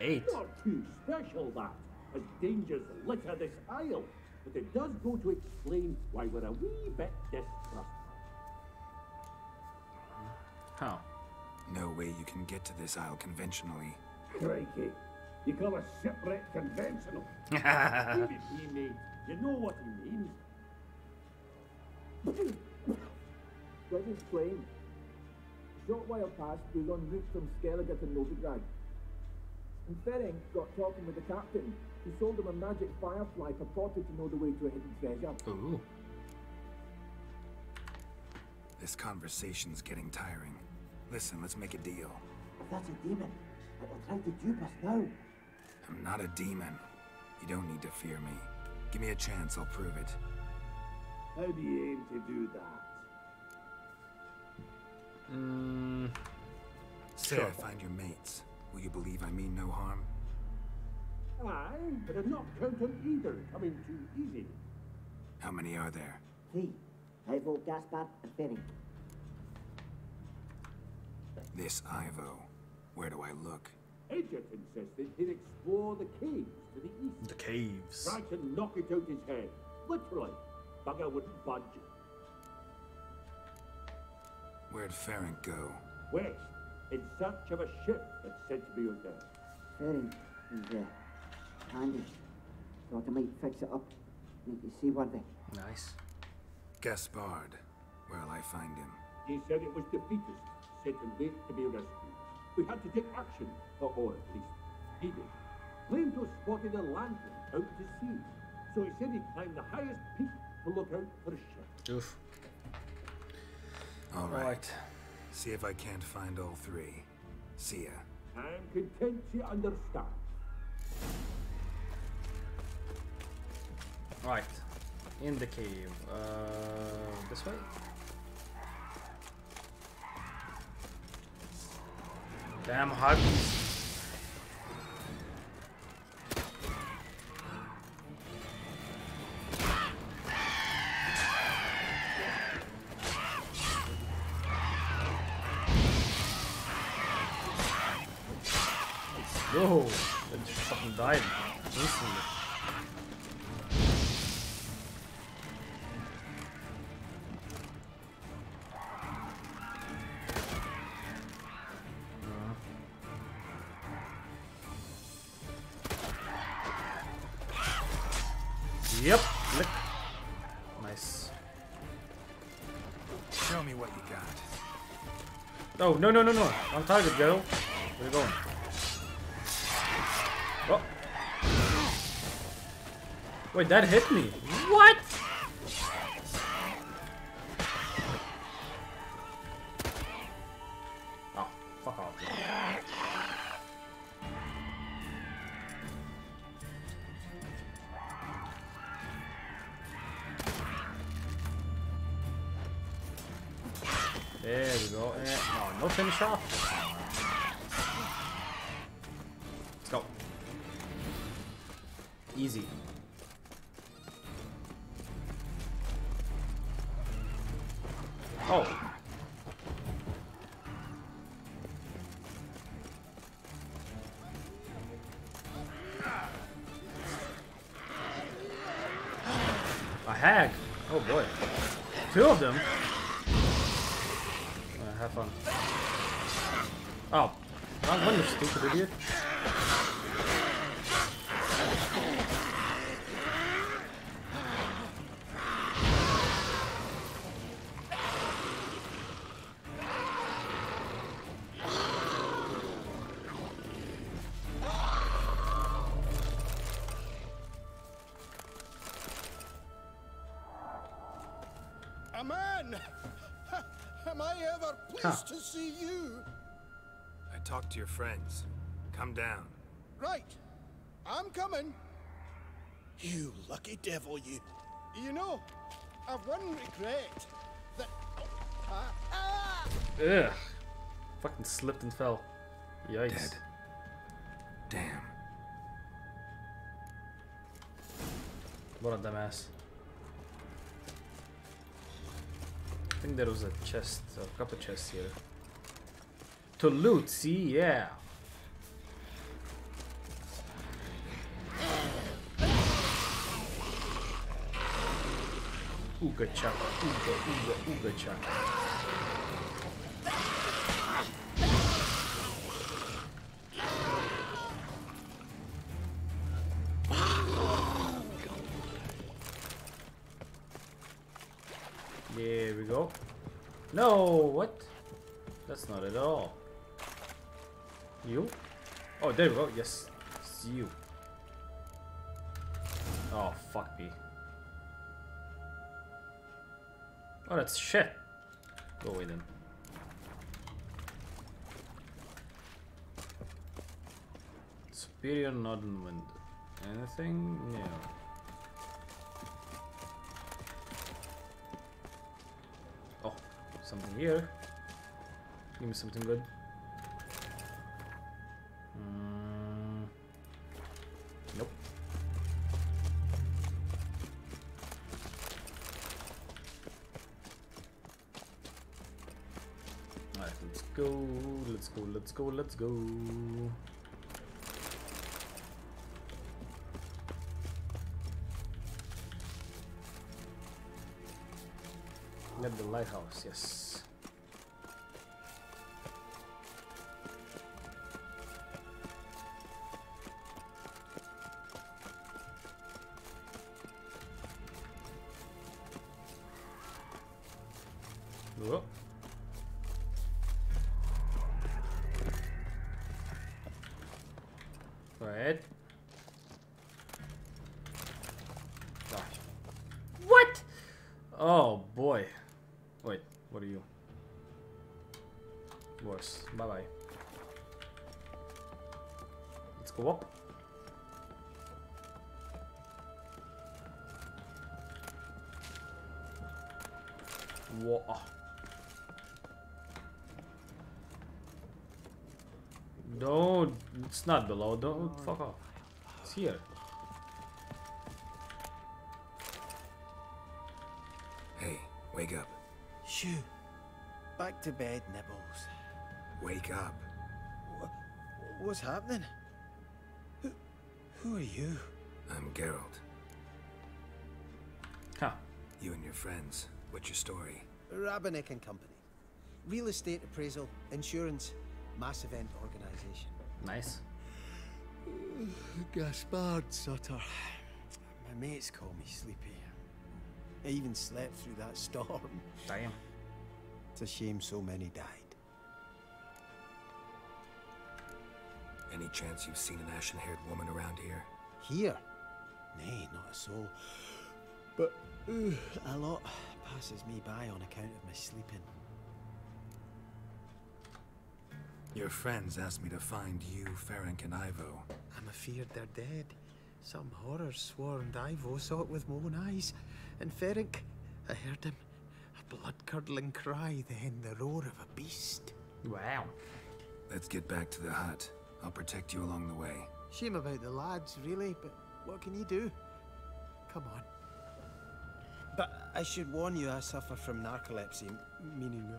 Eight.
Not too special, that, as dangers litter this isle, but it does go to explain why we're a wee bit distrustful.
How?
No way you can get to this isle conventionally.
Crikey, you call a shipwreck conventional? Leave it be. You know what he means.
Let's explain. A short while past, we were en route from Skellige to Novigrad. And Ferenc got talking with the captain, who sold him a magic firefly purported to know the way to a hidden treasure.
Ooh.
This conversation's getting tiring. Listen, let's make a deal.
If That's a demon. It'll try to dupe us now.
I'm not a demon. You don't need to fear me. Give me a chance, I'll prove it.
How do you aim to do that?
Mm,
Say
Sure.
I find your mates. Will you believe I mean no harm?
Aye, but I'm not count on either coming too easy.
How many are there?
Three. Ivo, Gaspar, and Benny.
This Ivo. Where do I look?
Edget insisted he'd explore the caves to the east.
the caves.
Try to knock it out his head. Literally. Bugger wouldn't budge.
Where'd Ferenc go?
West, in search of a ship that's said to be out there.
Ferenc is uh, handy. Thought I might fix it up. Make you seaworthy.
Nice.
Gaspard. Where'll I find him?
He said it was defeatist, sent and wait to be rescued. We had to take action, or, or at least he did. Claimed to have spotted a lantern out to sea, so he said he'd climb the highest peak to look out for a ship.
Oof.
All right.
Right.
See if I can't find all three. See ya.
I'm content to understand.
Right. In the cave. Uh, this way? Damn hugs. Oh, no, no, no, no. On target, girl. Where you going? Oh. Wait, that hit me. There we go. Eh, no, no finish off. Let's go. Easy.
See you?
I talked to your friends. Come down.
Right. I'm coming. You lucky devil, you. You know, I've one regret. That. Ah, ah!
Ugh. Fucking slipped and fell. Yikes.
Dead. Damn.
What a dumbass. I think there was a chest, a couple chests here. To loot, see? Yeah. Ooga chaka, ooga, ooga, ooga chaka. There we go. No, what? That's not at all. You? Oh, there we go. Yes, it's you. Oh, fuck me. Oh, that's shit. Go away then. Superior Northern Wind. Anything? No. Oh, something here. Give me something good. Let's go, let's go. Get the lighthouse, yes. Not below. Don't fuck off. It's here.
Hey, wake up.
Shoo. Back to bed, Nibbles.
Wake up.
What's happening? Who, who are you?
I'm Geralt.
Huh.
You and your friends. What's your story?
Rabenik and Company. Real estate appraisal, insurance, mass event organization.
Nice.
Gaspard Sutter. My mates call me Sleepy. I even slept through that storm.
Damn.
It's a shame so many died.
Any chance you've seen an ashen-haired woman around here?
Here? Nay, not a soul. But uh, a lot passes me by on account of my sleeping.
Your friends asked me to find you, Ferenc, and Ivo.
I'm afeard they're dead. Some horrors swarmed Ivo, saw it with my own eyes. And Ferenc, I heard him. A blood-curdling cry, then the roar of a beast.
Wow.
Let's get back to the hut. I'll protect you along the way.
Shame about the lads, really, but what can you do? Come on. But I should warn you, I suffer from narcolepsy, meaning.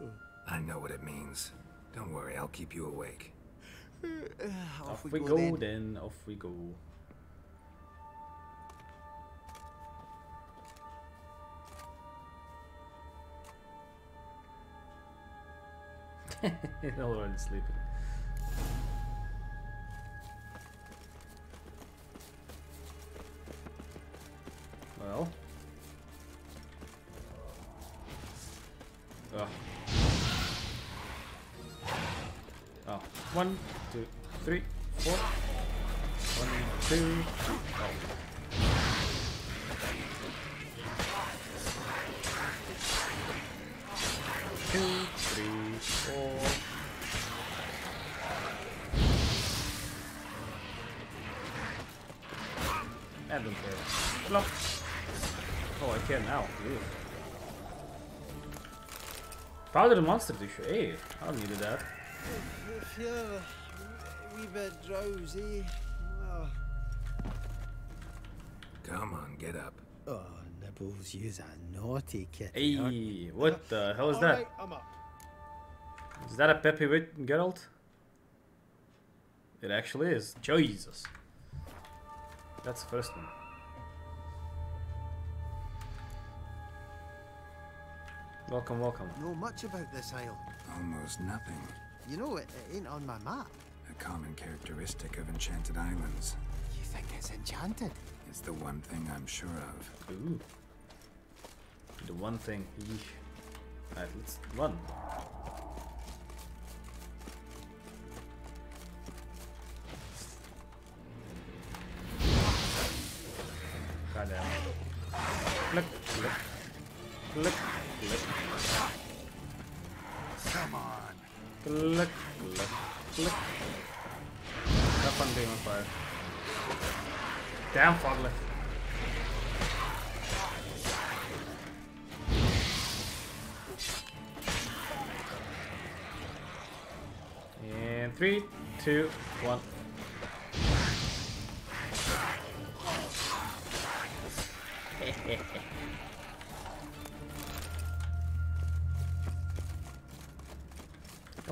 Uh,
I know what it means. Don't worry, I'll keep you awake.
off,
Off
we,
we
go,
go
then.
then. Off we go. Already sleeping. Powder the monster tissue. Hey, I don't need that.
If you're bit drowsy.
Come on, get up.
Oh, Nibbles, you's a naughty kitty.
Hey, what the hell is
All
that?
right, I'm up.
Is that a Peppy with Geralt? It actually is. Jesus. That's the first one. Welcome, welcome.
Know much about this isle.
Almost nothing.
You know, it, it ain't on my map.
A common characteristic of enchanted islands.
You think it's enchanted?
It's the one thing I'm sure of.
Ooh. The one thing. Yeesh. Alright, let's run. Goddamn. Look, look, look, look.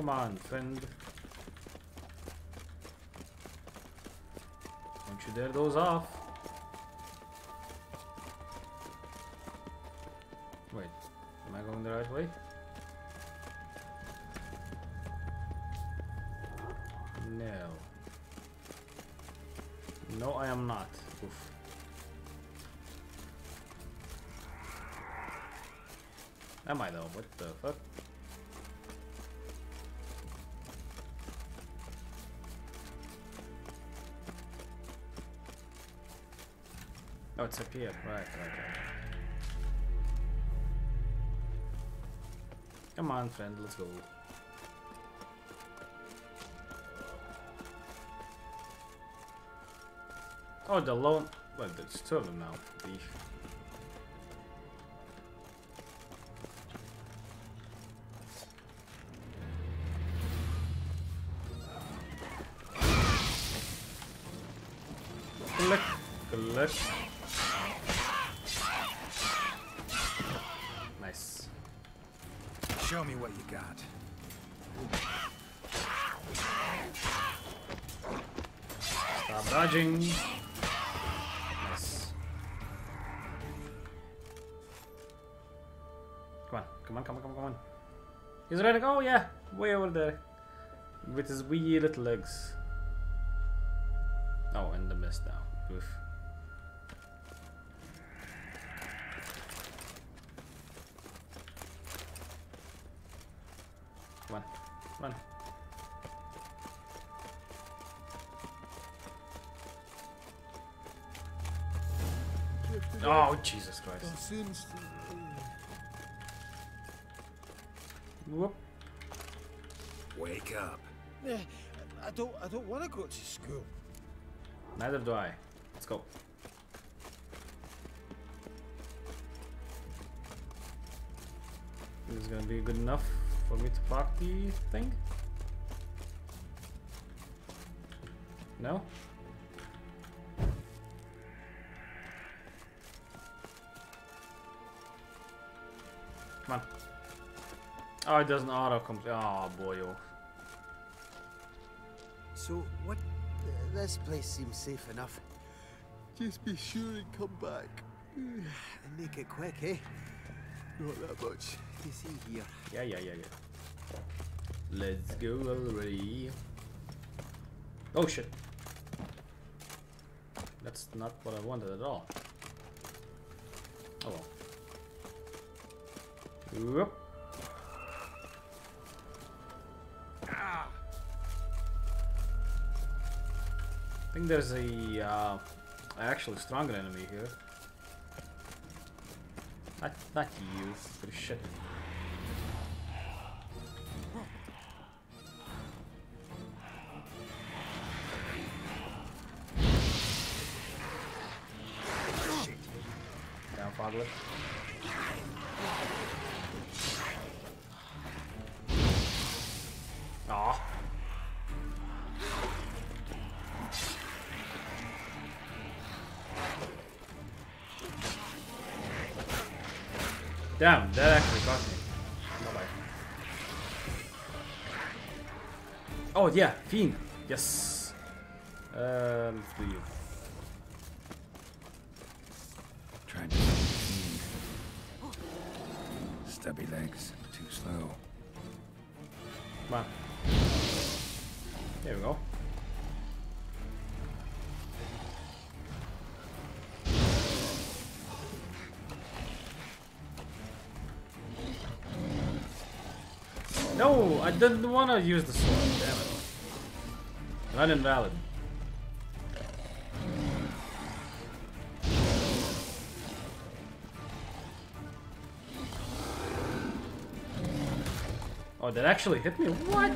Come on, friend. Don't you dare those off. Wait, am I going the right way? No. No, I am not. Oof. Am I though? What the fuck? It's up here. Right, right. Come on, friend, let's go. Oh, the lone. Well, there's two of them now. Mist now. Oof. Come on, come on. Oh, Jesus Christ. Whoop.
Wake up.
Yeah, I don't. I don't want to go to school.
Neither do I. Go. This is gonna be good enough for me to park the thing? No? Come on. Oh, it doesn't auto complete. Oh boy, oh.
So, what? Uh, this place seems safe enough. Just be sure and come back. And make it quick, eh? Not that much. You see here.
Yeah, yeah, yeah, yeah. Let's go already. Oh shit. That's not what I wanted at all. Oh well. Whoop. I think there's a uh, actually stronger enemy here. Not, not you, but shit. Damn, that actually got me. Bye-bye. Oh yeah, Fiend. Yes. Didn't want to use the sword. Damn it. Not invalid. Oh, that actually hit me? What?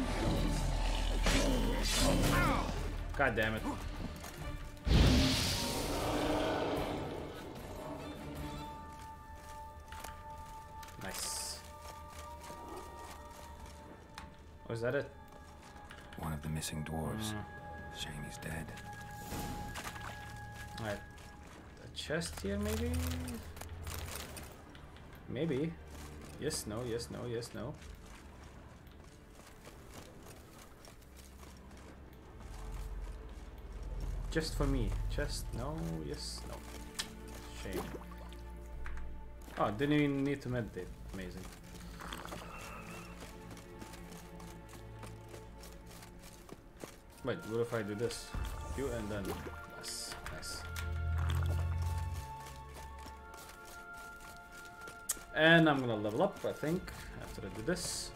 God damn it. That it?
One of the missing dwarves.
Mm.
Shame he's dead.
Alright. A chest here, maybe? Maybe. Yes, no, yes, no, yes, no. Just for me. Just no, yes, no. Shame. Oh, didn't even need to meditate. Amazing. Wait, what if I do this? You and then yes, nice. And I'm gonna level up, I think, after I do this.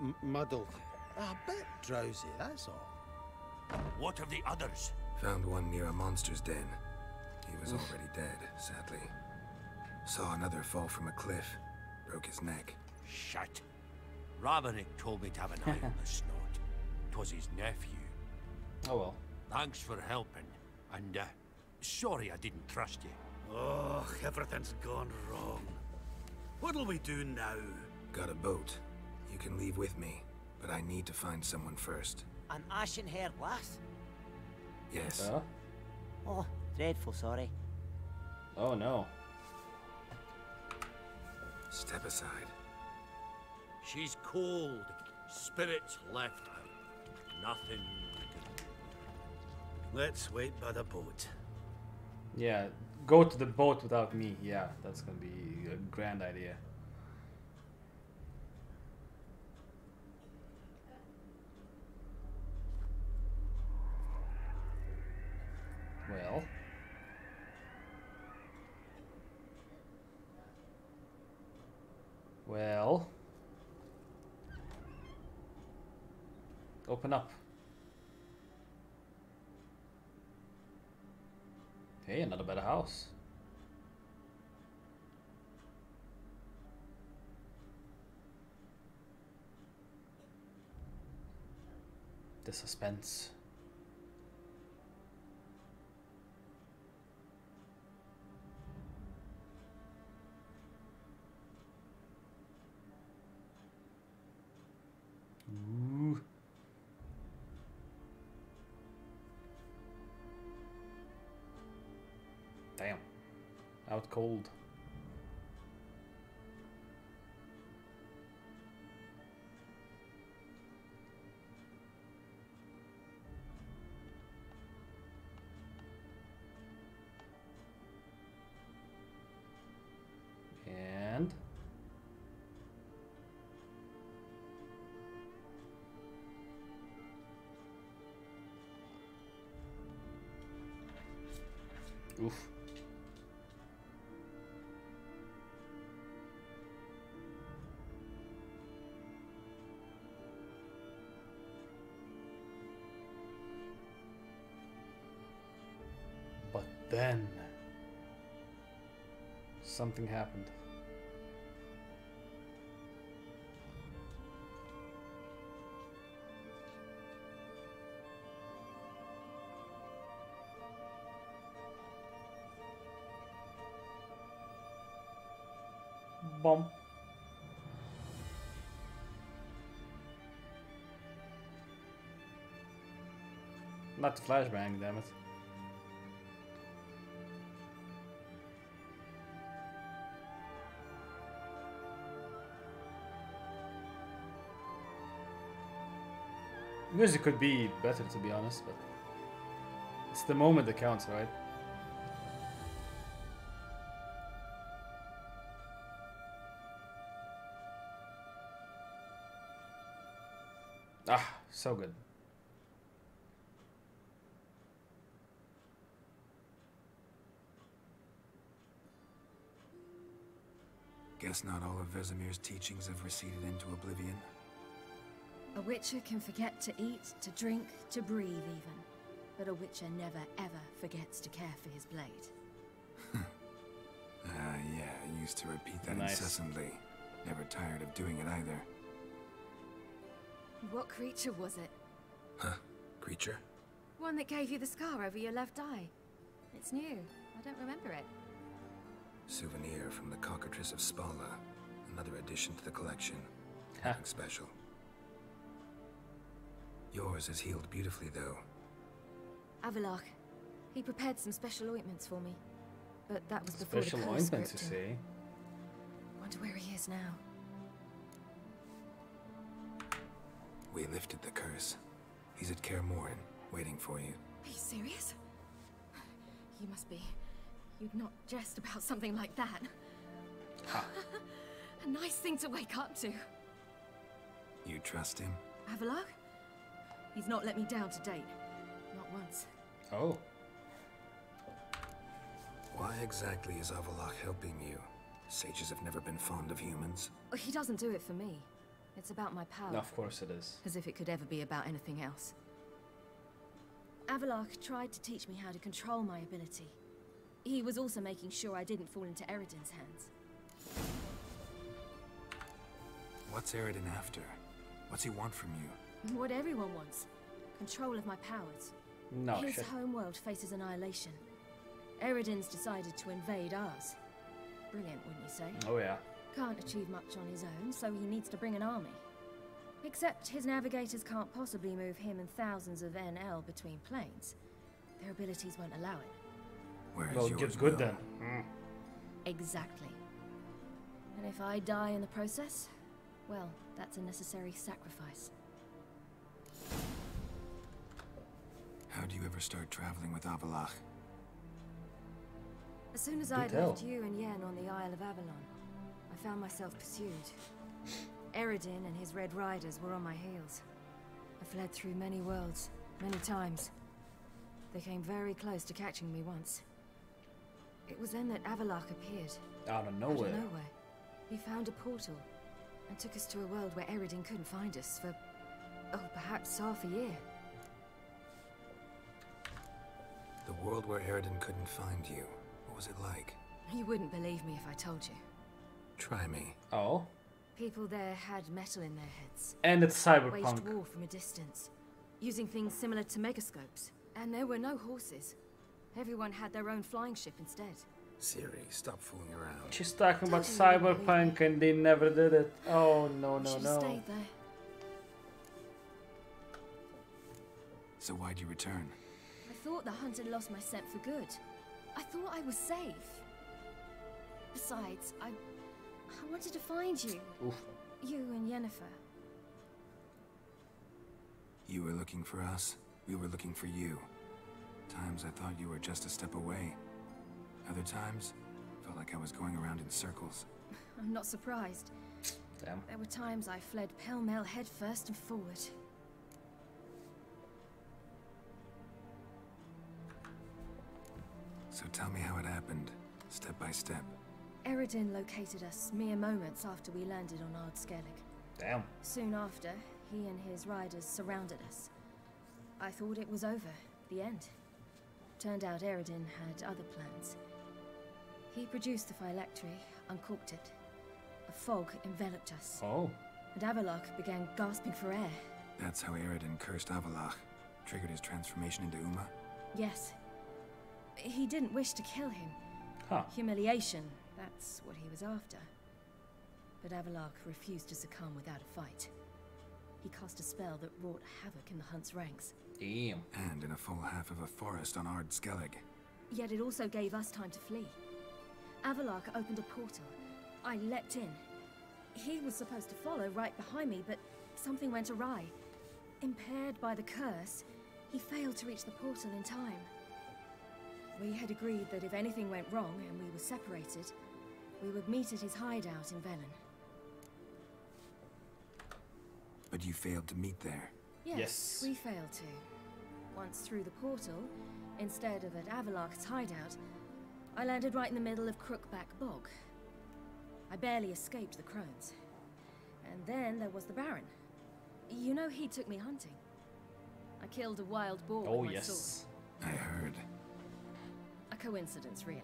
M- muddled. A bit drowsy, that's all.
What of the others?
Found one near a monster's den. He was already dead, sadly. Saw another fall from a cliff. Broke his neck.
Shut. Raverick told me to have an eye on the snot. 'Twas his nephew.
Oh well.
Thanks for helping. And, uh, sorry I didn't trust you.
Oh, everything's gone wrong. What'll we do now?
Got a boat. You can leave with me, but I need to find someone first.
An ashen haired lass?
Yes.
Uh,
Oh, dreadful sorry.
oh no.
Step aside.
She's cold. Spirits left her. Nothing we can do.
Let's wait by the boat.
Yeah, go to the boat without me. Yeah, that's gonna be a grand idea. Well. Well. Open up. Hey, another better house. The suspense. Ooh. Damn. Out cold. Then something happened. Bomb. Not the flashbang, damn it. Music could be better, to be honest, but it's the moment that counts, right? Ah, so good.
Guess not all of Vesemir's teachings have receded into oblivion.
A Witcher can forget to eat, to drink, to breathe even. But a Witcher never ever forgets to care for his blade.
Ah, yeah, I used to repeat that
Nice.
incessantly. Never tired of doing it either.
What creature was it?
Huh? Creature?
One that gave you the scar over your left eye. It's new. I don't remember it.
Souvenir from the Cockatrice of Spala. Another addition to the collection. Nothing special. Yours has healed beautifully, though.
Avallac'h. He prepared some special ointments for me. But that was before
Special
the curse
ointments, you
gripped him.
see.
Wonder where he is now.
We lifted the curse. He's at Kaer Morhen, waiting for you.
Are you serious? You must be. You'd not jest about something like that. Ha. A nice thing to wake up to.
You trust him?
Avallac'h? He's not let me down to date. Not once.
Oh.
Why exactly is Avallac'h helping you? Sages have never been fond of humans.
Oh, He doesn't do it for me. It's about my power.
Of course it is.
As if it could ever be about anything else. Avallac'h tried to teach me how to control my ability. He was also making sure I didn't fall into Eredin's hands.
What's Eredin after? What's he want from you?
What everyone wants. Control of my powers.
No
His
shit.
homeworld faces annihilation. Eredin's decided to invade ours. Brilliant, wouldn't you say?
Oh yeah.
Can't achieve much on his own, so he needs to bring an army. Except his navigators can't possibly move him and thousands of NL between planes. Their abilities won't allow it.
Whereas
Well,
yours
get good then. Mm.
Exactly. And if I die in the process, well, that's a necessary sacrifice.
How do you ever start traveling with Avallac'h?
As soon as I'd left you and Yen on the Isle of Avalon, I found myself pursued. Eredin and his Red Riders were on my heels. I fled through many worlds, many times. They came very close to catching me once. It was then that Avallac'h appeared.
Out of nowhere.
Out
nowhere.
of nowhere. He found a portal and took us to a world where Eredin couldn't find us for, oh, perhaps half a year.
The world where Eredin couldn't find you. What was it like?
You wouldn't believe me if I told you.
Try me.
Oh.
People there had metal in their heads.
And it's
Waged
cyberpunk.
war from a distance, using things similar to megascopes. And there were no horses. Everyone had their own flying ship instead.
Ciri, stop fooling around.
She's talking about cyberpunk and they never did it. Oh no no
Should've
no.
stayed there.
So why'd you return?
I thought the hunt had lost my scent for good. I thought I was safe. Besides, I, I wanted to find you.
Oof.
You and Yennefer.
You were looking for us. We were looking for you. Times I thought you were just a step away. Other times, felt like I was going around in circles.
I'm not surprised.
Damn.
There were times I fled pell-mell head first and forward.
So tell me how it happened, step by step.
Eredin located us mere moments after we landed on Ard Skellig.
Damn.
Soon after, he and his riders surrounded us. I thought it was over, the end. Turned out Eredin had other plans. He produced the phylactery, uncorked it. A fog enveloped us,
Oh.
and Avallac'h began gasping for air.
That's how Eredin cursed Avallac'h, triggered his transformation into Uma.
Yes. He didn't wish to kill him.
Huh.
Humiliation, that's what he was after. But Avallac'h refused to succumb without a fight. He cast a spell that wrought havoc in the hunt's ranks.
Damn.
And in a full half of a forest on Ard Skellig.
Yet it also gave us time to flee. Avallac'h opened a portal. I leapt in. He was supposed to follow right behind me, but something went awry. Impaired by the curse, he failed to reach the portal in time. We had agreed that if anything went wrong and we were separated, we would meet at his hideout in Velen.
But you failed to meet there.
Yes,
Yes.
we failed to. Once through the portal, instead of at Avallac'h's hideout, I landed right in the middle of Crookback Bog. I barely escaped the crones. And then there was the Baron. You know he took me hunting. I killed a wild boar
Oh,
with my
yes.
sword.
I heard.
A coincidence, really.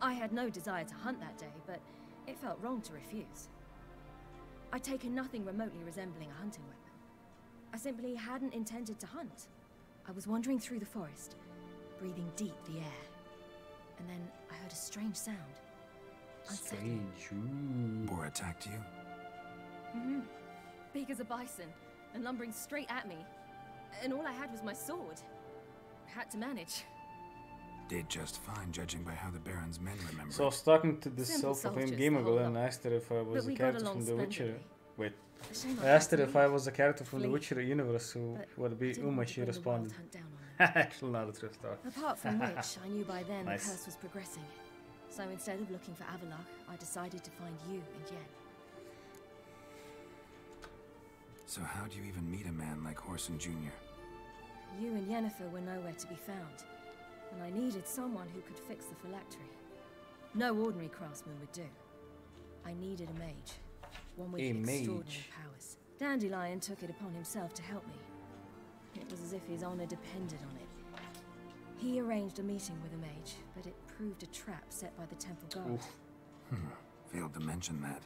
I had no desire to hunt that day, but it felt wrong to refuse. I'd taken nothing remotely resembling a hunting weapon. I simply hadn't intended to hunt. I was wandering through the forest, breathing deep the air. And then I heard a strange sound. Unsettling.
Strange. Ooh.
Boar attacked you?
Mm hmm Big as a bison, and lumbering straight at me. And all I had was my sword. Had to manage.
Did just fine, judging by how the Baron's men remember.
So I was talking to this self-proclaimed gamer
the
girl and I asked her if I was a character from The Witcher.
splendidly.
Wait. I
I
asked her if I was a character from the Witcher universe who would be
didn't
Uma. She
bring the wild
responded.
hunt down on
Actually, not a true story.
Apart from which, I knew by then
Nice.
the curse was progressing. So instead of looking for Avallac'h, I decided to find you and Yen.
So how do you even meet a man like Whoreson Jr.?
You and Yennefer were nowhere to be found, and I needed someone who could fix the phylactery. No ordinary craftsman would do. I needed a mage, one with
A
extraordinary
mage.
powers. Dandelion took it upon himself to help me. It was as if his honor depended on it. He arranged a meeting with a mage, but it proved a trap set by the temple guard.
Hmm. Failed to mention that.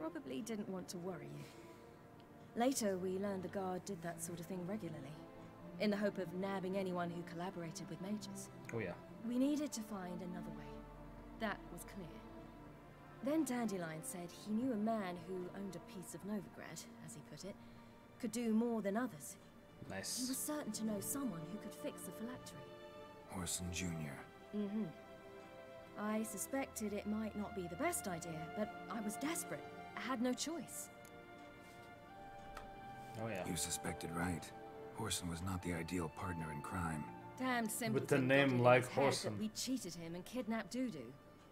Probably didn't want to worry you. Later, we learned the guard did that sort of thing regularly, in the hope of nabbing anyone who collaborated with mages.
Oh yeah.
We needed to find another way. That was clear. Then Dandelion said he knew a man who owned a piece of Novigrad, as he put it, could do more than others. Nice. He was certain to know someone who could fix the phylactery.
Whoreson Jr.
Mm-hmm. I suspected it might not be the best idea, but I was desperate. I had no choice.
Oh yeah.
You suspected right. Whoreson was not the ideal partner in crime.
Damned simpleton
With the name like
his head
Whoreson.
that we cheated him and kidnapped Dudu.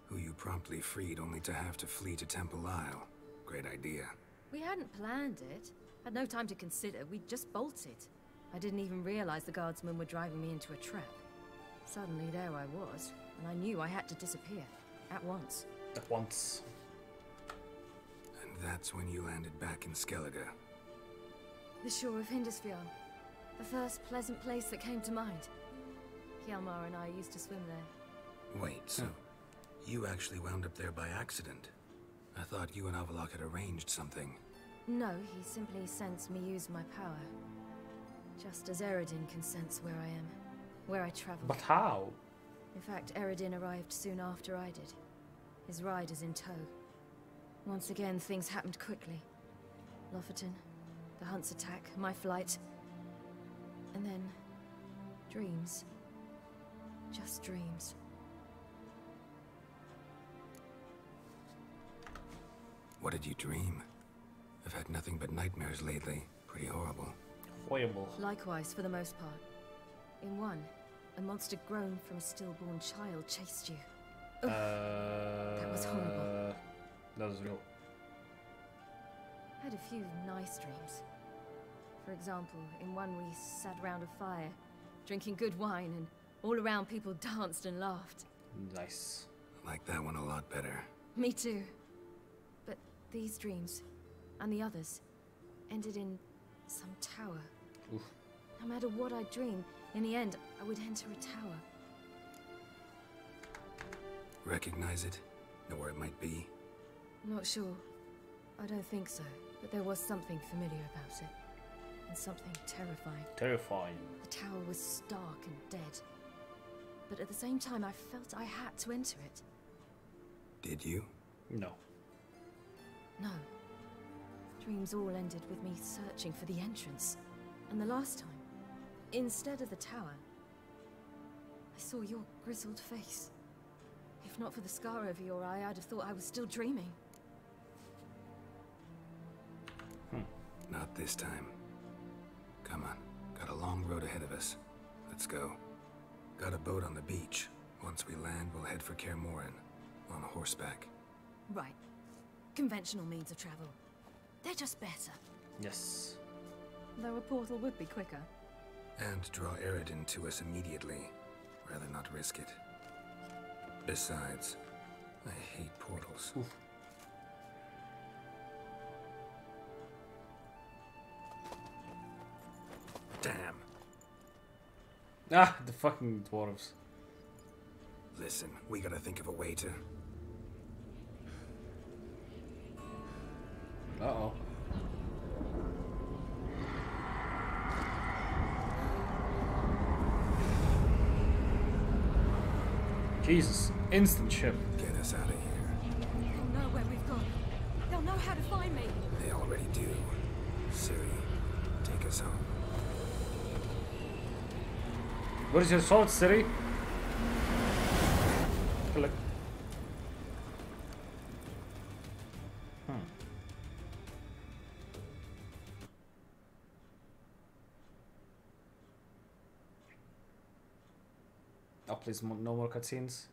Who you promptly freed only to have to flee to Temple Isle. Great idea.
We hadn't planned it. Had no time to consider. We just bolted. I didn't even realize the guardsmen were driving me into a trap. Suddenly there I was, and I knew I had to disappear. At once.
At once.
And that's when you landed back in Skellige.
The shore of Hindarsfjall. The first pleasant place that came to mind. Hjalmar and I used to swim there.
Wait, so oh. you actually wound up there by accident? I thought you and Avallac'h had arranged something.
No, he simply sensed me use my power. Just as Eredin can sense where I am, where I travel.
But how?
In fact, Eredin arrived soon after I did. His riders in tow. Once again, things happened quickly. Lofoten, the hunt's attack, my flight. And then... dreams. Just dreams.
What did you dream? I've had nothing but nightmares lately. Pretty horrible.
Horrible.
Likewise, for the most part. In one, a monster grown from a stillborn child chased you.
Uh,
that was horrible.
That was real.
Had a few nice dreams. For example, in one we sat around a fire, drinking good wine, and all around people danced and laughed.
Nice.
I like that one a lot better.
Me too. But these dreams, and the others, ended in some tower.
Oof.
No matter what I dream, in the end, I would enter a tower.
Recognize it? Know where it might be?
Not sure. I don't think so. But there was something familiar about it. And something terrifying.
Terrifying.
The tower was stark and dead. But at the same time, I felt I had to enter it.
Did you?
No.
No. Dreams all ended with me searching for the entrance. And the last time, instead of the tower, I saw your grizzled face. If not for the scar over your eye, I'd have thought I was still dreaming. Hmm.
Not this time. Come on. Got a long road ahead of us. Let's go. Got a boat on the beach. Once we land, we'll head for Kaer Morhen. On horseback.
Right. Conventional means of travel. They're just better.
Yes.
Though a portal would be quicker.
And draw Eredin to us immediately. Rather not risk it. Besides, I hate portals. Damn.
Ah, the fucking dwarves.
Listen, we gotta think of a way to...
Uh-oh. Jesus, instant ship.
Get us out of here.
They'll know where we've gone. They'll know how to find me.
They already do. Ciri, take us home.
What is your sword, City? Collect. Hmm. Oh, please, no more cutscenes.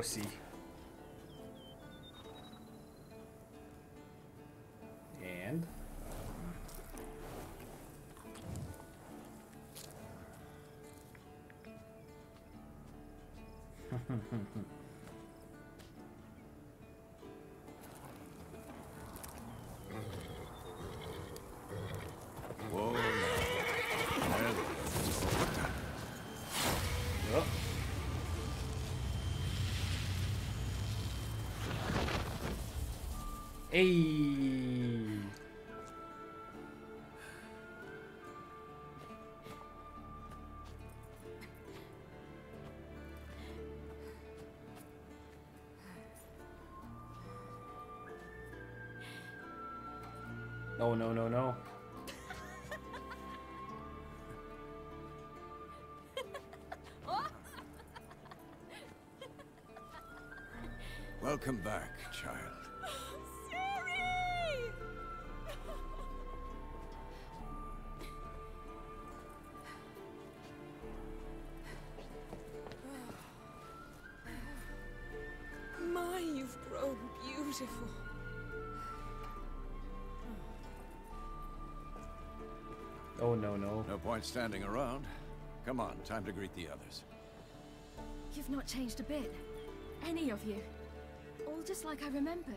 Corsi. No, no, no, no.
Welcome back, child.
My, you've grown beautiful.
Oh, no, no.
No point standing around. Come on, time to greet the others.
You've not changed a bit. Any of you. All just like I remembered.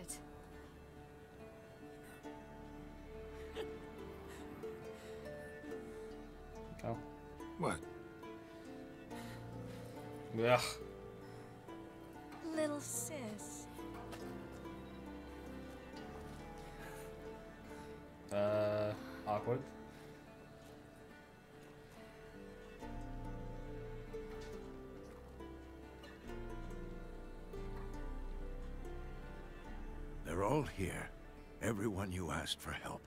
Oh.
What?
Ugh.
Here. Everyone you asked for help.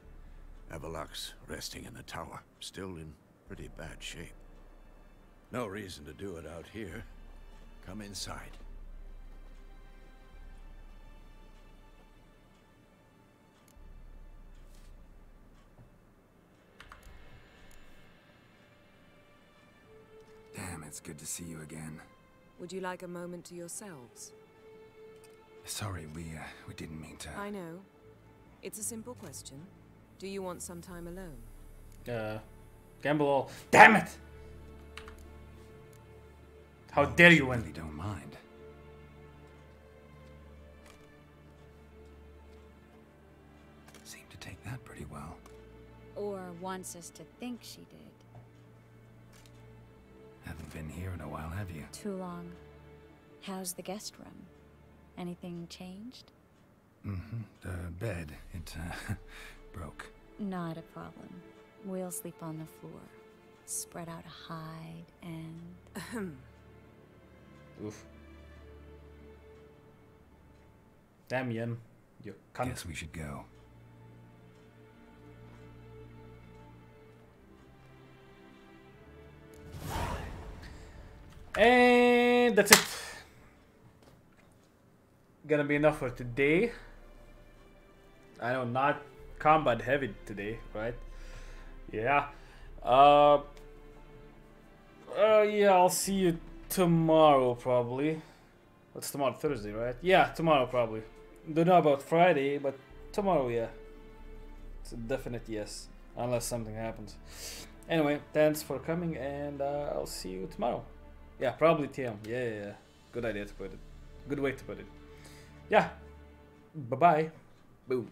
Avallac'h's resting in the tower, still in pretty bad shape. No reason to do it out here. Come inside.
Damn, it's good to see you again.
Would you like a moment to yourselves?
Sorry, we, uh, we didn't mean to...
I know. It's a simple question. Do you want some time alone?
Uh, gamble all. Damn it! How dare you win?
really don't mind. Seemed to take that pretty well.
Or wants us to think she did.
Haven't been here in a while, have you?
Too long. How's the guest room? Anything changed?
Mm-hmm. The bed, it, uh, broke.
Not a problem. We'll sleep on the floor. Spread out a hide and.
Oof. Damn, Yen. You cunt.
Guess we should go.
And that's it. Gonna be enough for today. I know, not combat heavy today, right? Yeah. Uh, uh, yeah, I'll see you tomorrow probably. What's tomorrow? Thursday, right? Yeah, tomorrow probably. Don't know about Friday, but tomorrow, yeah. It's a definite yes, unless something happens. Anyway, thanks for coming, and uh, I'll see you tomorrow. Yeah, probably TM. Yeah, yeah, yeah. Good idea to put it. Good way to put it. Yeah. Bye bye. Boom.